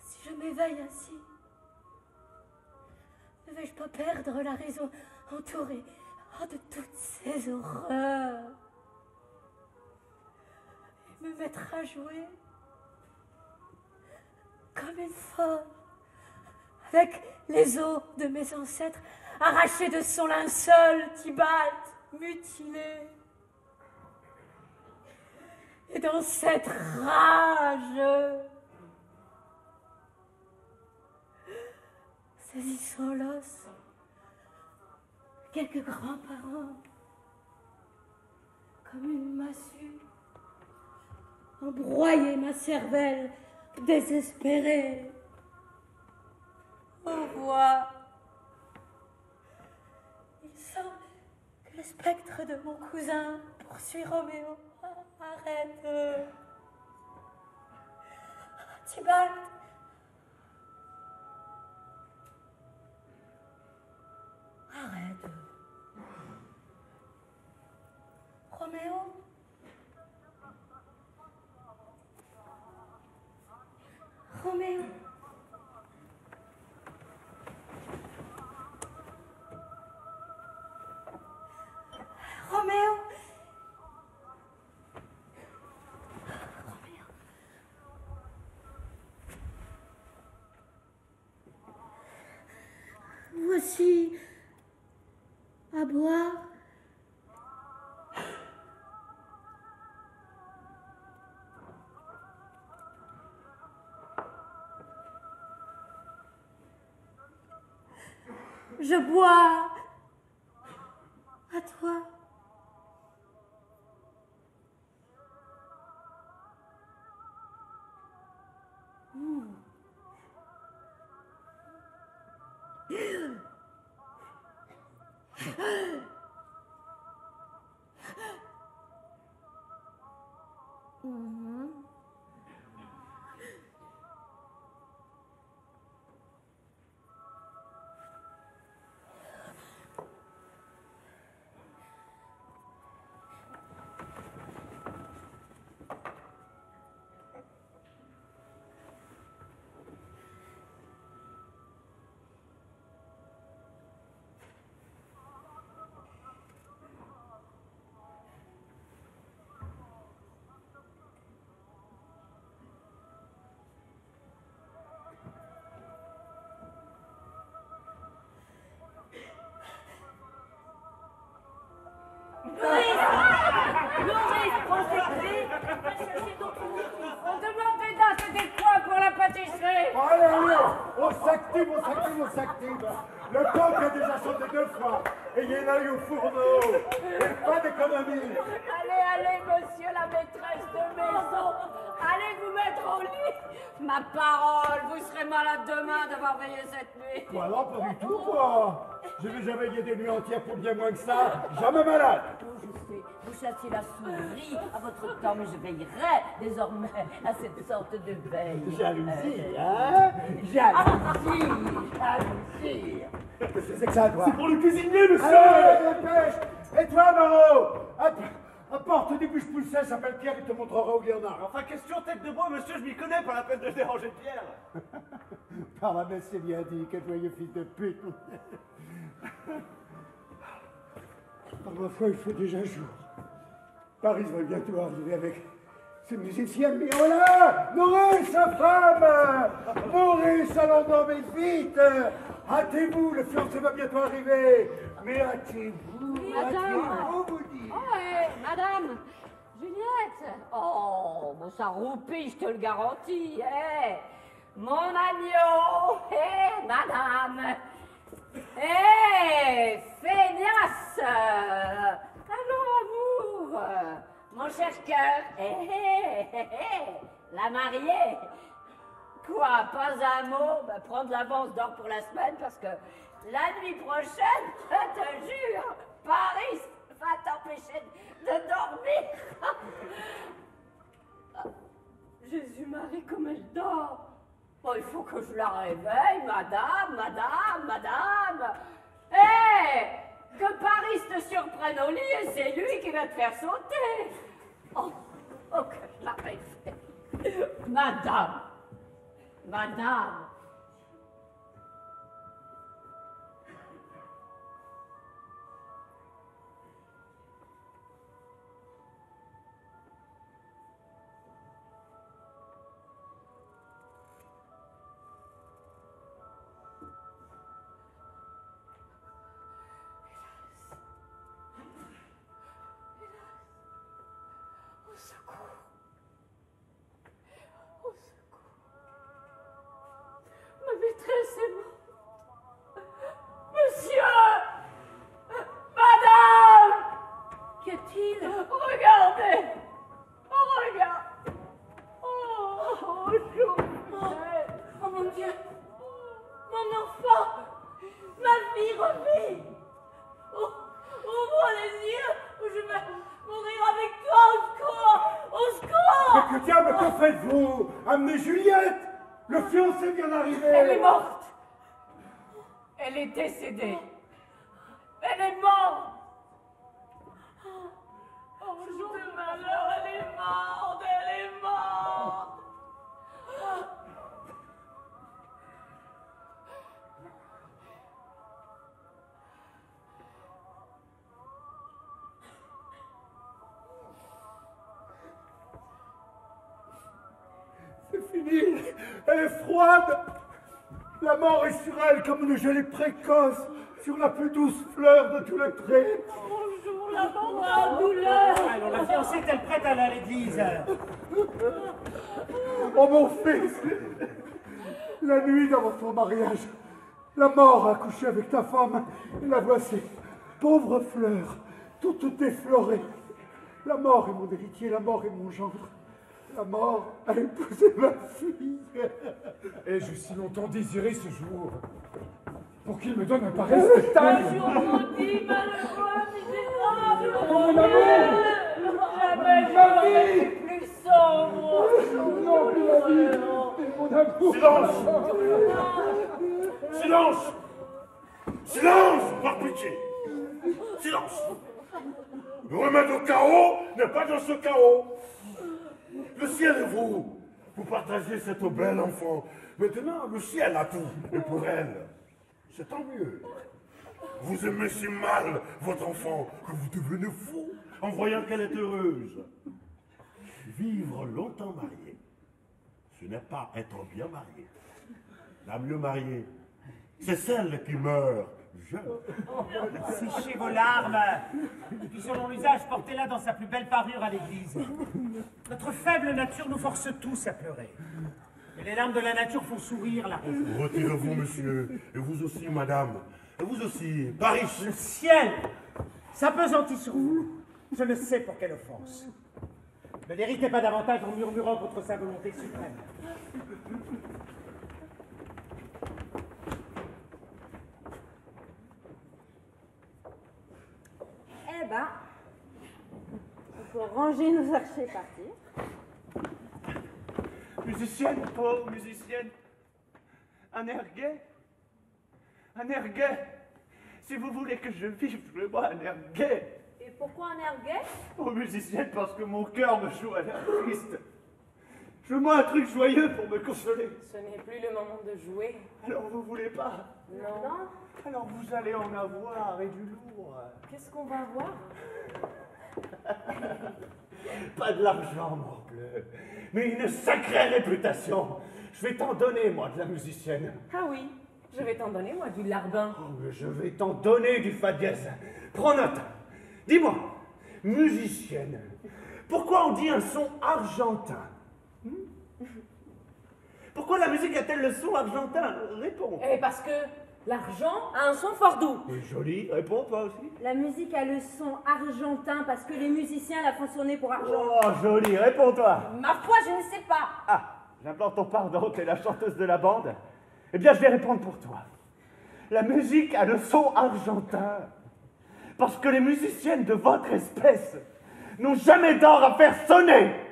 Si je m'éveille ainsi, ne vais-je pas perdre la raison entourée oh, de toutes ces horreurs? Et me mettre à jouer comme une folle avec les os de mes ancêtres arrachés de son linceul, Tybalt, mutilé. Et dans cette rage, saisissant l'os, quelques grands-parents, comme une massue, embroyer ma cervelle désespérée. Au revoir. Il semble que le spectre de mon cousin poursuit Roméo. Arrête. Tybalt. Arrête. Roméo. Roméo. Je bois va chercher. On demande des dates et des points pour la pâtisserie. Allez, allez, on s'active, on s'active, on s'active. Le coq a déjà chanté deux fois. Ayez l'œil au fourneau. Et pas d'économie. Allez, allez, monsieur la maîtresse de maison. Allez vous mettre au lit. Ma parole, vous serez malade demain d'avoir veillé cette nuit. Quoi, non, pas du tout, moi. J'ai déjà veillé des nuits entières pour bien moins que ça. Jamais malade. Chassiez la souris à votre temps, mais je veillerai désormais à cette sorte de veille. Jalousie, Euh, hein Jalousie, jalousie. Qu'est-ce que c'est que ça, toi C'est pour le cuisinier, monsieur Allez, dépêche Et toi, Marot App- Apporte des bûches pulsées, s'appelle Pierre, il te montrera où il y en a. Enfin, question tête de bois, monsieur, je m'y connais, pas la peine de déranger Pierre. [LAUGHS] Par la messe, c'est bien dit, quel joyeux fils de pute. Par ma foi, il fait déjà jour. Paris va bientôt arriver avec ses musiciens, mais oh là Maurice, sa femme. Maurice, allons dormir vite. Hâtez-vous, le fiancé va bientôt arriver. Mais hâtez-vous, Madame. hâtez-vous, vous dites Oh, eh, madame. Juliette. Oh, bon, ça roupie, je te le garantis, eh. Mon agneau Eh, madame. Eh, feignasse Allons, amour Mon cher cœur Eh, eh, eh, La mariée Quoi, pas un mot? Ben, Prendre l'avance d'or pour la semaine parce que la nuit prochaine, [LAUGHS] je te jure, Paris va t'empêcher de dormir. [LAUGHS] Jésus-Marie, comme elle dort. Oh, il faut que je la réveille, madame, madame, madame. Hé Que Paris te surprenne au lit et c'est lui qui va te faire sauter. Oh, oh que je la. Madame, madame. Juliette. Le fiancé vient d'arriver. Elle est morte. Elle est décédée comme une gelée précoce sur la plus douce fleur de tous les traits. Bonjour, la mort, la douleur Alors, la fiancée est-elle prête à aller à l'église Oh mon fils La nuit dans votre mariage, la mort a couché avec ta femme, et la voici, pauvre fleur, toute déflorée. La mort est mon héritier, la mort est mon gendre. La mort a épousé ma fille. Ai-je si longtemps désiré ce jour pour qu'il me donne un pareil spectacle. jour maudit, malheureux, misérable mon amour. Jamais je Ma n'aurais vie. été plus sombre Non, plus ma vie. Mon amour. Silence. Silence. Silence, par pitié. Silence. Le remède au chaos n'est pas dans ce chaos. Le ciel et vous, vous partagez cette belle enfant. Maintenant, le ciel a tout, et pour elle, c'est tant mieux. Vous aimez si mal votre enfant que vous devenez fou en voyant qu'elle est heureuse. Vivre longtemps marié, ce n'est pas être bien marié. La mieux mariée, c'est celle qui meurt jeune. Séchez vos larmes. Et puis selon l'usage, portez-la dans sa plus belle parure à l'église. Notre faible nature nous force tous à pleurer. Et les larmes de la nature font sourire la raison. Retirez-vous, monsieur, et vous aussi, madame, et vous aussi, Paris. Le ciel s'apesantit sur vous. Je ne sais pour quelle offense. Ne l'héritez pas davantage en murmurant contre sa volonté suprême. Faut ranger nos archers et partir. Musicienne, pauvre musicienne. Un air gai. Un air gai. Si vous voulez que je vive, jouez-moi un air gai. Et pourquoi un air gai? Oh, musicienne, parce que mon cœur me joue à l'air triste. Jouez-moi un truc joyeux pour me consoler. Ce n'est plus le moment de jouer. Alors vous voulez pas? Non. Alors vous allez en avoir et du lourd. Qu'est-ce qu'on va avoir? [LAUGHS] Pas de l'argent, morbleu, mais une sacrée réputation. Je vais t'en donner, moi, de la musicienne. Ah oui, je vais t'en donner, moi, du larbin. Oh, mais je vais t'en donner du fa dièse. Prends note. Dis-moi, musicienne, pourquoi on dit un son argentin? Hmm? Pourquoi la musique a-t-elle le son argentin? Réponds. Eh, parce que l'argent a un son fort doux. Joli, réponds toi aussi. La musique a le son argentin parce que les musiciens la font sonner pour argent. Oh, joli, réponds-toi. Ma foi, je ne sais pas. Ah, j'implore ton pardon, t'es la chanteuse de la bande. Eh bien, je vais répondre pour toi. La musique a le son argentin. Parce que les musiciennes de votre espèce n'ont jamais d'or à faire sonner.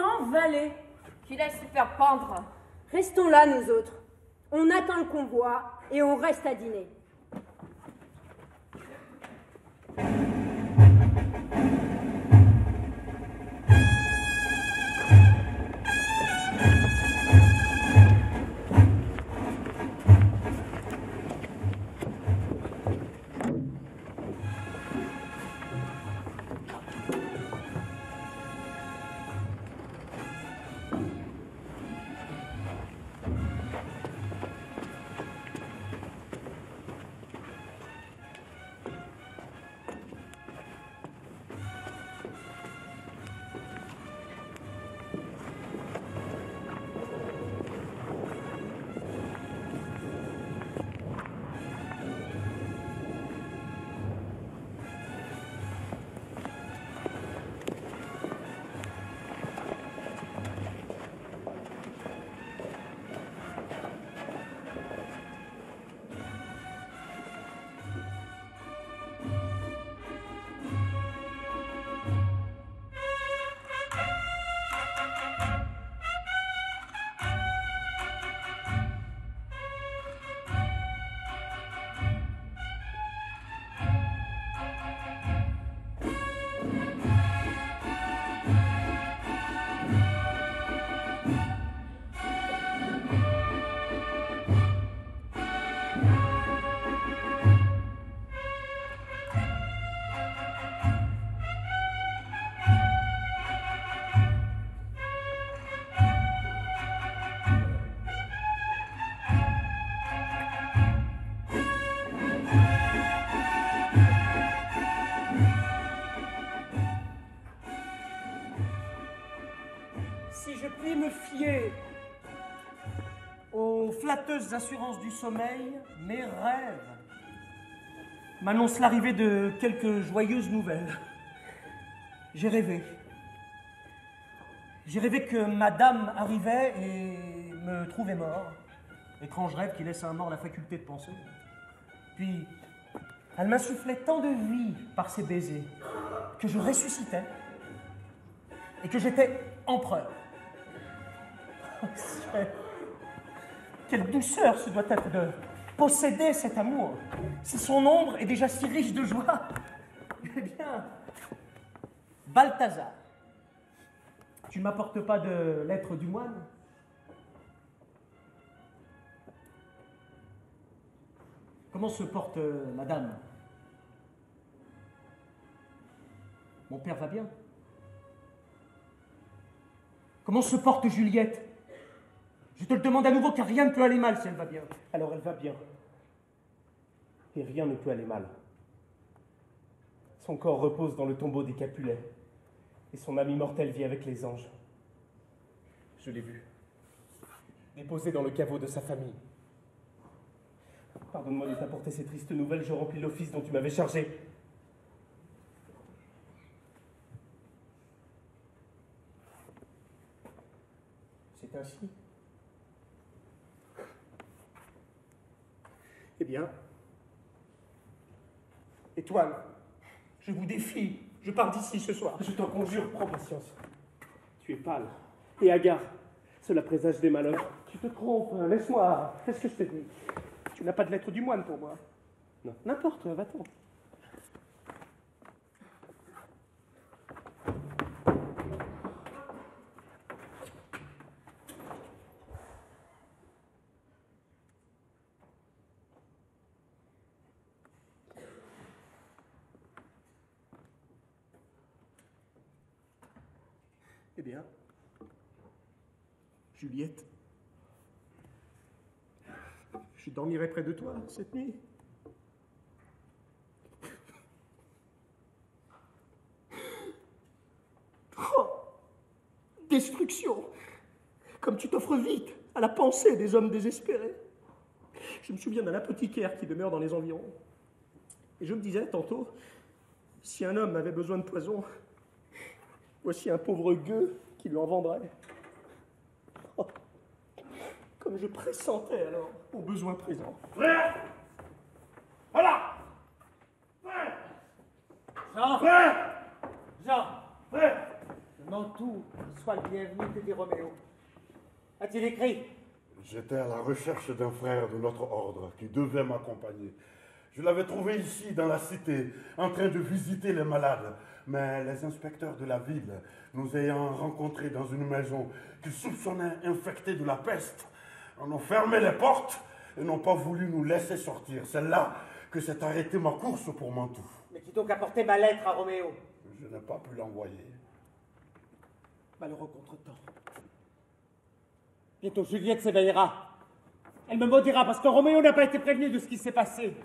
Puant valet. Qui laisse se faire pendre. Restons là, nous autres. On attend le convoi et on reste à dîner. Assurances du sommeil, mes rêves m'annoncent l'arrivée de quelques joyeuses nouvelles. J'ai rêvé. J'ai rêvé que madame arrivait et me trouvait mort. Étrange rêve qui laisse à un mort la faculté de penser. Puis, elle m'insufflait tant de vie par ses baisers que je ressuscitais et que j'étais empereur. [LAUGHS] Quelle douceur ce doit être de posséder cet amour, si son ombre est déjà si riche de joie. [LAUGHS] Eh bien, Balthazar, tu ne m'apportes pas de lettre du moine? Comment se porte euh, madame Mon père va bien? Comment se porte Juliette? Je te le demande à nouveau car rien ne peut aller mal si elle va bien. Alors elle va bien. Et rien ne peut aller mal. Son corps repose dans le tombeau des Capulets. Et son âme immortelle vit avec les anges. Je l'ai vu. Déposé dans le caveau de sa famille. Pardonne-moi de t'apporter ces tristes nouvelles, je remplis l'office dont tu m'avais chargé. C'est ainsi. bien. Étoile, je vous défie, je pars d'ici ce soir. Je t'en conjure, prends patience. Tu es pâle. Et Agar, cela présage des malheurs. Tu te trompes, laisse-moi. Qu'est-ce que je te dis Tu n'as pas de lettre du moine pour moi. Non. N'importe, va-t'en. Je dormirai près de toi cette nuit. Oh, destruction Comme tu t'offres vite à la pensée des hommes désespérés. Je me souviens d'un apothicaire qui demeure dans les environs. Et je me disais tantôt, si un homme avait besoin de poison, voici un pauvre gueux qui lui en vendrait. Comme je pressentais alors. Au besoin présent. Frère! Voilà! Frère! Jean! Frère! Jean! Frère! Le Mantoux soit le bienvenu, te dit Roméo. A-t-il écrit? J'étais à la recherche d'un frère de notre ordre qui devait m'accompagner. Je l'avais trouvé ici, dans la cité, en train de visiter les malades. Mais les inspecteurs de la ville, nous ayant rencontrés dans une maison qu'ils soupçonnaient infectée de la peste, en ont fermé les portes et n'ont pas voulu nous laisser sortir. C'est là que s'est arrêtée ma course pour Mantoue. Mais qui donc apporté ma lettre à Roméo? Je n'ai pas pu l'envoyer. Malheureux contretemps. Bientôt Juliette s'éveillera. Elle me maudira parce que Roméo n'a pas été prévenu de ce qui s'est passé.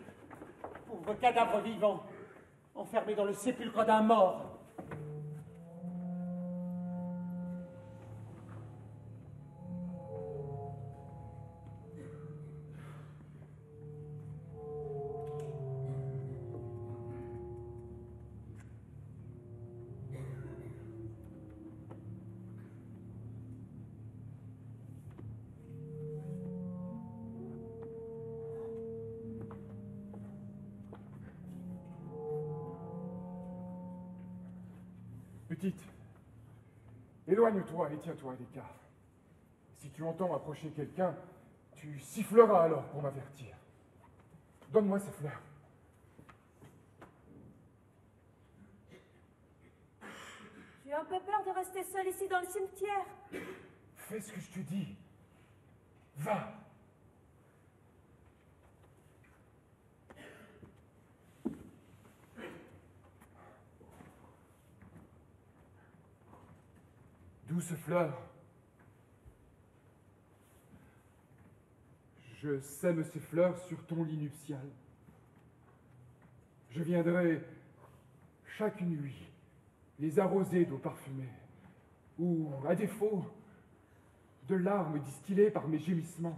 Pauvre cadavre vivant, enfermé dans le sépulcre d'un mort. Éloigne-toi et tiens-toi à l'écart. Si tu entends approcher quelqu'un, tu siffleras alors pour m'avertir. Donne-moi ces fleurs. J'ai un peu peur de rester seule ici dans le cimetière? Fais ce que je te dis. Va. Douce. Je sème ces fleurs sur ton lit nuptial. Je viendrai chaque nuit les arroser d'eau parfumée, ou, à défaut, de larmes distillées par mes gémissements.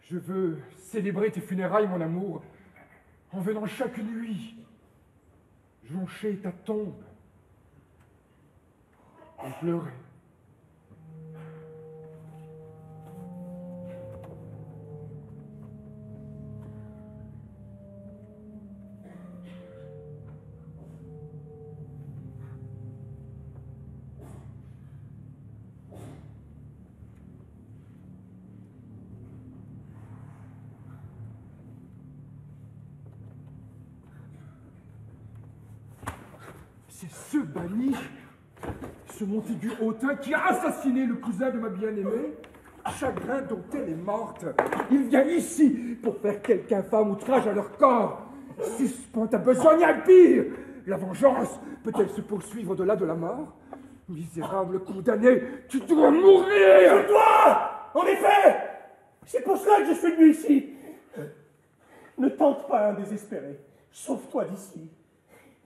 Je veux célébrer tes funérailles, mon amour, en venant chaque nuit joncher ta tombe et pleurer. Ce Montaigu hautain qui a assassiné le cousin de ma bien-aimée. Chagrin dont elle est morte. Il vient ici pour faire quelque infâme outrage à leur corps. Suspend ta besogne à pire. La vengeance peut-elle se poursuivre au-delà de la mort? Misérable condamné, tu dois mourir Je dois En effet C'est pour cela que je suis venu ici. Ne tente pas un désespéré. Sauve-toi d'ici.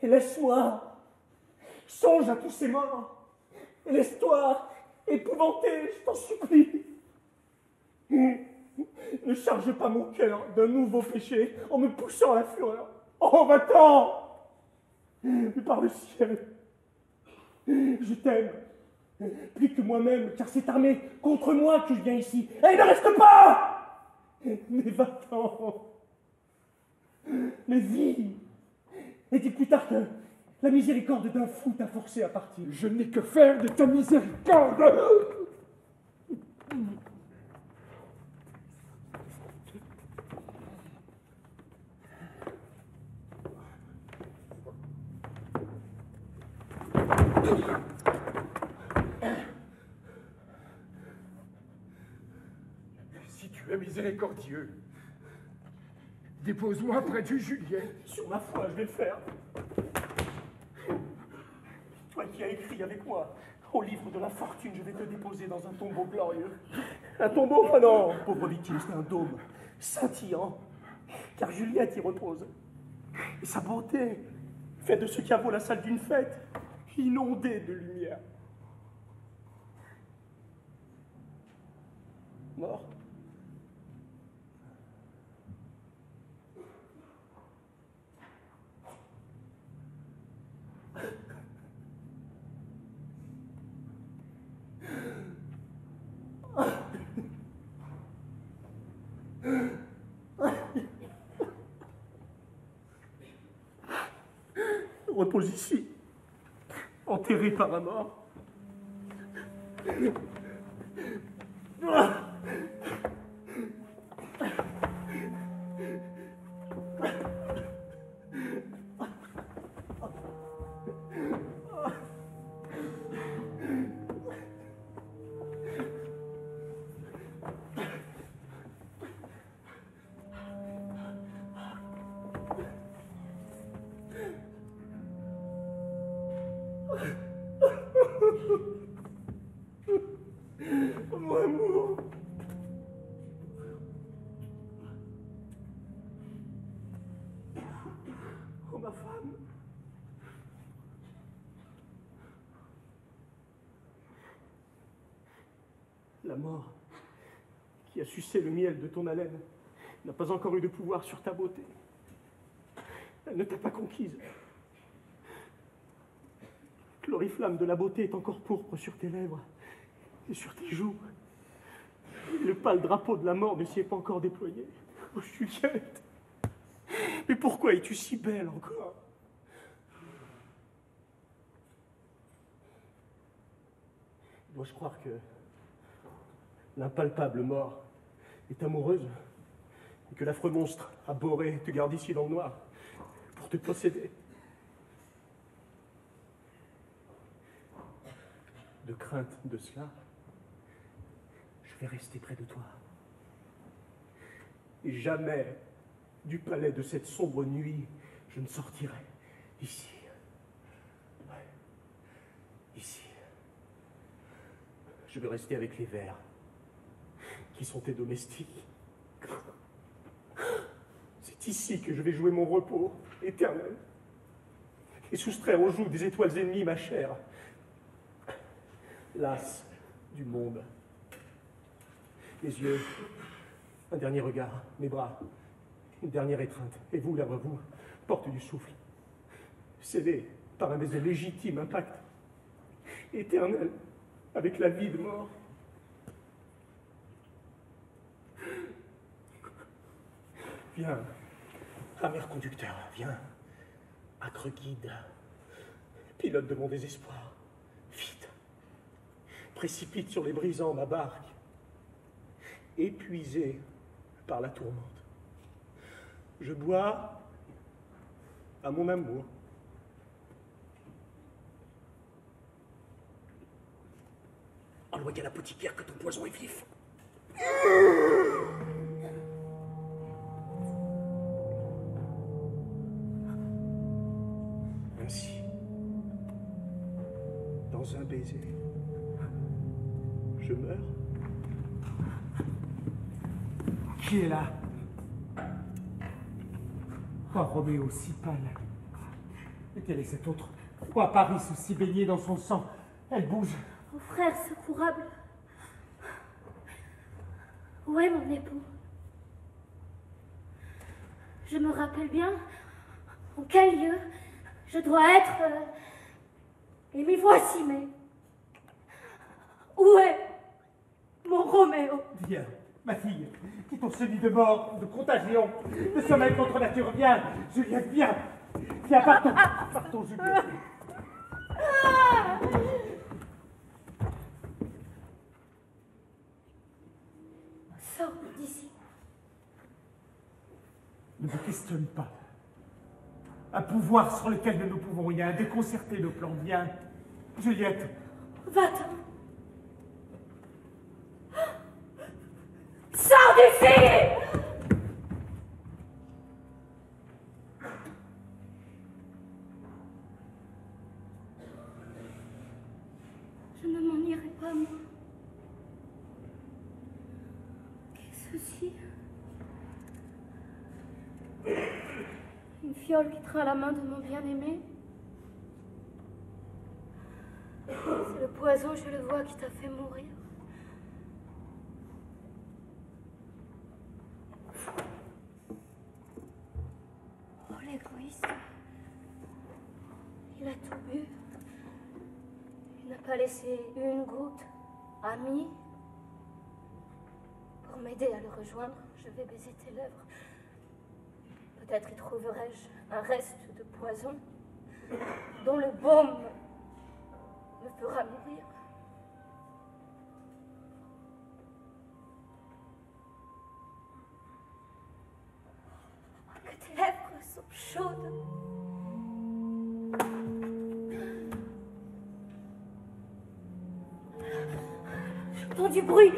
Et laisse-moi. Songe à tous ces morts. Et laisse-toi épouvanter, je t'en supplie. Ne charge pas mon cœur d'un nouveau péché en me poussant à la fureur. Oh, va-t'en Mais par le ciel, je t'aime. Plus que moi-même, car c'est armé contre moi que je viens ici. Et ne reste pas Mais va-t'en Mais vis Et dis plus tard que la miséricorde d'un fou t'a forcé à partir. Je n'ai que faire de ta miséricorde Si tu es miséricordieux, dépose-moi près du Julien. Sur ma foi, je vais le faire. Toi qui as écrit avec moi au livre de la fortune, je vais te déposer dans un tombeau glorieux. Un tombeau Oh non, pauvre victime, c'est un dôme scintillant, car Juliette y repose. Et sa beauté fait de ce caveau la salle d'une fête, inondée de lumière. Mort. Ici, enterré par la mort. Sucé le miel de ton haleine, n'a pas encore eu de pouvoir sur ta beauté. Elle ne t'a pas conquise. L'oriflamme de la beauté est encore pourpre sur tes lèvres et sur tes joues. Le pâle drapeau de la mort ne s'y est pas encore déployé. Oh, Juliette Mais pourquoi es-tu si belle encore? Dois-je croire que l'impalpable mort est amoureuse et que l'affreux monstre abhorré te garde ici dans le noir pour te posséder De crainte de cela, je vais rester près de toi. Et jamais du palais de cette sombre nuit, je ne sortirai ici. Ici. Je vais rester avec les vers qui sont tes domestiques. C'est ici que je vais jouer mon repos éternel et soustraire aux joues des étoiles ennemies ma chair. Las du monde. Mes yeux, un dernier regard, mes bras, une dernière étreinte. Et vous, lèvres vous, porte du souffle. Scellé par un baiser légitime, un pacte éternel avec la vie de mort. Viens, amer conducteur, viens, acre guide, pilote de mon désespoir. Vite, précipite sur les brisants ma barque, épuisé par la tourmente. Je bois à mon amour. Envoie à l'apothicaire que ton poison est vif. Qui est là? Oh, Roméo, si pâle? Et quel est cet autre? Oh, Paris, aussi baigné dans son sang? Elle bouge. Oh frère secourable, où est mon époux? Je me rappelle bien en quel lieu je dois être. euh, Et m'y voici, mais. Où est mon Roméo? Viens, ma fille, ce lit de mort, de contagion, de sommeil contre nature. Viens, Juliette, viens. Tiens, partons. Partons, Juliette. Sors d'ici. Ne me questionne pas. Un pouvoir sur lequel nous ne pouvons rien, déconcerter le plan bien. Juliette, Va-t'en. Je ne m'en irai pas, moi. Qu'est-ce ceci? Une fiole qui traîne la main de mon bien-aimé C'est le poison, je le vois, qui t'a fait mourir. Oh, l'égoïste. Il a tout bu. Laissé une goutte. Ami. Pour m'aider à le rejoindre, je vais baiser tes lèvres. Peut-être y trouverai-je un reste de poison dont le baume me fera mourir. Que tes lèvres sont chaudes. Du bruit.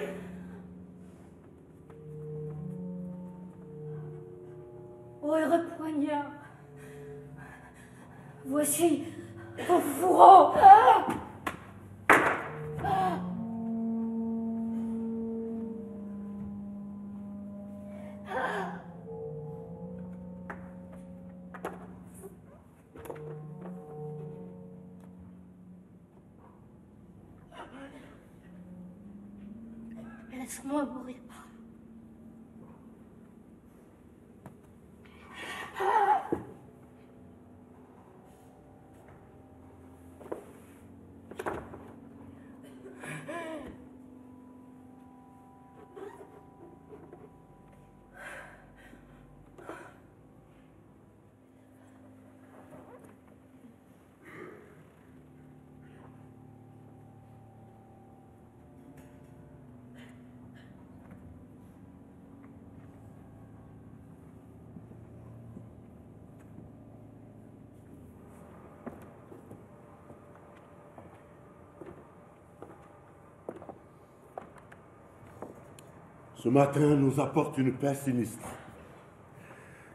Ce matin nous apporte une paix sinistre.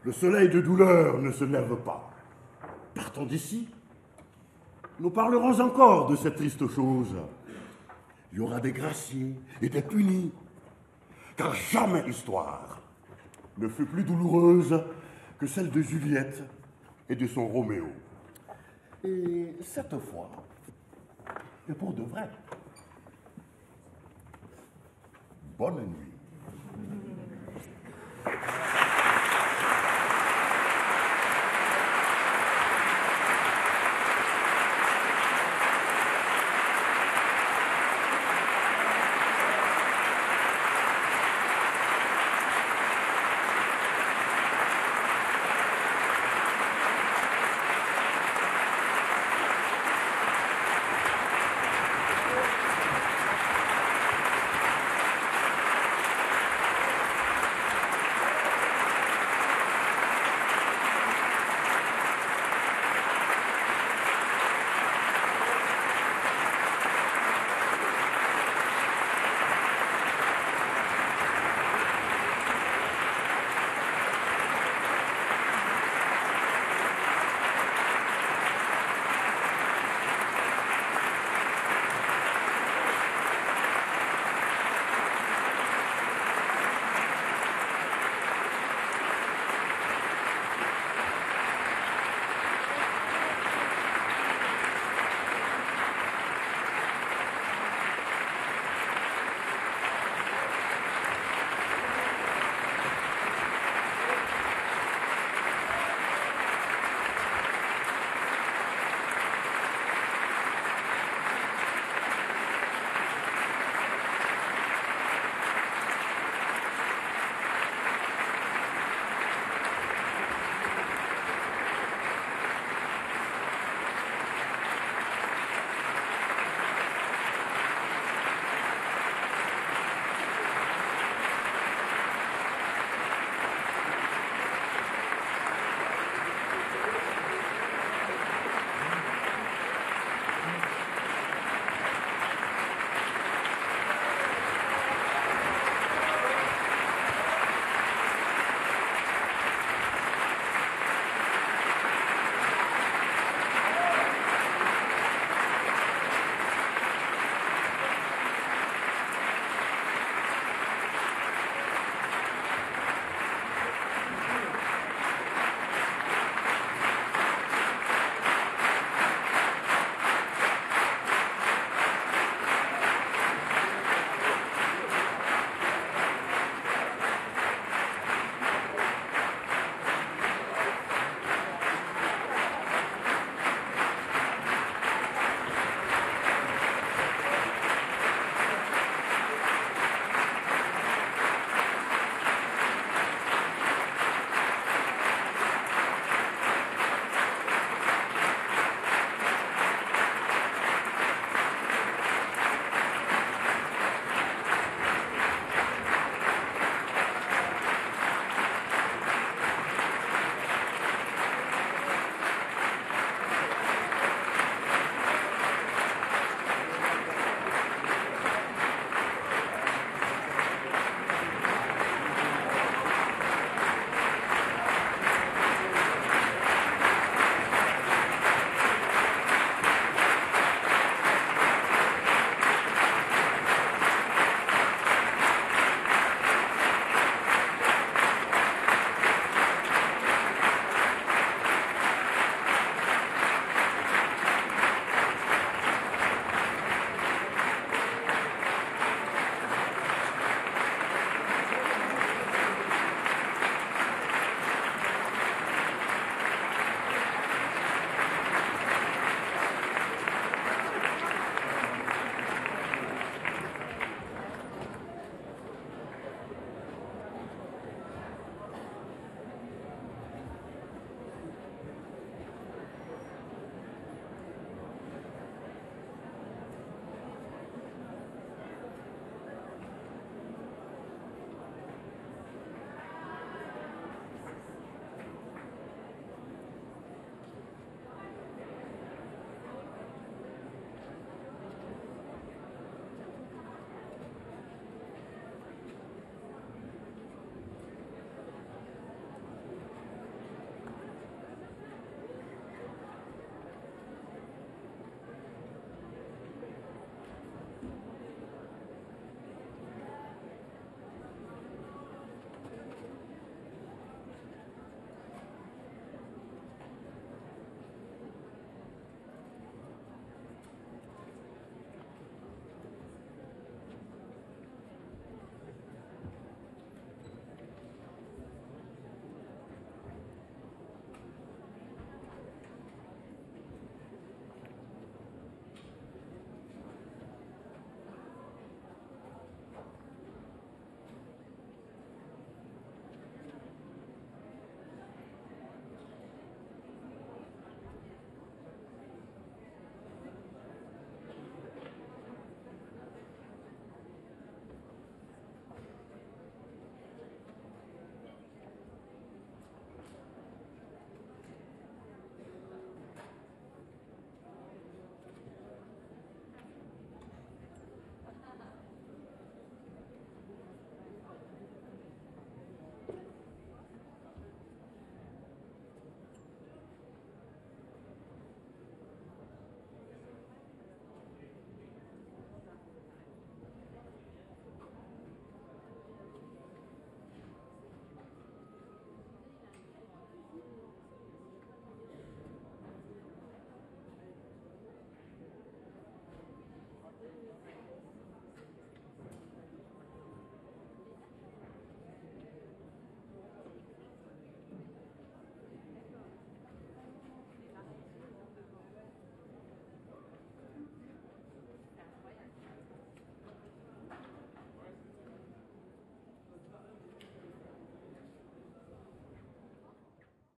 Le soleil de douleur ne se lève pas. Partons d'ici. Nous parlerons encore de cette triste chose. Il y aura des graciés et des punis. Car jamais l'histoire ne fut plus douloureuse que celle de Juliette et de son Roméo. Et cette fois, et pour de vrai. Bonne nuit.